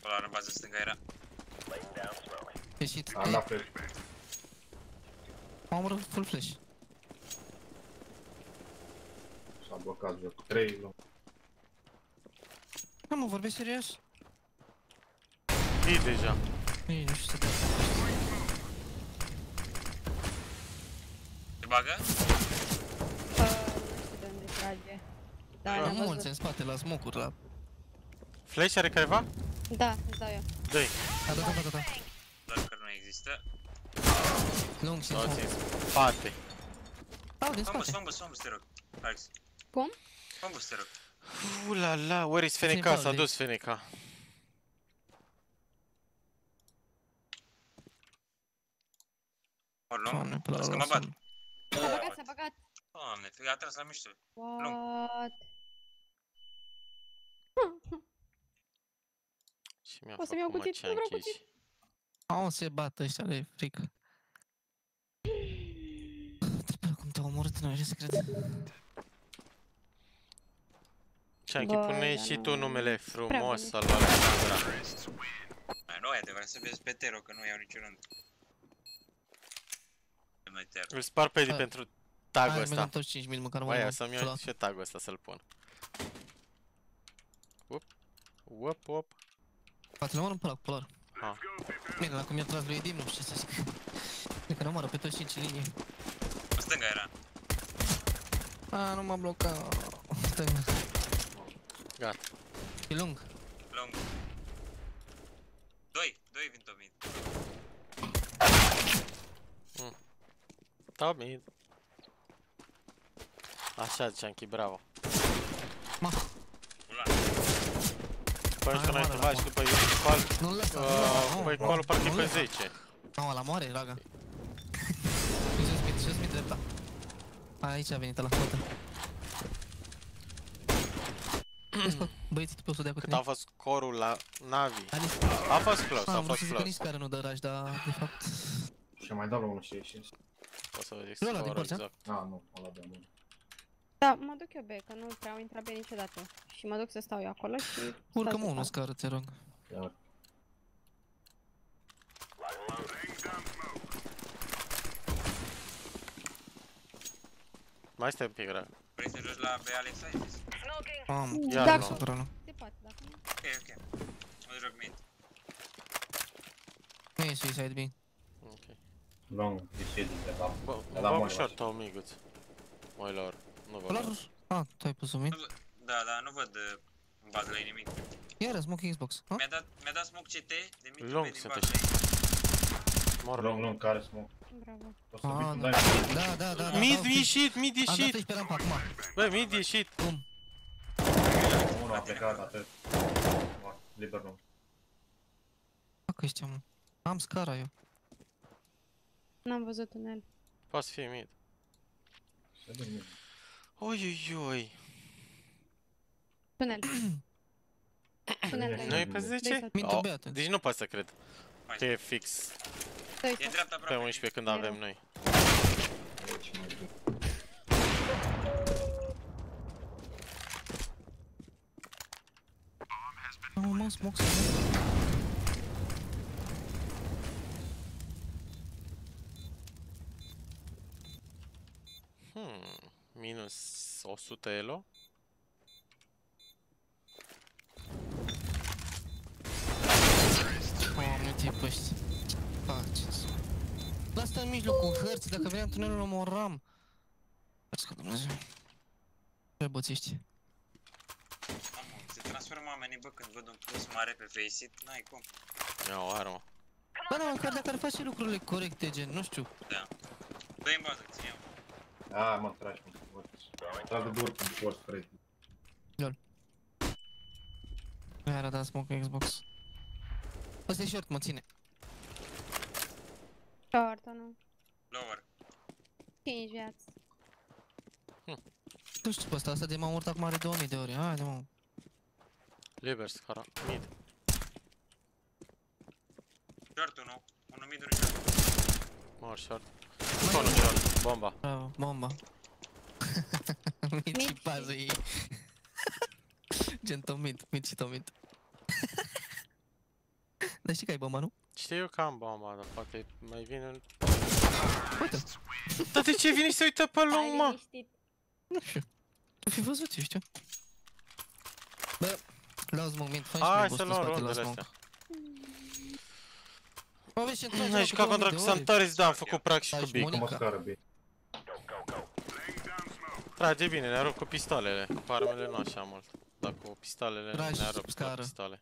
Polar în bază stânga era. Ieșit. Am dat flash. Am omorât full flash. S-a blocat jocul. 3 lung. Nu mă, vorbești serios? Zi deja. Ei, nu știu să te... Te bagă? Uh, nu știu de unde trage. Da, Am n-am mulți văzut. în spate, la smoke-uri, la... Flash are careva? Da, îți dau eu. Doi. Da, da, da, da, da. Doar că nu există. Lung și în Toți smoke. în spate. Au, din Fambus, spate. fambus, fambus, te rog. Alex. Cum? Fambus, te rog. Uh, la la, where is Feneca? Ține S-a pauză. dus Feneca. Ori nu? Doamne, până la Las că urmă mă bat. sunt- S-a băgat, s-a băgat. Doamne, fii atras la mișto. What? Și mi-a O să-mi iau făcut mă cuțit, nu vreau ceanchici. Au, se bat ăștia de frică. Trebuie cum te-au omorât, nu să cred. Ceanchi, Bă, pune dar și nu- tu numele frumos bine. al lui Alexandra. Mai nu e adevărat să vezi pe Tero că nu iau niciun rând. E mai Tero. Îl spar pe Edi Da. pentru tagul Hai, ăsta. mi-am tot 5.000 măcar Băi, mai o să-mi iau și tagul ăsta să-l pun. Up, up, up. Poate le omorâm pe ăla cu polar. Ha. Bine, dacă mi-a tras lui Edim, nu știu ce să zic. Cred că ne omoară pe toți 5 linii. În stânga era. A, nu m-a blocat. Stânga. Gata. E lung. Lung. Doi, doi vin top mid. Top mid. Așa, Ceanchi, bravo. Ma, Ula. Păi Hai, și noi moară tu la faci după Iucol. nu-l lăsa, nu-l Uh, lăsa, Păi nu. colul parcă e Nu-l pe lăsa. 10. Nu, ăla moare, raga. Jos mid, jos mid drepta. Aici a venit ăla, uite. Vezi, bă, Băieții tu pe 100 de acolo. Cât a fost scorul la Navi? Alice. A fost close, a Am vrut fost să zic că close. nici care nu dă rush, dar de fapt... Și mai dau la 1 și ieșesc. O să vă zic Nu ăla din scorul porți, a? exact. Ah, nu, ăla de mult. Da, mă duc eu B, că nu prea au intrat B niciodată. Și mă duc să stau eu acolo și... Urcă stau mă să unul stau. scară, te rog. Ia, Mai stai un pic, ra. Vrei să joci la B Alex ai zis? Am, Iar Dacă nu. supărat ăla. se poate, dacă nu... Ok, ok. Mă joc mid. Nu e suicide B. Ok. Long, ieșit de la... Bă, Da, mă da, bag mă, ușor, lasă. tău, miguț. Moilor, nu vă Polar? las. Ah, tu ai pus un mid? Nu văd- Da, da, nu văd uh, în bază la ei nimic. Iară, smoke Xbox. Ha? Mi-a dat, mi-a dat smoke CT de mid Lung pe din se bază la ei. Mor Lung, lung. lung, care smoke. Bravo. O să Ah, vii cu da. dai. Da, da, da, da. Mid dau flash. ieșit, mid Am dat ieșit. flash pe rampa acum. Bă, mid ieșit. Bum. Unul a plecat, atât. Liber lung. Fac ăștia, mă. Am scara eu. N-am văzut tunel. Poate să fie mid. Se dă mid. Oi, oi, oi. Tunel. Tunel. Nu Nu e pe Mid. 10? Mid Mid Oh, to B atunci. deci nu pot să cred Mai că e fix Doi E dreapta pe aproape. 11 când Era. avem noi. Aici, mai bine. Mă, mă, smoke să merg. Hmm, minus 100 elo? Doamne, tipul ăștia. Faceți. Lasă în mijlocul hărții, dacă veneam tunelul, mă oram. Ferească Dumnezeu. Ce bățiști? Mamă, se transformă oamenii, bă, când văd un plus mare pe Faceit, n-ai cum. Ia o armă. Bă, da, măcar dacă ar face lucrurile corecte, gen, nu știu. Dă-i în bază, ține eu. A, mă, tragi, mă, văd. Trag de dur când poți, frate. Nu i-a dat smoke Xbox. Ăsta e short, mă ține. Short, nu. Lower. 5 viață. Nu știu pe ăsta, asta de m-am urtat acum are 2000 de ore. Haide, mă. Liber, scara. Mid. Short unul. Unul mid, unul short. Mor short. Conul short. Bomba. Bravo, bomba. mid și Mid pază și- ei. Gen tot mid, mid și tot mid. Dar știi că ai bomba, nu? Știu eu că am bomba, dar poate mai vine un... Uite, Dar de ce vine și se uită pe Hai lung, mă? liniștit. nu știu. Tu fi văzut, eu știu. Bă, luau smoke mid, faci Hai mid să boost în luăm spate la rondele smoke. astea. Bă, vezi ce întragi Ai jucat contra Xantares, da, am făcut prag și cu Faci Big. Monica. Cum o scară, B. Trage bine, ne-a rupt cu pistolele. Cu armele nu așa mult. Dar cu pistolele Tragi ne-a rupt cu scară. pistole.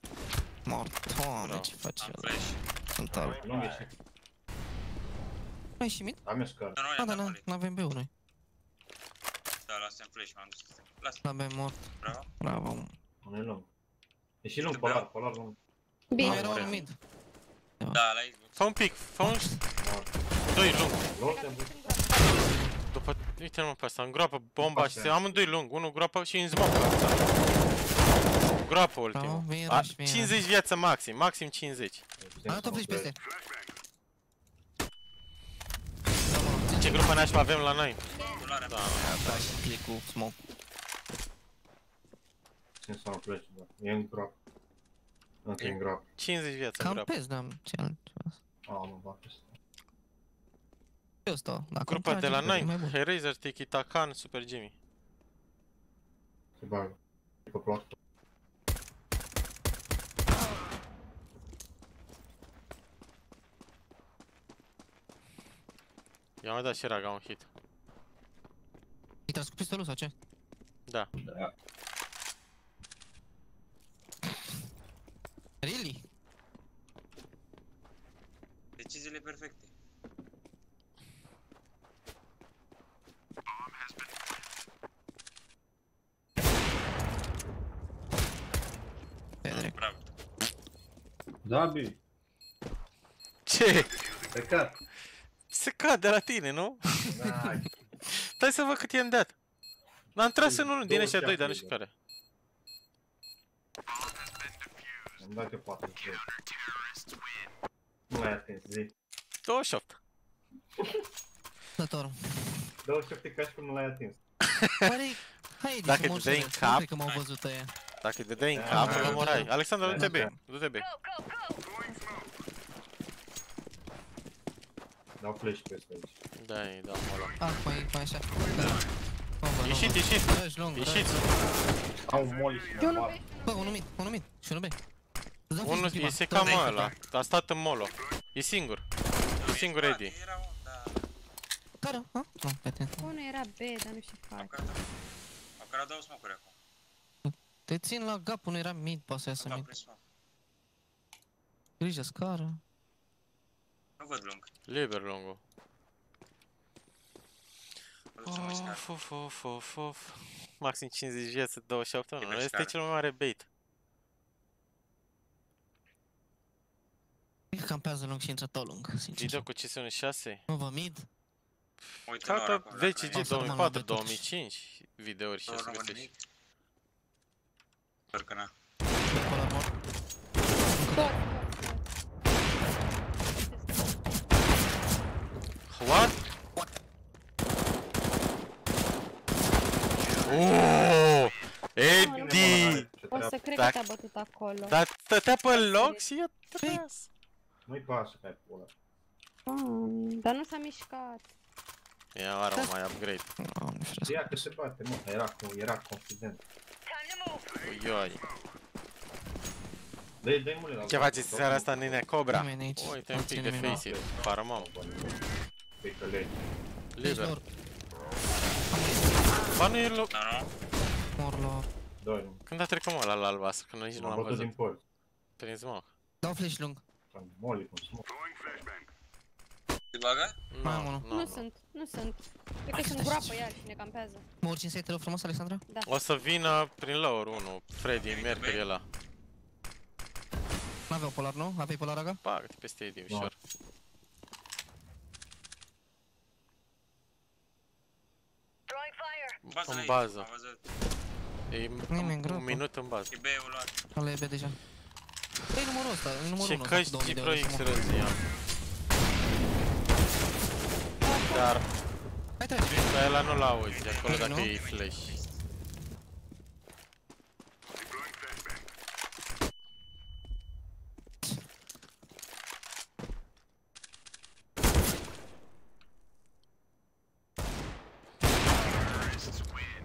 Mort, doamne, Bravo. ce face Am ăla? flash. Sunt al. Lung ieși. Mai și mid? Am eu scară. Nu, nu, Ah, i-am da, dat da, volley. n-avem B noi. Da, lasă-mi flash, m-am dus. Lasă, N-avem mort. bravo. Bravo. mă. Unul e lung. E și lung, polar, polar lung. Bine. Mai era Mare. unul mid. Da, la Xbox. Fă un pic, fă un... Mort. Doi lung. Lung te bus. După... Uite mă pe asta, îngroapă bomba După și se... aceea. Amândoi lung, unul groapă și în smoke. Groapă ultimul. Bravo, vine A, rush, vine 50 viață maxim, maxim 50. A dat o flash peste. Ce grupă nașpa avem la noi? Culare. Da. Da, și click cu smoke. Țin să mă pleci, da. E în groap. Încă e în groap. 50 viață groapă. Campez, da, ce altceva. A, mă bag peste. Eu stau. Dacă Grupa îmi de la trage, e mai noi, bun. Herazer, Tiki Takan, Super Jimmy. Se bagă. E pe plot. I-am mai dat și Raga un hit. Îi tras cu pistolul sau ce? Da. Da. Really? Deciziile perfecte. Pe drept. Bravo. Da, B. Ce? Plecat. Se cade la tine, nu? Da, Stai să văd cât i-am dat. Am tras în unul din ăștia doi, dar nu 27 știu care. am dat eu 4 Nu mai atins, zi. 28. Dator. 27 ca și cum nu l-ai atins. Pare... Hai, Dacă Edison, te dai în Morșele. cap- Nu cred că m-au văzut ăia. Dacă te dai în Da, cap, da, îl da, omorai. da. Alexandru, du-te B. Da. Du-te B. Dau flash peste aici. Da, îi dau molo. Ah, mai, mai așa. Da. Bomba, Ieșit, lungă. ieșit. Rush, lung, Ieșit. rush. Au un molly și Eu mă nu bat. vezi. Bă, unul mid, unul mid și unul B. Îți dau Unul flash prima. este Dă- cam dă-i ăla. fata. A stat în molo. E singur. E singur ready. Era un, da. Care? Ha? Nu, pe atent. Unul era B, dar nu știu ce Au face. cărat. Au cărat două smoke-uri acum. Te țin la gap, unul era mid, poate să iasă Au mid. prins smoke. Grijă, scară. Nu văd lung. Liber lungul. Mă duc să mă scar. Of, of, of, of, of. Maxim 50 vieți, 28 Liber nu? Este scară. cel mai mare bait. Cred că campează lung și intră tot lung, sincer. Video cu CS1 6. Nu vă mid? Mă uit în ora Caută acolo, dacă VCG nu e- Pasă rămân la 2004, B totuși. 2005 videouri și nu o să rămân găsești. Nimic. Sper că n-a. Acolo mor. Tot, What? Oh! Eddie! O să cred că Dacă- te-a bătut acolo. Dar stătea pe loc și i-a tras. Nu-i pasă pe pula. Doamne, Dar nu s-a mișcat. Ia armă mai upgrade. Doamne, ferească. Ia că se bate, mă, era, cu- era confident. Ioi. Dă-i, dă-i mule la Ce faceți seara asta, nene Cobra? Nimeni aici. Uite un Nu pic ține de nimeni. face it. Paramam. Pe călei. Deci Liber. lor. Ba nu e loc. Nu, nu. Mor lor. Doi, Când a trecut mă la la albastru? Că noi nici nu m-am l-am bătut văzut. din porți. Prin smoke. Dau flash lung. Am Molly cum smoke. Se bagă? Mai am Nu, unul. nu, Nu nu. sunt, nu sunt. Cred că sunt groapă iar și ne campează. Mă urci în site, te rog frumos, Alexandra? Da. O să vină prin lower 1, Freddy, Mercury ăla. N-aveau polar, nu? Aveai polar, aga? Bagă-te peste Eddie Nu. ușor. Bază În aici, bază. Am văzut. E Nimeni în un grupă. minut în bază. E B-ul luat. Ăla e B deja. Păi numărul ăsta, e numărul Ce 1. căști G Pro X răzia. Dar Hai treci. pe ăla nu-l auzi de acolo Hai, dacă nu? e flash.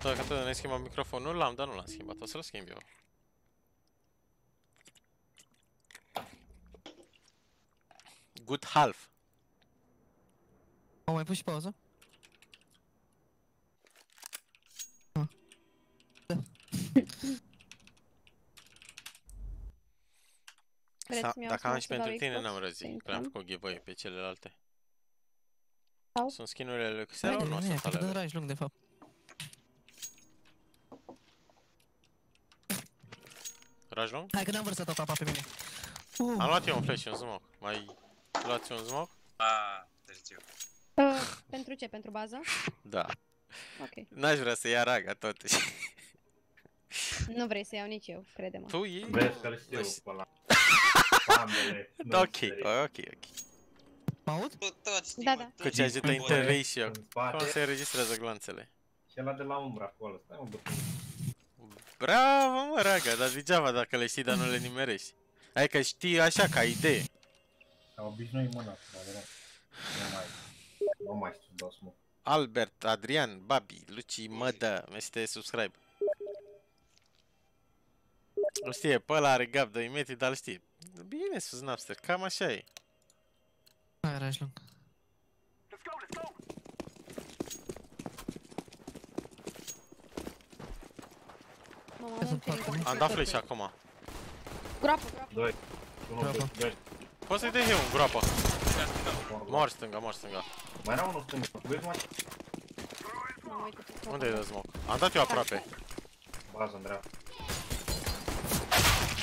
Dacă tot ne schimba microfonul, l-am, dar nu l-am schimbat, o să-l schimb eu. Good half. Au mai pus și pauză? Vreți Sa- să-mi iau Dacă am să și dau pentru tine, Xbox? n-am Să răzi, că am intrăm? făcut giveaway pe celelalte. Sau? Sunt skin-urile lui Xero, Haide, nu nu e, sunt că dă ale lui. raj lung, de fapt. Rajlong? Hai că n-am vărsat tot apa pe mine. Am Uh, luat eu un flash și un smoke. Mai luați un smoke? A, târziu. Uh, pentru ce? Pentru bază? Da. Ok. N-aș vrea să ia raga totuși. Nu vrei să iau nici eu, crede-mă. tu iei? Vezi că-l știu Vezi. pe ăla. Ambele. nu Ok, serii. ok, ok. mă aud? Tu tot știi, Da, mă, da. tu Cu ce știi, ajută bă. interratio. În Cum spate. se înregistrează glanțele? Și ăla de la umbra acolo. Stai mă, bă. Bravo, mă, raga, dar degeaba dacă le știi, dar nu le nimerești. Adică știi așa, ca idee. Am obișnuit mâna. Dar nu. Nu mai. Nu mai știu, dau smoke. Albert, Adrian, Babi, Luci, Mădă, este subscribe. O știe, pe ăla are gap de imeti, dar îl știe. Bine sus, Napster, cam așa e. Hai, raj lung. Mamă, Sunt am un foarte feeling Am că dat tot flash pe- acum. Groapă, groapă. Doi. Unul, Bravo. doi, doi. Poți să-i dai eu un groapă. Ia stânga. Mor stânga, mor stânga. Mai era unul stâng. Vezi mai Mamă, uite ce Unde e de smoke? Am dat eu aproape. bază în dreapta.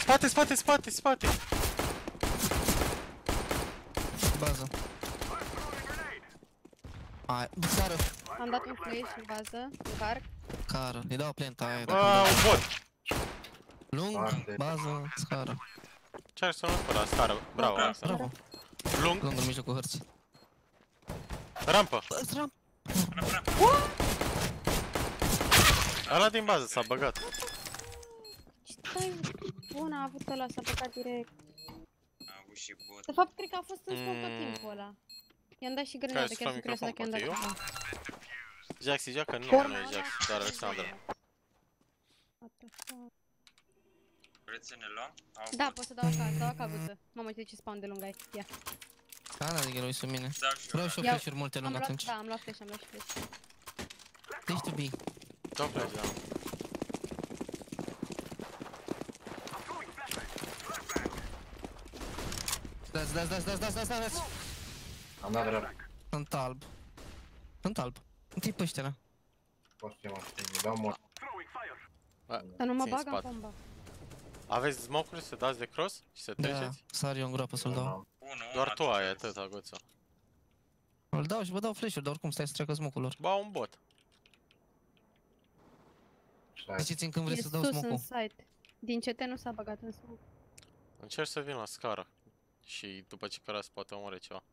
Spate, spate, spate, spate. Bază. Hai, sară. Am dat un flash în bază, încarc. Cară, îi dau plenta aia. Bă, dacă îmi dau. un bot. Lung, Foarte. bază, scară. Ce ar să nu pe la scară? Bravo, Bravo. asta. Bravo. Lung, Lung în mijlocul hărții. rampă. Bă, Stram. Ăla din bază s-a băgat. Stai, bun, a avut ăla, s-a băgat direct. A avut și bot. De fapt, cred că a fost în smoke tot Mm. timpul ăla. I-am dat și Care grenadă, să chiar fac sunt curioasă dacă i-am dat microfon, ceva. Jaxi joacă? Nu, Porno, nu e da. Jaxi, doar Alexandra. What the fuck? Vreți să ne luăm? Au Da, bot. pot să dau acasă, dau acasă. Mamă, uite ce spawn de lung ai. Ia. Da, da, adică lui sunt mine. Dau și eu. Vreau și eu Iau. flash-uri multe Am lung luat, atunci. da, am luat flash, am luat și flash. Deci tu B. Dau flash, da. Dați, dați, dați, dați, dați, dați, dați. Am dat dreapta. Sunt alb. Sunt alb. Întâi pe ăștia, da. Poți să mă îmi dau mort. Bă, Să nu mă țin bag în spate. bomba. Aveți smoke-uri să dați de cross și să Da, treceți? sar eu în groapă să-l dau. Unu, unu, Doar tu ai atunci. atât, aguță. Îl dau și vă dau flash-uri, dar oricum stai să treacă smoke-ul lor. Ba, un bot. Stai. Ziceți-mi când E vreți să dau sus în smoke-ul. site. Din CT nu s-a băgat în smoke. Încerc să vin la scară. Și după ce cărați poate omore ceva.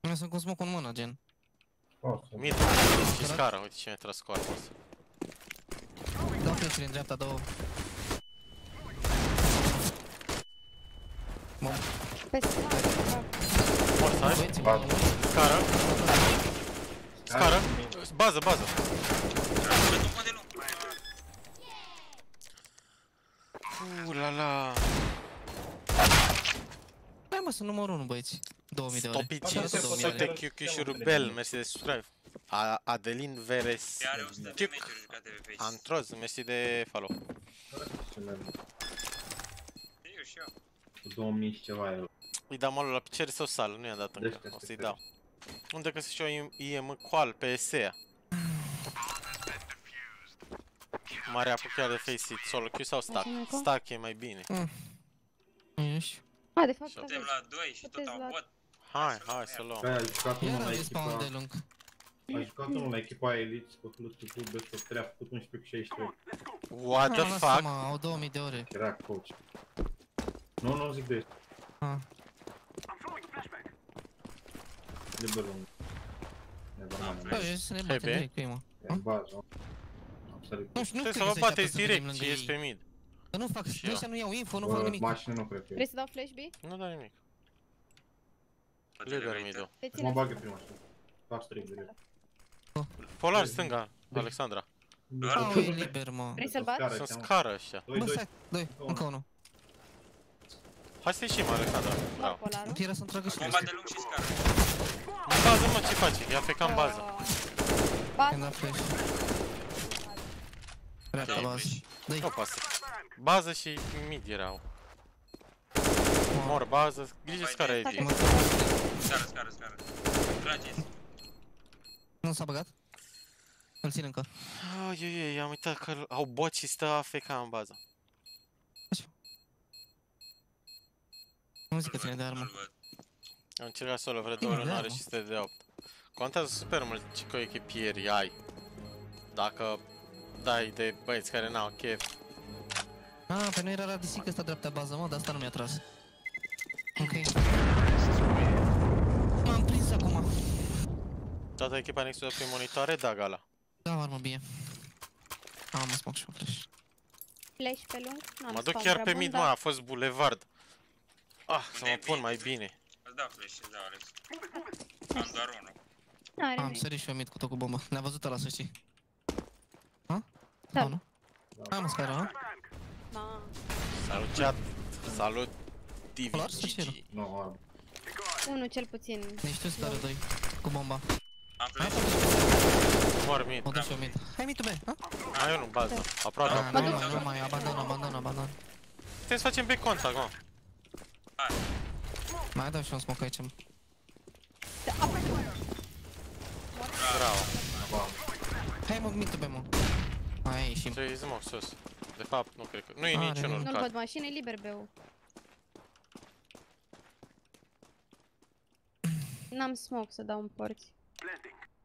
Eu sunt cu smoke-ul în mână, gen. Poți să- Mid și scară, uite ce mi-a tras scoară ăsta. Dau flash-uri în dreapta, două. Bun. Pe scară. Mort să ai? Băieți, Bag. mă, Scară, scară, bază, bază. Dă tu de lung. Uh, la la. Hai mă, sunt numărul 1, băieți. 2000 de ore. Stopici, Asta se poate sute vedea. QQ și Rubel, mersi de subscribe. A- Adelin Veres, Ea are 100 de Piuc, meciuri jucate pe Face. Antroz, mersi de follow. Ce merg. Eu și eu. Cu 2000 și ceva euro. Îi dau malul la picioare sau sală, nu i-am dat încă, Deci, o să-i este dau. Unde găsesc și eu IM qual pe SEA? Mare apucat de face it, solo Q sau stack? Mulțumesc. Stack e mai bine. Ești? A, de fapt, Și Suntem aveți. la 2 și tot Puteți am lua- bot. Hai, hai să luăm. Bă, ai jucat unul Iar la am respawn de echipa... lung. Ai jucat unul la echipa Elite, scotului cu best of 3, a făcut 11 cu 63. What the Ah, lasă, fuck? mă, au 2000 de ore. Era coach. Nu, nu zic de asta. Ah. De bălung. Never mind. Bă, eu să ne Hai, batem be. direct cu ei, mă. E în bază. Am sărit. Nu știu, nu Trebuie cred să că vă se bateți așteaptă să direct venim și lângă ești pe ei. mid. Că nu fac, Și eu. ăștia nu iau info, nu fac Bă, nimic. mașină nu cred că e. Vrei să dau flash B? Nu dau nimic. Bă, Liber televizior. mid-ul. Pe Mă ține. bagă prima așa. Fac străi direct. Polar stânga, Alexandra. Au, e liber, mă. Vrei să-l bați? Sunt scară ăștia. Doi, Bă, doi. stai, doi, încă unul. Hai să ieșim, Alexandra. Dau Bravo. polarul. Era să-mi tragă și Bomba de lung și scară. În bază, mă, ce face? Ia fe în bază. Bază. Când a flash. Dreapta Dai bază. flash. Dă-i. Nu poate să... Bază și mid erau. Mă. Mor bază, grijă Mai scara bine. Egi. Mă, Scară, scară, scară. Trageți. Nu s-a băgat? Îl țin încă. Ai, ai, ai, am uitat că au bot și stă AFK în bază. Nu zic că ține de armă. Nu-l văd. Am încercat solo vreo Bine, două ori, da, nu are mă. și stă de 8. Contează super mult ce coechipieri ai. Dacă dai de băieți care n-au chef. Ah, pe noi era radisic ăsta dreapta bază, mă, dar asta nu mi-a tras. Ok. M-am prins acum. Toată echipa Nexus pe monitoare, da, gala. Da, armă bine. Am un smoke și un flash. Flash pe lung. N-am Mă duc spam chiar prea pe bun, mid, dar- mă, a fost bulevard. Ah, să Unde mă e pun mid? mai bine. Îți dau flash, îți dau Alex. Am doar unul. Are Am nimic. sărit și eu mid cu tot cu bombă. Ne-a văzut ăla, să știi. Ha? Da. Sau nu? Am scară, ha? Ma. Salut chat, salut Polar sau ce era? TVGG. Nu, alb. Unul cel puțin. Ne știu scară 2. Cu bomba. Am Hai, flash. Mor mid. mă duc și eu mid. Hai mid B, ha? Mai unul în bază, aproape. Ah, Mă nu duc. mai, nu mai, abandon, abandon, abandon. Putem să facem pe cont acum. Mai dau și un smoke aici. Bravo. Bam. Hai mă, mid B, mă. Hai, ieșim. Trebuie să mă sus. De fapt, nu cred că... Nu e Are, niciunul nu. Nu-l cat. văd mașină, e liber beu. N-am smoke să dau în porți.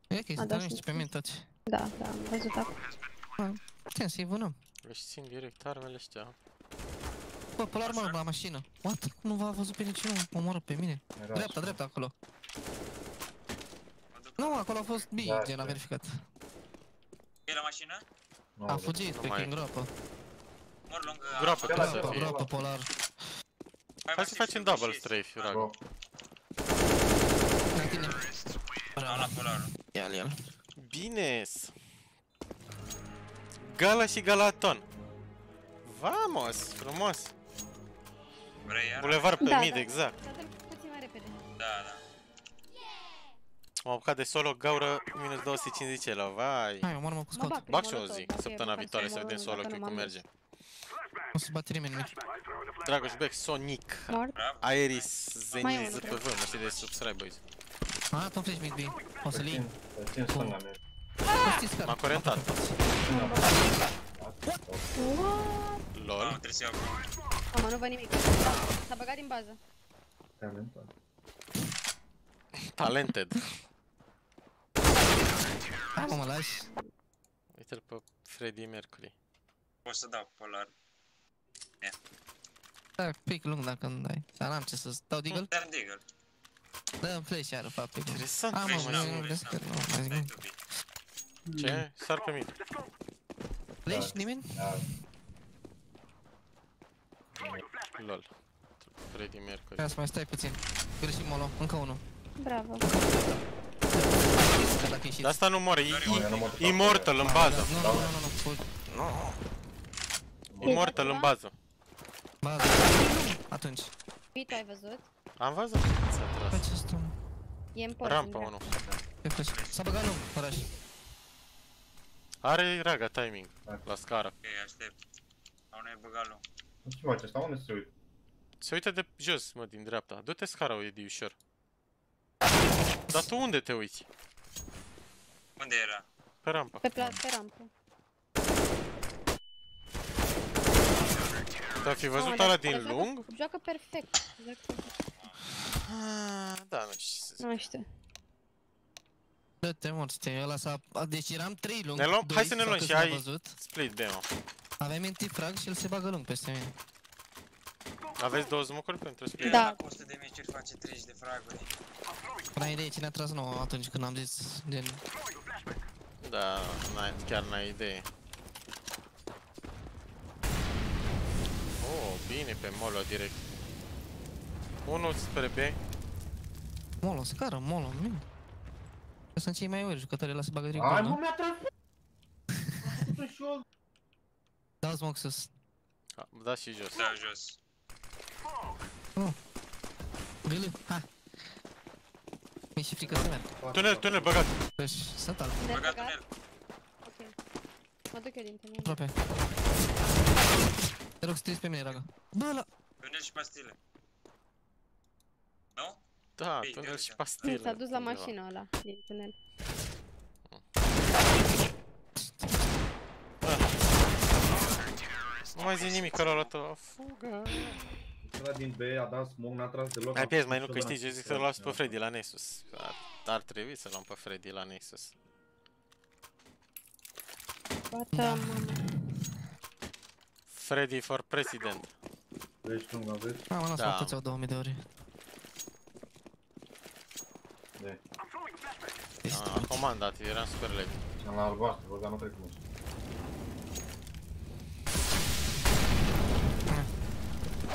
E ok, A, suntem da, niște sunt pe mid toți. Da, da, am văzut acum. Putem să-i vânăm. Își țin direct armele ăștia. Bă, pe la armă la mașină. What? Cum nu v-a văzut pe niciunul? Mă omoară pe mine. Era Dreapta, așa. dreapta, acolo. Mă duc. Nu, acolo a fost B, Da, gen a da. verificat. E la mașină? Nu, A da. fugit pe mai e. King groapă. Mor lung. Groapă am- trebuie să Groapă, fie. groapă, polar. Hai să mașini facem și double și- strafe, Iuraga. Bro, La tine. Am Bravo. la polarul. Ia-l, ia-l. Bine -s. Gala și Galaton. Vamos, frumos. Vrei iar? Bulevard pe Da, mid, da. exact. Să dăm puțin mai repede. Da, da. M-am apucat de solo, gaură, minus 250 la vai. Hai, omor-mă cu Mă scot. bag prin Bag și o molotov, zi, dacă e săptămâna măcar viitoare să să vedem mor, solo, dacă cred nu că m-am merge. Nu se bate nimeni nimic. Dragoș Beck, Sonic, Mort. Bravo. Aeris, Mai e Zeniz, unul, cred. PV, mersi de subscribe, boys. A, tot flash mid B. O să-l iei. Țin, țin stânga mea. Să știți că... M-a corentat. Stânga mea. What? LOL. Mamă, trebuie să iau Mamă, nu văd nimic. S-a băgat din bază. Talentat. Talented. Hai, mă, mă lași. Uite-l pe Freddie Mercury. Pot să dau polar. Da, pic lung dacă nu dai. Dar n-am ce să dau deagle. Dar Deagle. Dă-mi flash iară, fac pic lung. Interesant. A, mă, Flash mă, n-am, nu flash vreau să n-am. cred, nu, mai zic Stai nu. tu, bine. Ce? Sar pe mine. Flash, nimeni? Da, LOL. Freddie Mercury. Ia să mai stai puțin. Greșim molo, încă unul. Bravo. Că dacă ieșiți. Dar asta nu moare, e, Nu, eu nu mă duc e immortal în bază. Nu, nu, nu, nu, nu, full. Immortal în bază. Bază. Atunci. Pit, ai văzut? Am văzut. S-a Pe tras. ce stăm? E în post. Rampa în 1. Pe flash. S-a băgat lung, oraș. Are raga timing. La scară. Ok, aștept. Au ne băgat lung. Nu știu acesta, unde se uită? Se uită de jos, mă, din dreapta. Du-te scara, Edi, ușor. Dar tu unde te uiți? Unde era? Pe rampă. Pe, pla- pe rampă. Te-a fi Mamă, văzut dar- ala dar din joacă- lung? Joacă perfect. Joacă perfect. Ah, Da, nu știu ce să zic. Nu știu. Dă-te morți, ăla s-a... a, Deci eram 3 lung, Ne luăm- doi, hai să ne sau luăm câți și m-a ai- văzut. Split demo. Aveam anti-frag și el se bagă lung peste mine. Aveți două zmucuri pentru split? Da. Era cu 100 de meciuri face 30 de fraguri. N-ai idee cine a tras nouă atunci când am zis gen... Da, n-ai, chiar n-ai idee. Oh, bine pe molo direct. Unul spre B. Molo, scară, molo, mine. Că sunt cei mai ori jucători, la se bagă direct Ai, gol, mă, nu? mi-a tras! Păi și eu- Dau smoke sus. Ah, Da și jos. Da, jos. Gâlâ, ha! Mi-e și frică să merg. Tunel, tunel, băgat. Deci, sunt alt, Ne Băgat băgat? tunel. Ok. Mă duc eu din tine. aproape. Te rog să treci pe mine, Raga. Bă, la... Tunel și pastile. Nu? Da, Bine, tunel uite. și pastile. S-a dus la undeva. mașină ăla din tunel. Nu mai zi nimic, ăla a luat o fugă. Ăla din B a dat smoke, n-a tras deloc. Mai a pierzi, mai nu, pus că ăla știi, eu în zic să-l luați pe sistem. Freddy la Nexus. Ar, ar trebui să luăm pe Freddy la Nexus. Bată, Da. mamă. Freddy for President. Deci nu aveți? Am lăsat Da. toți au 2000 de ori. De. Este Ah, comandat, eram super late. Am la albastru, vă, dar nu cred că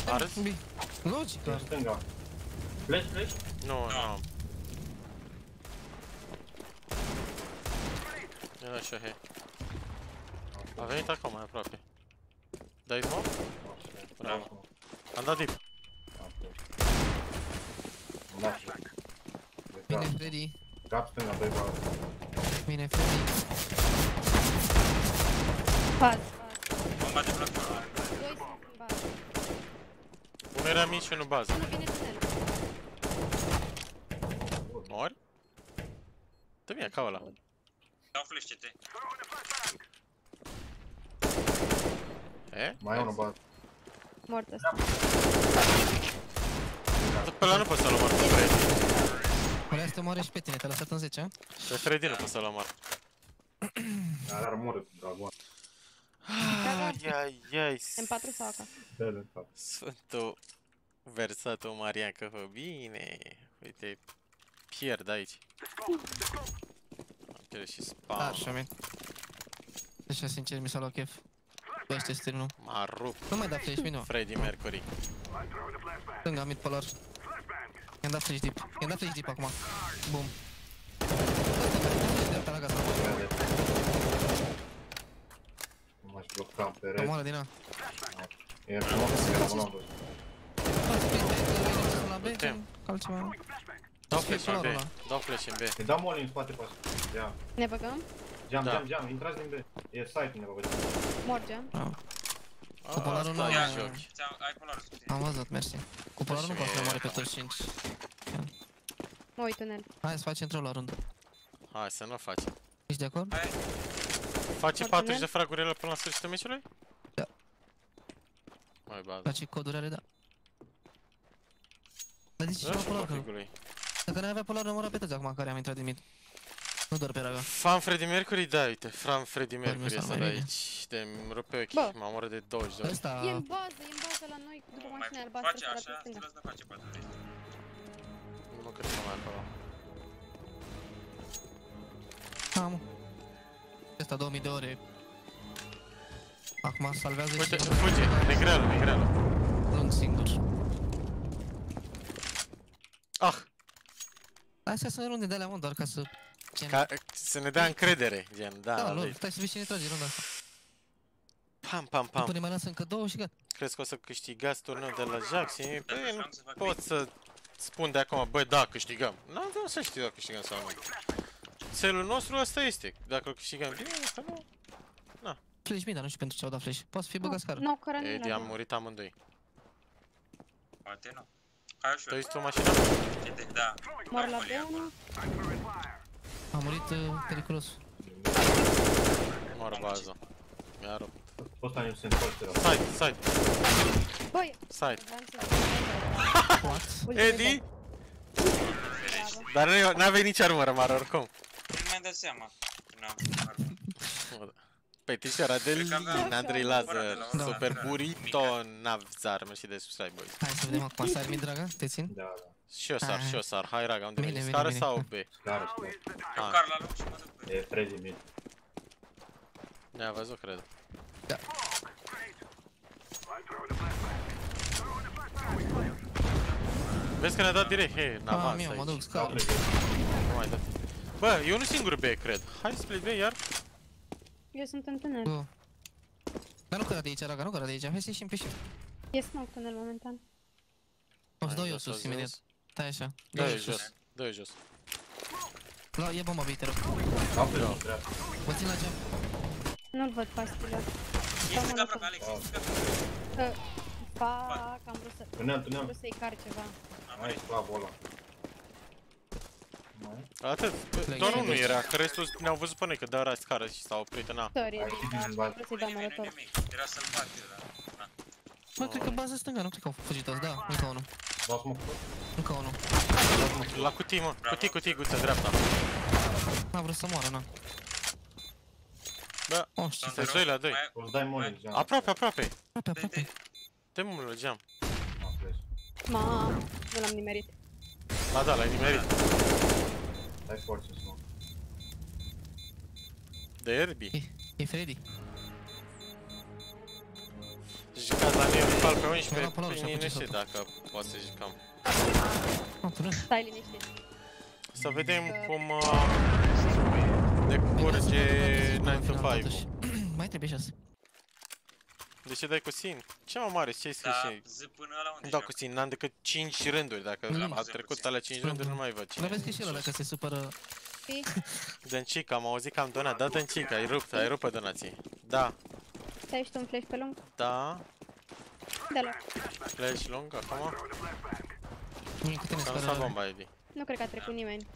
nu știu. Arzi? Bi- Logic, În doar. stânga. Flash, flash? Nu, nu am. Era așa, he. A venit acum, mai aproape. Dai smoke? Bravo. Am dat dip. Bine, Freddy. Cap stânga, doi bar. Bine, Freddy. Pas, pas. Bomba de platformă. Doi sunt în bază. Unul era mic și unul bază. Nu vine tunel. Mori? Dă mie ca ăla. Dau flash CT. E? Mai e unul bază. Mort ăsta. Pe ăla nu poți să-l omor pe Freddy. Vreau să te omoare și pe tine, te-a lăsat în 10, a? Pe Freddy nu poți să-l omor. Are armură, dragoan. Ai, ai, ai. M4 sau AK? Dă-le, cap. Sfântul versatul Marian că fă bine. Uite, pierd aici. Am pierdut și spam. Așa, man. Deci, sincer, mi s-a luat chef. Bă, ăștia stream M-a rupt Nu mai da flash, minu. Freddie Mercury. Stânga, mid polar. I-am dat flash deep. I-am dat flash deep acum. Bum. Dreapta la gata. Vede. Nu m-aș bloca în perete. Omoară din a. E frumos să fie la văzut. Poți split, la B, Putem. altceva. Dau Să fie flash în polarul ăla. B. Dau flash în B. Îi dau molly în spate pe asta. Ia. Ne băgăm? Geam, Da. geam, geam. Intrați din B. E site undeva, văd. Morgem. Cu polarul Asta nu- e joc. Ți-am, ai polarul sub tine. Am văzut, mersi. Cu polarul nu Și poate să mie- moare pe toți 5. Mă uit tunel. Hai să facem troll la rând. Hai să nu facem. Ești de acord? Hai, Face Fortunel? 40 de fraguri el până la sfârșitul meciului? Da. Mai bază. Face coduri are, da. Dar de ce Da, și și polar? că- configului. Dacă n avea polar, omora pe toți acum care am intrat din mid. Nu doar pe raga. Fan Freddie Mercury, da, uite, Fan Freddie Dormi Mercury sau este mai de bine? aici. De îmi rupe ochi, Bă. m-am omorât de 20 de ori. Ăsta... E în bază, e în bază la noi, după nu, mai mașina albastră, face sărat așa, pe stânga. Stilos nu face 4 Nu mă cred că mai acolo. Am. Ăsta 2000 de ore. Acum salvează Uite, și fuge, negreală, negreală. lung singur. Ah, Astea sunt runde de alea, mă, doar ca să... Gen... ca, să ne dea încredere, gen, da, Da, da, lol, deci, stai să vezi cine trage runda asta. pam, pam, După pam. ne mai lasă încă două și gata. Crezi că o să câștigați turneul de la Jax? Și, Dacă Păi, nu vreau să fac pot să spun de acum, băi, da, câștigăm. N-am vreau să știu dacă câștigăm sau nu. Țelul nostru ăsta este. Dacă îl câștigăm bine, dacă nu... Flash mid, dar nu știu pentru ce au dat flash. Poate să fie băgat scară. Nu, cără Edi, nu am murit amândoi. Poate nu. Hai ușor. Tu ești tu mașina? Uite, Da. Mor la Hai, folie acolo. B1. A murit uh, periculos. Mor bază. Mi-a rupt. Poți să se întoarce la Side, side, Băi, side. vreau să What? Uite, Edi? uite. Dar nu- n-avea nici armură mare oricum. Nu mi-am dat seama. Nu am. Petiția de Cred că aveam- Lin, Andrei Lazar, Da. Super Burrito, Navzar, mersi de subscribe, boys. Hai să vedem acum, sar mid, draga, te țin? Da, da. Și eu sar, Hai. și eu sar, hai raga, unde Bine, veni? bine, Scară bine. sau B? Scară, știu. Eu Ah. car la loc și mă duc pe E Freddy mid. Ne-a văzut, cred. Da. Vezi că ne-a dat direct, hei, în Ah, avans mie, mă aici. duc Dau scară. Freddy. Nu mai dat. Bă, e unul singur B, cred. Hai split B iar. Eu sunt în tunel. Bă. Dar nu căra de aici, raga, nu căra de aici. Hai să ieșim pe shift. E smoke tunel momentan. O să Hai, dau eu jos, sus jos, imediat. jos. Stai așa. Dă-i eu jos, dă-i jos. La, e bomba, băi, te rog. Dau Freddy în dreapta. Vă țin la geam. Nu-l văd pastila. Ești aproape, Alex, ești aproape. Fac, am vrut să... Tunel, Am tunel. vrut să-i car ceva. Am Hai, murit. sclavul ăla. Mai? Atât. Plec Doar de unul aici. era, că restul ne-au văzut pe noi că dă scară și s-au oprit în A. Sorry, Hai, Edi, și dar din bază. am vrut să-i dau Nu nimic, nu molotor. nimic. Era să-l bat eu, dar... na. Bă, cred că baza stânga, nu cred că au fugit toți, da, încă unul. Dau smoke tot? Încă unul. La cutii, mă. Cutii, cutii, guță, dreapta. N-a vrut să moară, na. Bă, Oh, știu. sunteți doi la doi. Mai- O să dai molly, geam. Aproape, aproape. Aproape, aproape. Dă mă la geam. Am flash. Mamă, nu l-am nimerit. Ba da, l-ai nimerit. Dai forță smoke. De Herbie. E Freddy. Jucați la mine rifal pe Mi-a 11, luat polarul pe și a mine fugit și dacă poate să jucăm. Ah, tunel. Stai liniștit. Să vedem cum uh, decurge 9 to 5 Mai trebuie șase. De ce dai cu sin? Ce mă mare, ce ai scris Da, și... zi până la unde Nu dau joacă? cu sin, n-am decât 5 rânduri, dacă Mm. a trecut alea 5 rânduri nu mai văd Dar cine. vezi că și ăla dacă se supără... Fii, Dăncica, am auzit că am donat, da Dăncica, ai rupt, ai rupt pe donații. Da, stai și tu un flash pe lung. da, De la. flash lung acum, Mie câte ne s-a lăsat scară bomba, Edi. Nu cred că a trecut nimeni.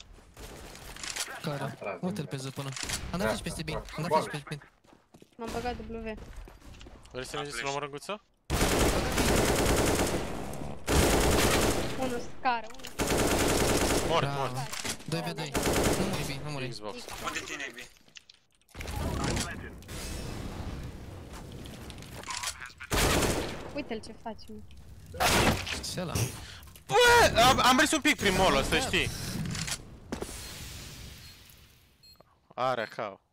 Cara. Tras, Uite-l pe zăpână. Am dat flash peste B. Am dat Bă. flash peste B. M-am băgat W. Vrei să mergeți să luăm răguță? Unul scară, unul Mort, Bravo. mort. 2v2. Nu muri B, nu muri. Xbox. Unde tine e B? Uite-l ce face, mă. Ce ăla? Bă, am, am mers un pic prin mall să știi. Are acau.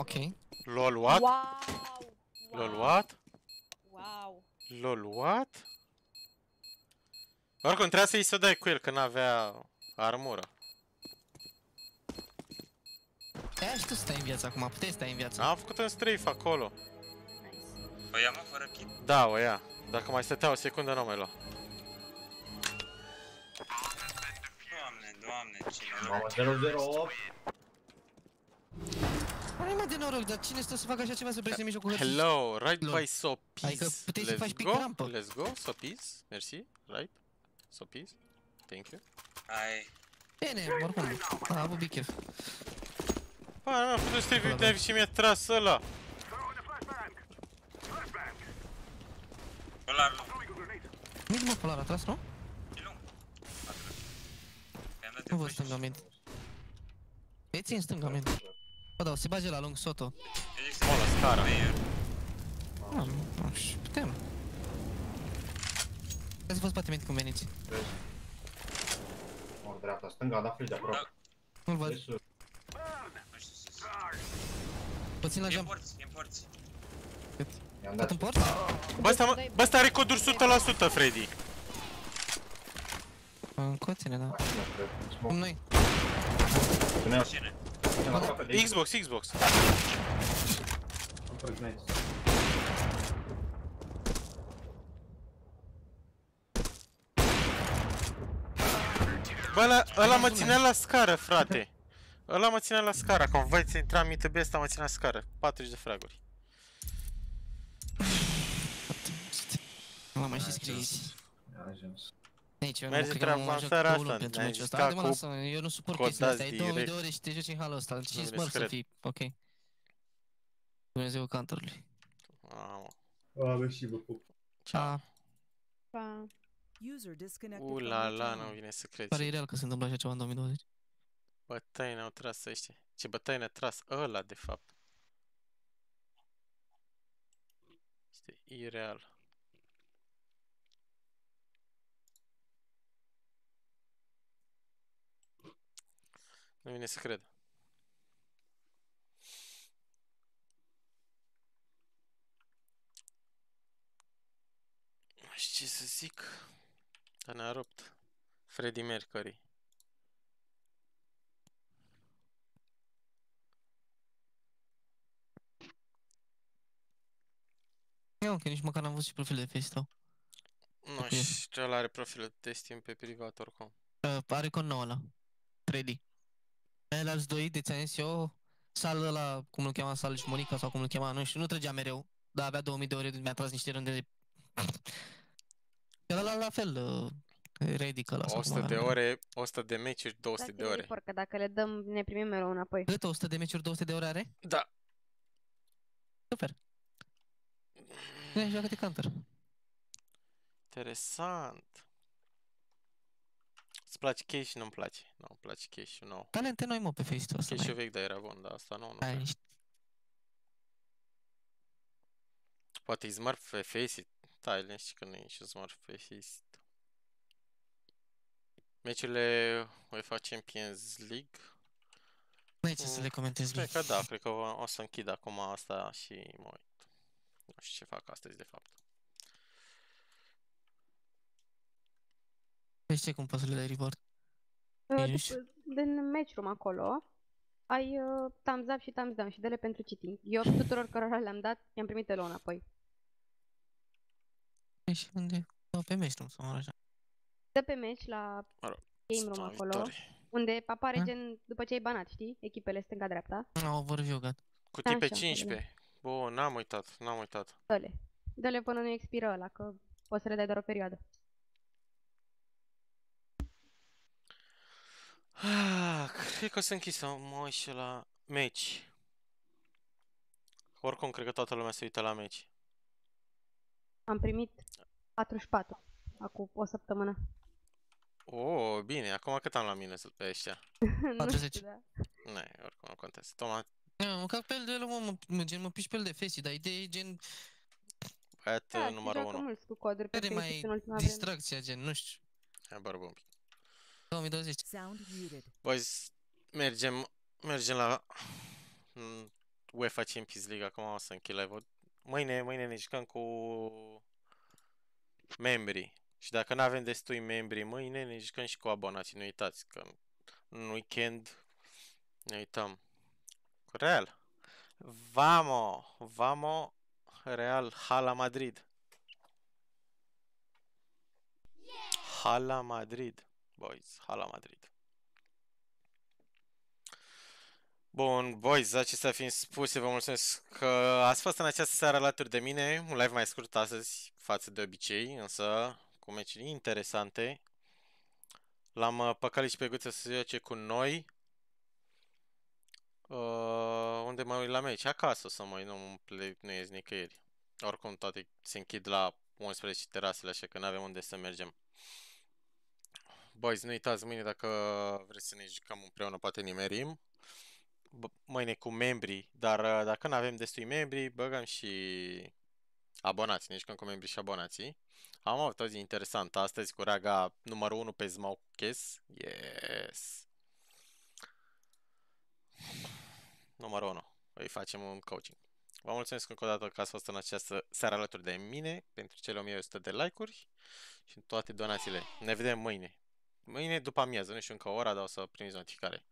Ok. Lol, what? Wow! Lol, what? Wow! Lol, what? Oricum, trebuia să-i să dai cu el, că n-avea armură. Aia și tu stai în viață acum, puteai stai în viață. Am făcut un strafe acolo. Nice. O ia mă fără kit? Da, o ia. Dacă mai stătea o secundă, nu mai lua. Doamne, doamne, ce Mamă, 008. Hai mă de noroc, dar cine stă să facă așa ceva să plece în mijlocul hărții? Hello, right Lol. by Sopis. Adică puteai să Let's faci pic go, rampă. Let's go, Sopis. Merci, right? Sopis. Thank you. Hai. Bine, oricum, a avut big chef. Bă, nu, am putut să Acolo, te și mi-a tras ăla. Polar, Nici mă polar a tras, nu? e lung. A tras. I-am dat Nu eu văd flash stânga și- mid. Ei țin stânga mid. Bă, da, o să se bage la lung Soto. Eu zic să Mă, la scara. Bayer. Ah, nu știu, putem. Hai să vă spate mid cum veniți. Mă, dreapta, stânga, a dat flash de aproape. Nu-l văd. Flash-ul. Nu știu sus. Vă țin la E în jump. porți, e în porți. I-am Dat dat. în port? Bă, ăsta, mă, bă, ăsta are coduri 100%, Freddy. Încoține, da. Mașină, cred. Cum Smoke. noi? Tunel. Cine? Tunel aproape de Xbox, Xbox. Xbox. Bă, ăla, ăla mă ținea la scară, frate. Ăla mă ținea la scară. Acum voi ți intra minte besta, mă ținea la scară. 40 de fraguri. Nu mai și scrie aici. A ajuns. Aici, eu nu Merge cred că am treaba în joc seara două asta, luni pentru ne-ai meciul ăsta. jucat Haide mă, cu lasă eu nu suport chestiile astea. Ai codați 2000 de direct. ore și te joci în halul ăsta. Și Nu smart să cred. fii, ok. Dumnezeu counterului. Mamă. A, și vă pup. A, Pa. User disconnected U from la your la, channel. nu vine să crezi. pare ireal că se întâmplă așa ceva în 2020. Bătăi ne-au tras ăștia. Ce bătăi ne-a tras ăla, de fapt. Este ireal. Nu vine să cred. Nu știu ce să zic. Dar ne-a rupt. Freddie Mercury. Eu, că nici măcar n-am văzut și profilul de face tău. Nu Ok. știu, ăla are profilul de Steam pe privat oricum. Uh, are con nou ăla. 3D. Alți doi, de ți-am zis eu, Sal ăla, cum îl chema, Sal și Monica sau cum îl chema, nu știu, nu trăgea mereu, dar avea 2000 de ore, mi-a tras niște rânduri de... Era la, la fel, uh, Redic ăla. sau cum 100 de avea. ore, 100 de meciuri, 200 de Dați-ne ore. report, că dacă le dăm, ne primim mereu înapoi. Cât 100 de meciuri, 200 de ore are? Da. Super. Ne joacă de counter. Interesant. Îți place cash nu-mi place. Nu, îmi place cash nou. Talente noi, mă, pe face-ul ăsta. Cash-ul n-ai. vechi, dar era bun, dar asta nu, nu Ai prea. niște... Poate e smurf pe face Stai liniștit că nu e nici smurf pe face Meciurile UEFA Champions League Nu ai ce să le comentezi Cred bine. că da, cred că o, o să închid acum asta și mă uit. Nu știu ce fac astăzi de fapt. Vezi ce cum poți să le dai reward? Uh, Ești? după- Din match room acolo, ai uh, thumbs up și thumbs down și dele pentru cheating. Eu tuturor cărora le-am dat, i-am primit elou înapoi. Ești unde? Da, pe mești, nu să mă așa. Dă pe match la Mă rog, game room săptămâna acolo, viitoare. unde apare Da. gen, după ce ai banat, știi? Echipele stânga-dreapta. Nu, vor jocat. Cutii pe Așa, 15. Bun, n-am uitat, n-am uitat. Dă-le. Dă-le până nu expiră ăla, că poți să le dai doar o perioadă. Ah, cred că o să închid să mă uit și la meci. Oricum, cred că toată lumea se uită la meci. Am primit 44 acum o săptămână. Oh, bine, acum cât am la mine pe ăștia? nu 40. știu, da. Nu, oricum nu contează. Toma, Nu, mă cac pe el de el, mă, mă, gen, mă piși pe el de face, dar ideea e gen băiat Da, se numărul joacă 1. mulți cu coduri pe care Facebook mai în ultima vreme. distracția, gen, nu știu, Hai bărbă un pic. 2020. Sound muted. Boys, mergem, mergem la mm, UEFA Champions League, acum o să închid live Mâine, mâine ne jucăm cu membrii. Și dacă nu avem destui membri mâine, ne jucăm și cu abonații. Nu uitați că în weekend ne uităm cu Real. Vamo, vamo, Real, Hala Madrid. Hala Madrid, boys, Hala Madrid. Bun, boys, acestea fiind spuse, vă mulțumesc că ați fost în această seară alături de mine, un live mai scurt astăzi față de obicei, însă cu meciuri interesante. L-am uh, păcălit și pe Guță să se joace cu noi. Uh, unde mă uit la meci? Acasă o să mă uit, nu, ple- nu ies nicăieri. Oricum toate se închid la 11 terasele, așa că nu avem unde să mergem. Boys, nu uitați mâine dacă vreți să ne jucăm împreună, poate nimerim. B- mâine cu membrii, dar uh, dacă nu avem destui membri, băgăm și abonații, ne jucăm cu membrii și abonații. Am avut o zi interesantă astăzi cu Raga numărul 1 pe Smoke Yes! Numărul 1. Îi facem un coaching. Vă mulțumesc încă o dată că ați fost în această seară alături de mine pentru cele 1100 de like-uri și toate donațiile. Ne vedem mâine. Mâine după amiază, nu știu încă o ora, dar o să primiți notificare.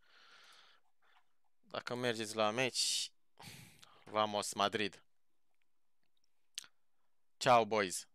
Dacă mergeți la meci, vamos Madrid. Ciao, boys!